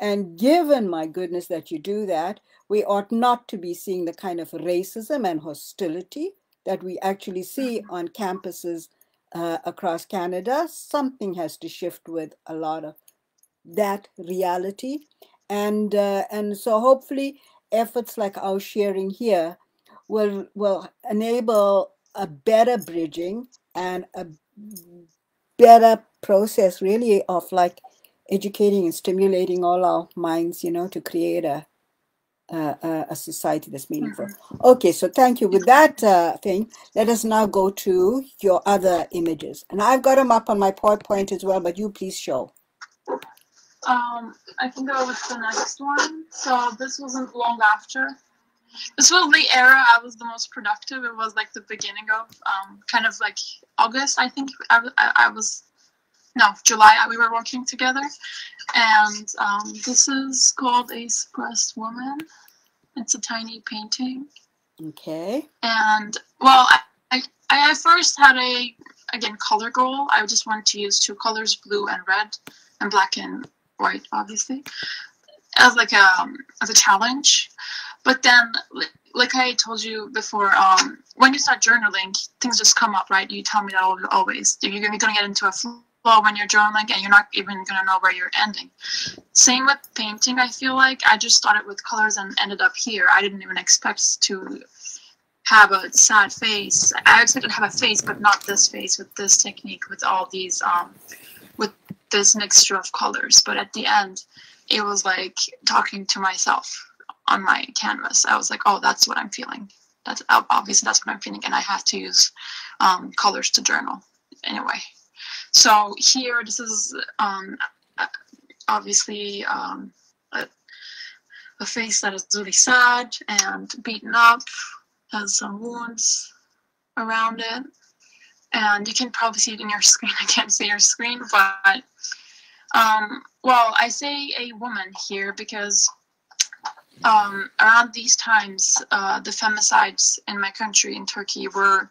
And given, my goodness, that you do that, we ought not to be seeing the kind of racism and hostility that we actually see on campuses uh, across Canada. Something has to shift with a lot of that reality, and uh, and so hopefully efforts like our sharing here will will enable a better bridging and a better process really of like educating and stimulating all our minds you know to create a uh, uh, a society that's meaningful. Okay, so thank you. With that uh, thing, let us now go to your other images. And I've got them up on my PowerPoint as well, but you please show.
Um, I can go with the next one. So this wasn't long after. This was the era I was the most productive. It was like the beginning of um, kind of like August, I think. I, I, I was no July. We were working together, and um, this is called a suppressed woman. It's a tiny painting,
Okay.
and well, I, I, I first had a again color goal. I just wanted to use two colors, blue and red, and black and white, obviously, as like a um, as a challenge. But then, like I told you before, um, when you start journaling, things just come up, right? You tell me that always. You're gonna, you're gonna get into a flow when you're journaling, and you're not even gonna know where you're ending. Same with painting. I feel like I just started with colors and ended up here. I didn't even expect to have a sad face. I expected to have a face, but not this face with this technique, with all these, um, with this mixture of colors. But at the end, it was like talking to myself on my canvas. I was like, oh, that's what I'm feeling. That's obviously that's what I'm feeling, and I had to use um, colors to journal anyway. So here, this is um, uh, obviously um, a, a face that is really sad and beaten up, has some wounds around it, and you can probably see it in your screen. I can't see your screen, but um, well, I say a woman here because um, around these times, uh, the femicides in my country, in Turkey, were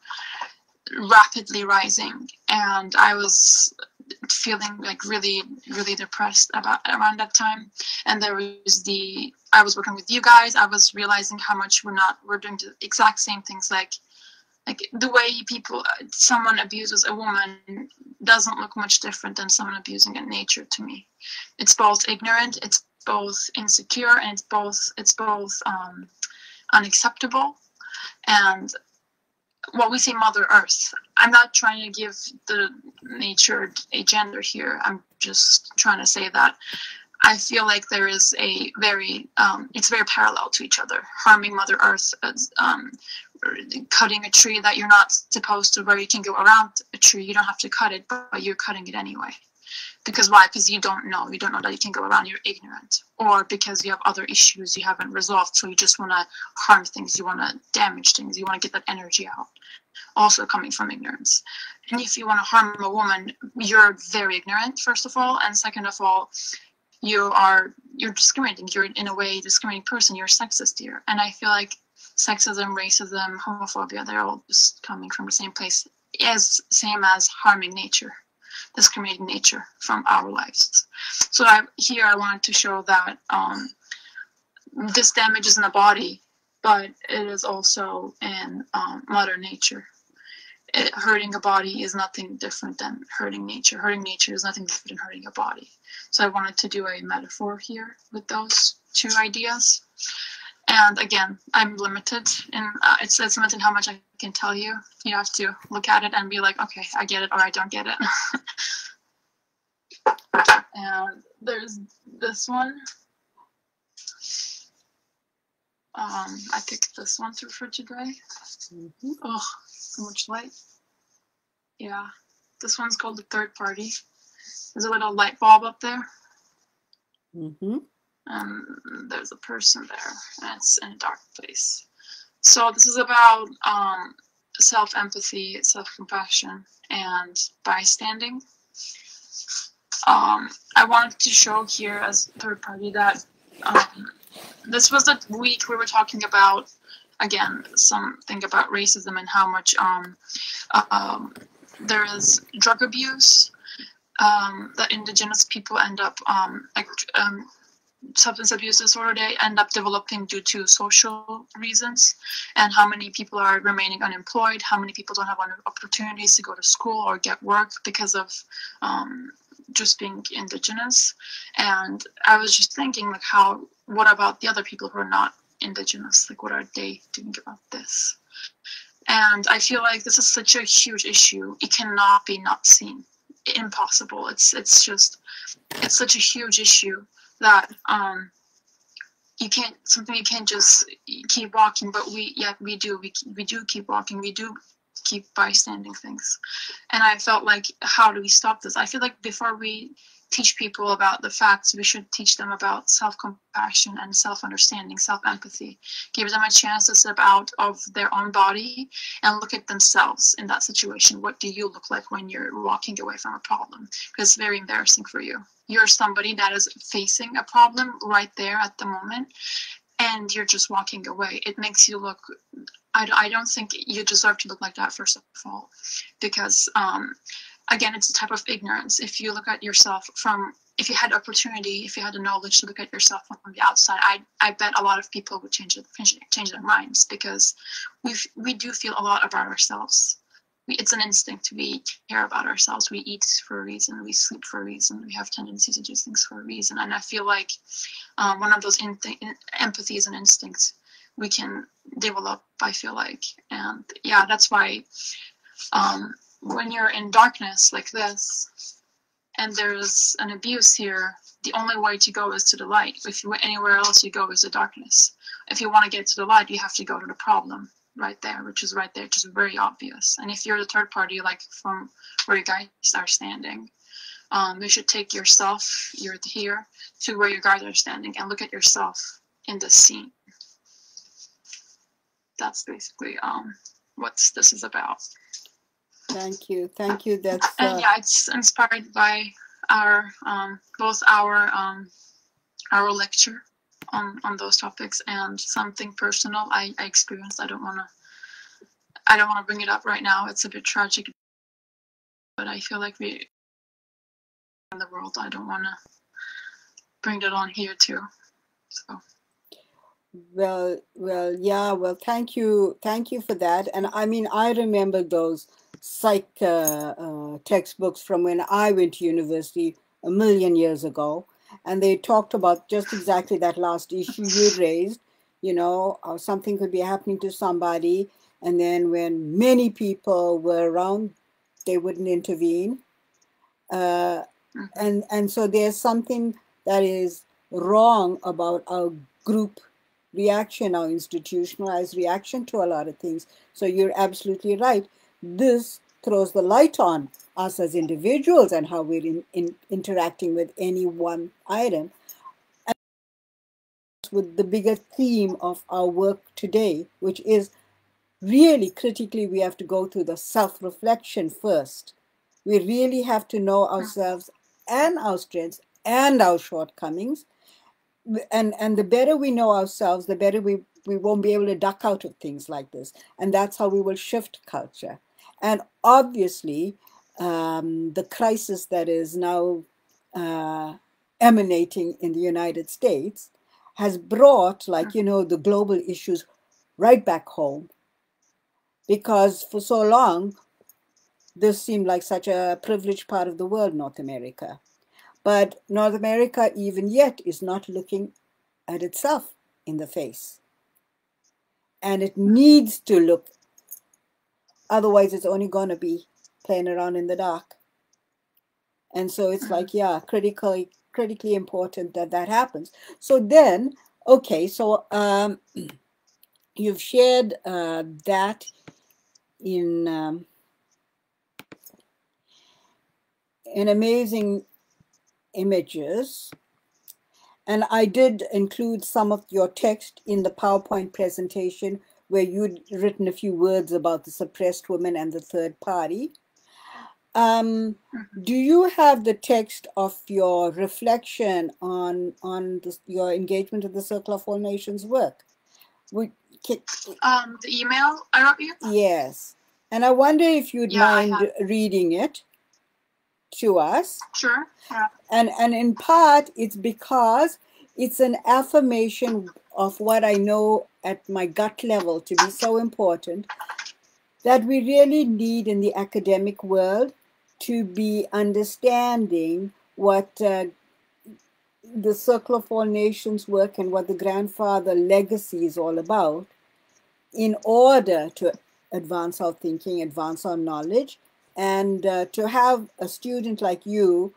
rapidly rising, and I was feeling like really, really depressed about around that time. And there was the I was working with you guys. I was realizing how much we're not we're doing the exact same things like like the way people someone abuses a woman doesn't look much different than someone abusing a nature to me it's both ignorant it's both insecure and it's both it's both um, unacceptable and what we say mother earth. I'm not trying to give the nature a gender here. I'm just trying to say that i feel like there is a very um, it's very parallel to each other. Harming mother earth as, um, cutting a tree that you're not supposed to where you can go around a tree. You don't have to cut it but you're cutting it anyway because why? Because you don't know. You don't know that you can go around. You're ignorant. Or because you have other issues you haven't resolved so you just want to harm things. You want to damage things. You want to get that energy out. Also coming from ignorance. And if you want to harm a woman you're very ignorant first of all. And second of all you are you're discriminating. You're in a way discriminating person. You're sexist here. And i feel like sexism racism homophobia they're all just coming from the same place as same as harming nature discriminating nature from our lives. So I, here I wanted to show that um, this damage is in the body, but it is also in um, Mother Nature. It, hurting a body is nothing different than hurting nature. Hurting nature is nothing different than hurting a body. So I wanted to do a metaphor here with those two ideas. And again, I'm limited, and uh, it's, it's limited how much I can tell you. You have to look at it and be like, okay, I get it, or I don't get it. and there's this one. Um, I picked this one through for today.
Mhm.
Oh, so much light. Yeah, this one's called the third party. There's a little light bulb up there,
Mhm.
And there's a person there, and it's in a dark place. So this is about um, self empathy, self compassion, and bystanding. Um, I wanted to show here as third party that um, this was the week we were talking about again something about racism and how much um, uh, um, there is drug abuse um, that indigenous people end up um, um, substance abuse disorder they end up developing due to social reasons. And how many people are remaining unemployed how many people don't have opportunities to go to school or get work because of um, just being indigenous. And i was just thinking like how what about the other people who are not indigenous? Like what are they doing about this? And i feel like this is such a huge issue. It cannot be not seen. Impossible. It's it's just it's such a huge issue that um you can't something you can't just keep walking but we yeah we do we, we do keep walking we do keep bystanding things. And i felt like how do we stop this? I feel like before we teach people about the facts we should teach them about self-compassion and self-understanding self-empathy. Give them a chance to step out of their own body and look at themselves in that situation. What do you look like when you're walking away from a problem? Because it's very embarrassing for you. You're somebody that is facing a problem right there at the moment and you're just walking away. It makes you look I, I don't think you deserve to look like that first of all because um, again it's a type of ignorance. If you look at yourself from if you had opportunity if you had the knowledge to look at yourself from the outside i i bet a lot of people would change change their minds because we we do feel a lot about ourselves. We, it's an instinct. We care about ourselves. We eat for a reason. We sleep for a reason. We have tendency to do things for a reason. And i feel like um, one of those in, in, empathies and instincts we can develop i feel like. And yeah that's why um, when you're in darkness like this and there's an abuse here the only way to go is to the light. If you anywhere else you go is the darkness. If you want to get to the light you have to go to the problem right there which is right there just very obvious. And if you're the third party like from where you guys are standing um, you should take yourself you're here to where you guys are standing and look at yourself in the scene. That's basically um, what this is about
Thank you. Thank you. That's uh,
and yeah, it's inspired by our um, both our um, our lecture on on those topics and something personal I, I experienced. I don't want to I don't want to bring it up right now. It's a bit tragic, but I feel like we in the world. I don't want to bring it on here too. So.
Well, well, yeah. Well, thank you, thank you for that. And I mean, I remember those psych uh, uh, textbooks from when I went to university a million years ago, and they talked about just exactly that last issue you raised. You know, how something could be happening to somebody, and then when many people were around, they wouldn't intervene. Uh, and and so there's something that is wrong about our group reaction, our institutionalized reaction to a lot of things. So you're absolutely right. This throws the light on us as individuals and how we're in, in interacting with any one item. And with the bigger theme of our work today, which is really critically, we have to go through the self reflection first. We really have to know ourselves and our strengths and our shortcomings. And, and the better we know ourselves, the better we, we won't be able to duck out of things like this. And that's how we will shift culture. And obviously, um, the crisis that is now uh, emanating in the United States has brought, like, you know, the global issues right back home. Because for so long, this seemed like such a privileged part of the world, North America. But North America, even yet, is not looking at itself in the face. And it needs to look Otherwise, it's only going to be playing around in the dark. And so it's like, yeah, critically critically important that that happens. So then, okay, so um, you've shared uh, that in um, in amazing images. And I did include some of your text in the PowerPoint presentation where you'd written a few words about the suppressed woman and the third party. Um, mm-hmm. do you have the text of your reflection on on the, your engagement with the Circle of All Nations work?
Would, can, um, the email I wrote you.
Yes, and I wonder if you'd yeah, mind reading it to us.
Sure. Yeah.
And and in part, it's because it's an affirmation of what I know at my gut level to be so important that we really need in the academic world to be understanding what uh, the Circle of All Nations work and what the grandfather legacy is all about in order to advance our thinking, advance our knowledge, and uh, to have a student like you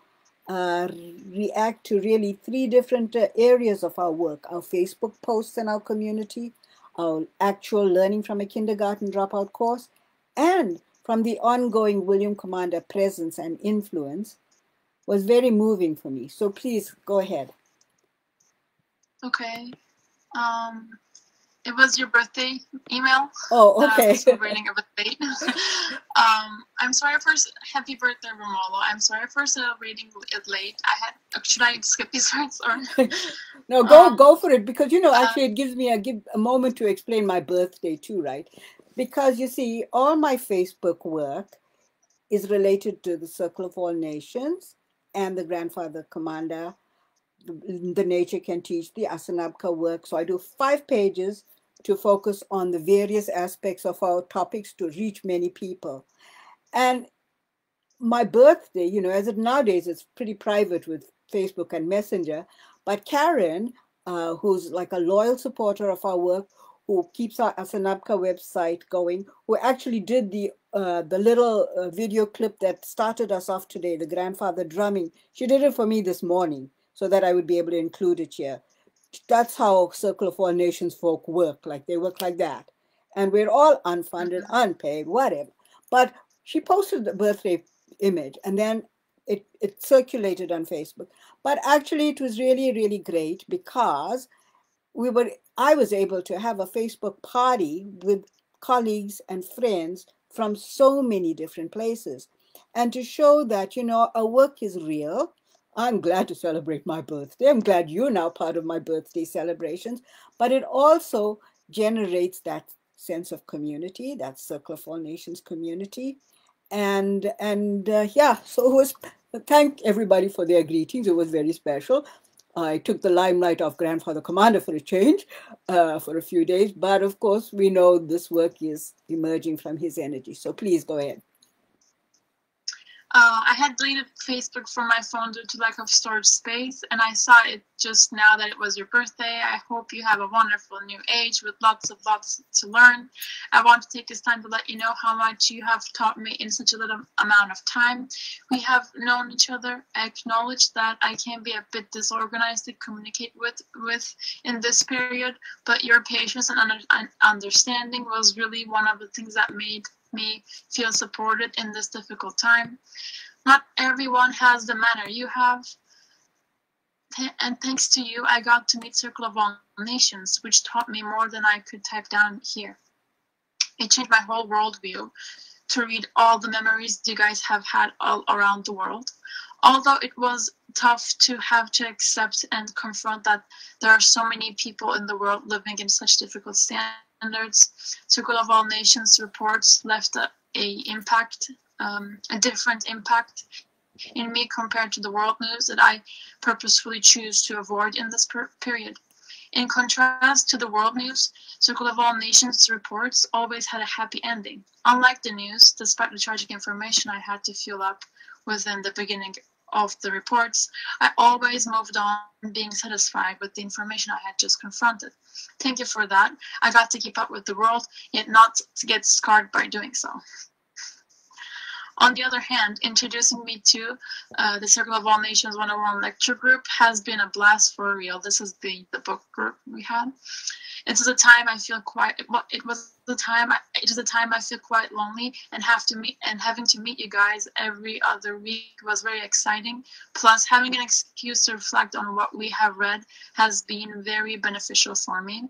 uh, react to really three different uh, areas of our work our Facebook posts in our community, our actual learning from a kindergarten dropout course, and from the ongoing William Commanda presence and influence was very moving for me. So please go ahead.
Okay. Um, it was your birthday email.
Oh, okay.
celebrating a birthday. um, I'm sorry for happy birthday, Romola. I'm sorry for celebrating it late. I had should I skip these parts or?
no, go um, go for it because you know actually it gives me a give a moment to explain my birthday too, right? Because you see, all my Facebook work is related to the Circle of All Nations and the Grandfather Commanda the, the nature can teach the Asinabka work. So I do five pages to focus on the various aspects of our topics to reach many people. And my birthday, you know, as it nowadays it's pretty private with Facebook and Messenger, but Karen, uh, who's like a loyal supporter of our work, who keeps our Asinabka website going, who actually did the uh, the little uh, video clip that started us off today, the grandfather drumming. She did it for me this morning so that I would be able to include it here. That's how Circle of All Nations folk work. Like they work like that. And we're all unfunded, mm-hmm. unpaid, whatever. But she posted the birthday image and then it, it circulated on Facebook. But actually it was really, really great because we were I was able to have a Facebook party with colleagues and friends from so many different places. And to show that, you know, our work is real I'm glad to celebrate my birthday. I'm glad you're now part of my birthday celebrations. But it also generates that sense of community, that Circle of All Nations community. And and uh, yeah, so it was thank everybody for their greetings. It was very special. I took the limelight off Grandfather Commanda for a change uh, for a few days, but of course we know this work is emerging from his energy. So please go ahead.
Uh, I had deleted Facebook from my phone due to lack of storage space, and I saw it just now that it was your birthday. I hope you have a wonderful new age with lots of lots to learn. I want to take this time to let you know how much you have taught me in such a little amount of time. We have known each other. I acknowledge that I can be a bit disorganized to communicate with with in this period, but your patience and under, understanding was really one of the things that made me feel supported in this difficult time. Not everyone has the manner you have. And thanks to you, I got to meet Circle of All Nations, which taught me more than I could type down here. It changed my whole worldview to read all the memories you guys have had all around the world. Although it was tough to have to accept and confront that there are so many people in the world living in such difficult standards standards. Circle of All Nations reports left a, a impact, um, a different impact in me compared to the world news that I purposefully choose to avoid in this per- period. In contrast to the world news, Circle of All Nations reports always had a happy ending. Unlike the news, despite the tragic information I had to fuel up within the beginning of the reports, I always moved on being satisfied with the information I had just confronted. Thank you for that. I got to keep up with the world, yet not to get scarred by doing so. On the other hand, introducing me to uh, the Circle of All Nations 101 lecture group has been a blast for real. This is the, the book group we had. It is a time I feel quite. Well, it was the time. I, it is a time I feel quite lonely, and have to meet and having to meet you guys every other week was very exciting. Plus, having an excuse to reflect on what we have read has been very beneficial for me.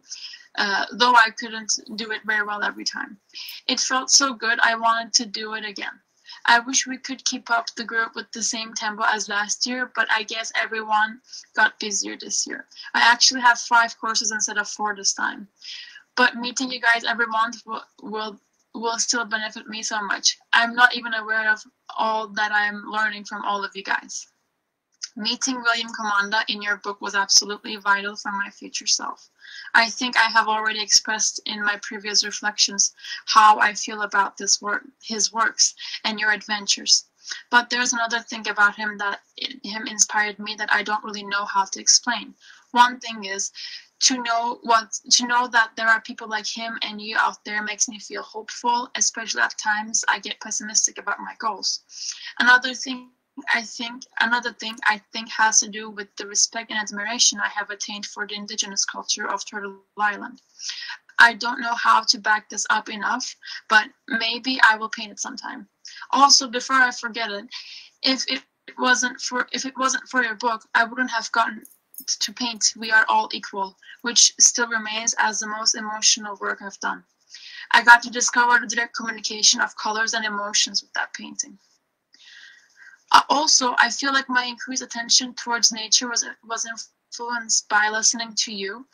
Uh, though I couldn't do it very well every time. It felt so good, I wanted to do it again. I wish we could keep up the group with the same tempo as last year, but I guess everyone got busier this year. I actually have five courses instead of four this time. But meeting you guys every month will, will will still benefit me so much. I'm not even aware of all that I'm learning from all of you guys. Meeting William Commanda in your book was absolutely vital for my future self. I think I have already expressed in my previous reflections how I feel about this work, his works, and your adventures. But there's another thing about him that him inspired me that I don't really know how to explain. One thing is to know what to know that there are people like him and you out there makes me feel hopeful, especially at times I get pessimistic about my goals. Another thing I think another thing I think has to do with the respect and admiration I have attained for the indigenous culture of Turtle Island. I don't know how to back this up enough, but maybe I will paint it sometime. Also, before I forget it, if it wasn't for if it wasn't for your book, I wouldn't have gotten to paint We Are All Equal, which still remains as the most emotional work I've done. I got to discover the direct communication of colors and emotions with that painting. Uh, also, I feel like my increased attention towards nature was was influenced by listening to you.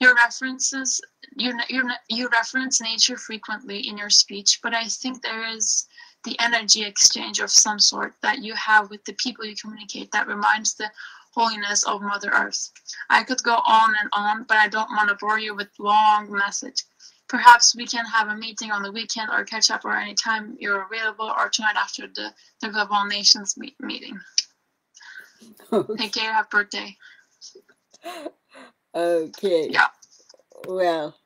Your references, you you you reference nature frequently in your speech, but I think there is the energy exchange of some sort that you have with the people you communicate that reminds the holiness of Mother Earth. I could go on and on, but I don't want to bore you with long message. Perhaps we can have a meeting on the weekend or catch up or anytime you're available or tonight after the, the Global Nations meet, meeting. Okay. Take care. Happy birthday.
Okay.
Yeah.
Well,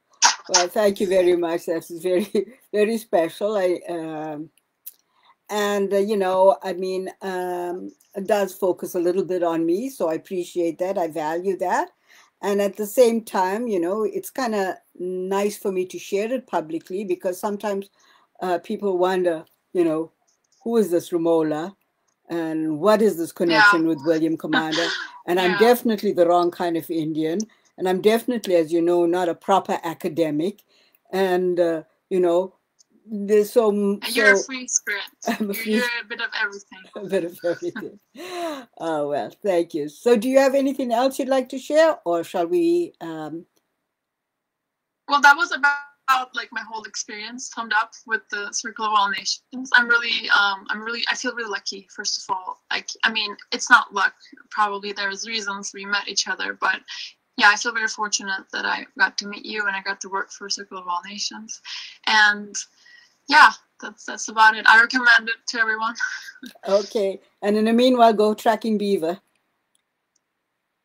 well, thank you very much. That's very, very special. I um, and uh, you know, I mean, um, it does focus a little bit on me, so I appreciate that. I value that, and at the same time, you know, it's kind of nice for me to share it publicly because sometimes uh, people wonder, you know, who is this Romola, and what is this connection
Yeah.
with William Commanda? And I'm definitely the wrong kind of Indian, and I'm definitely, as you know, not a proper academic, and uh, you know, there's so
you're a free spirit.
A
You're,
free
you're a bit of everything.
a bit of everything. Oh well, thank you. So, do you have anything else you'd like to share, or shall we? Um,
Well, that was about like my whole experience summed up with the Circle of All Nations. I'm really, um, I'm really, I feel really lucky. First of all, like, I mean, it's not luck. Probably there's reasons we met each other, but yeah, I feel very fortunate that I got to meet you and I got to work for Circle of All Nations, and yeah, that's that's about it. I recommend it to everyone.
okay, and in the meanwhile, go tracking beaver.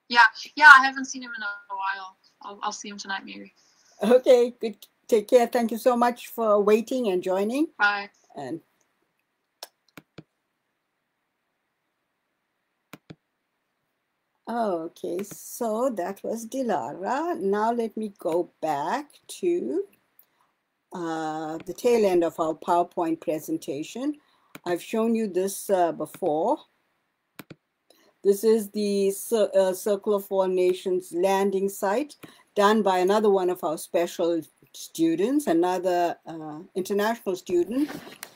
Yeah, yeah, I haven't seen him in a while. I'll, I'll see him tonight maybe.
Okay, good. Take care. Thank you so much for waiting and joining.
Bye.
And okay, so that was Dilara. Now let me go back to uh, the tail end of our PowerPoint presentation. I've shown you this uh, before. This is the uh, Circle of All Nations landing site done by another one of our special students, another uh, international student.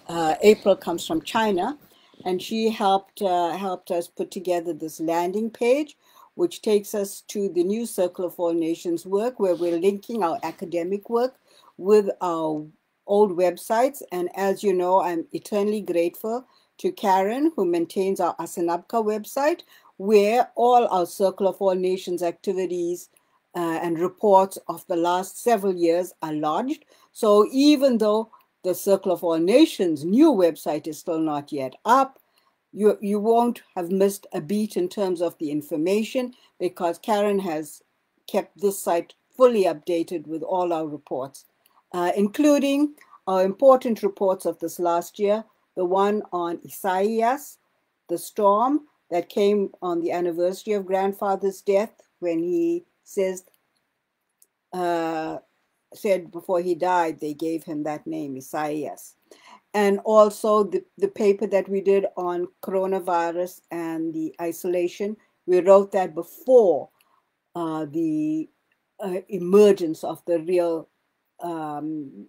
Uh, April comes from China, and she helped helped us put together this landing page, which takes us to the new Circle of All Nations work, where we're linking our academic work with our old websites. And as you know, I'm eternally grateful to Karen, who maintains our Asinabka website, where all our Circle of All Nations activities uh, and reports of the last several years are lodged. So even though the Circle of All Nations new website is still not yet up, you, you won't have missed a beat in terms of the information because Karen has kept this site fully updated with all our reports, uh, including our important reports of this last year, the one on Isaias, the storm that came on the anniversary of grandfather's death when he says uh, said before he died they gave him that name Isaias. And also the, the paper that we did on coronavirus and the isolation we wrote that before uh, the uh, emergence of the real um,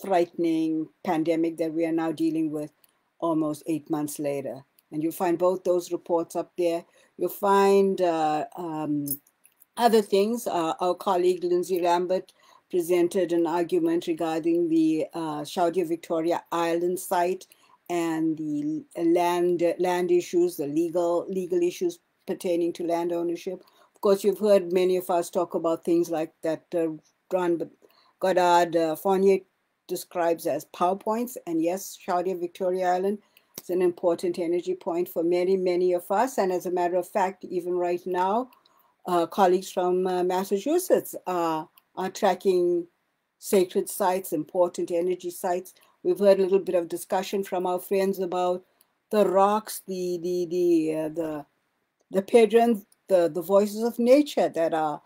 frightening pandemic that we are now dealing with almost eight months later. And you'll find both those reports up there. You'll find uh, um, other things. Uh, our colleague Lindsay Lambert presented an argument regarding the uh, Chaudière Victoria Island site and the land land issues, the legal legal issues pertaining to land ownership. Course, you've heard many of us talk about things like that uh, Ron Goddard uh, Fournier describes as PowerPoints. And yes, Chaudière Victoria Island is an important energy point for many, many of us. And as a matter of fact, even right now, uh, colleagues from uh, Massachusetts are, are tracking sacred sites, important energy sites We've heard a little bit of discussion from our friends about the rocks, the the the uh, the the patrons, the the voices of nature that are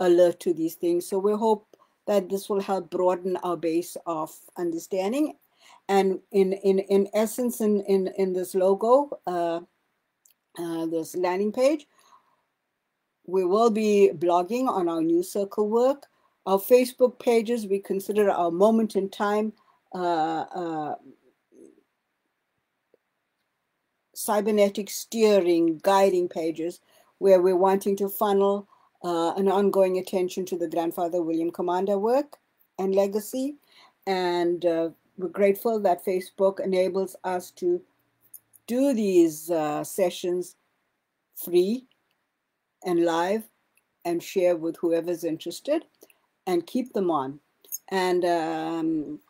alert to these things. So we hope that this will help broaden our base of understanding. And in in in essence, in in in this logo, uh, uh, this landing page, we will be blogging on our new circle work. Our Facebook pages we consider our moment in time uh, uh, cybernetic steering guiding pages where we're wanting to funnel uh, an ongoing attention to the grandfather William Commanda work and legacy. And uh, we're grateful that Facebook enables us to do these uh, sessions free and live and share with whoever's interested and keep them on. And um,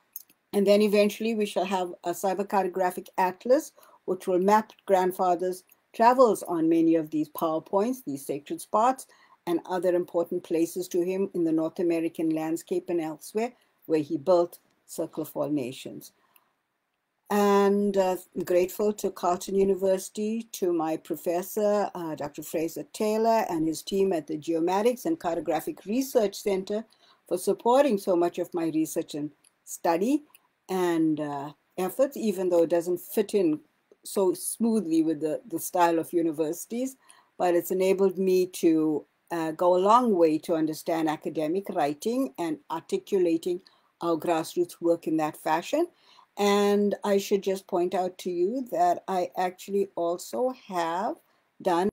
and then eventually we shall have a cyber cartographic atlas, which will map grandfather's travels on many of these PowerPoints, these sacred spots, and other important places to him in the North American landscape and elsewhere, where he built Circle of All Nations. And uh, grateful to Carleton University, to my professor, uh, Dr. Fraser Taylor, and his team at the Geomatics and Cartographic Research Center for supporting so much of my research and study and uh, efforts, even though it doesn't fit in so smoothly with the, the style of universities, but it's enabled me to uh, go a long way to understand academic writing and articulating our grassroots work in that fashion. And I should just point out to you that I actually also have done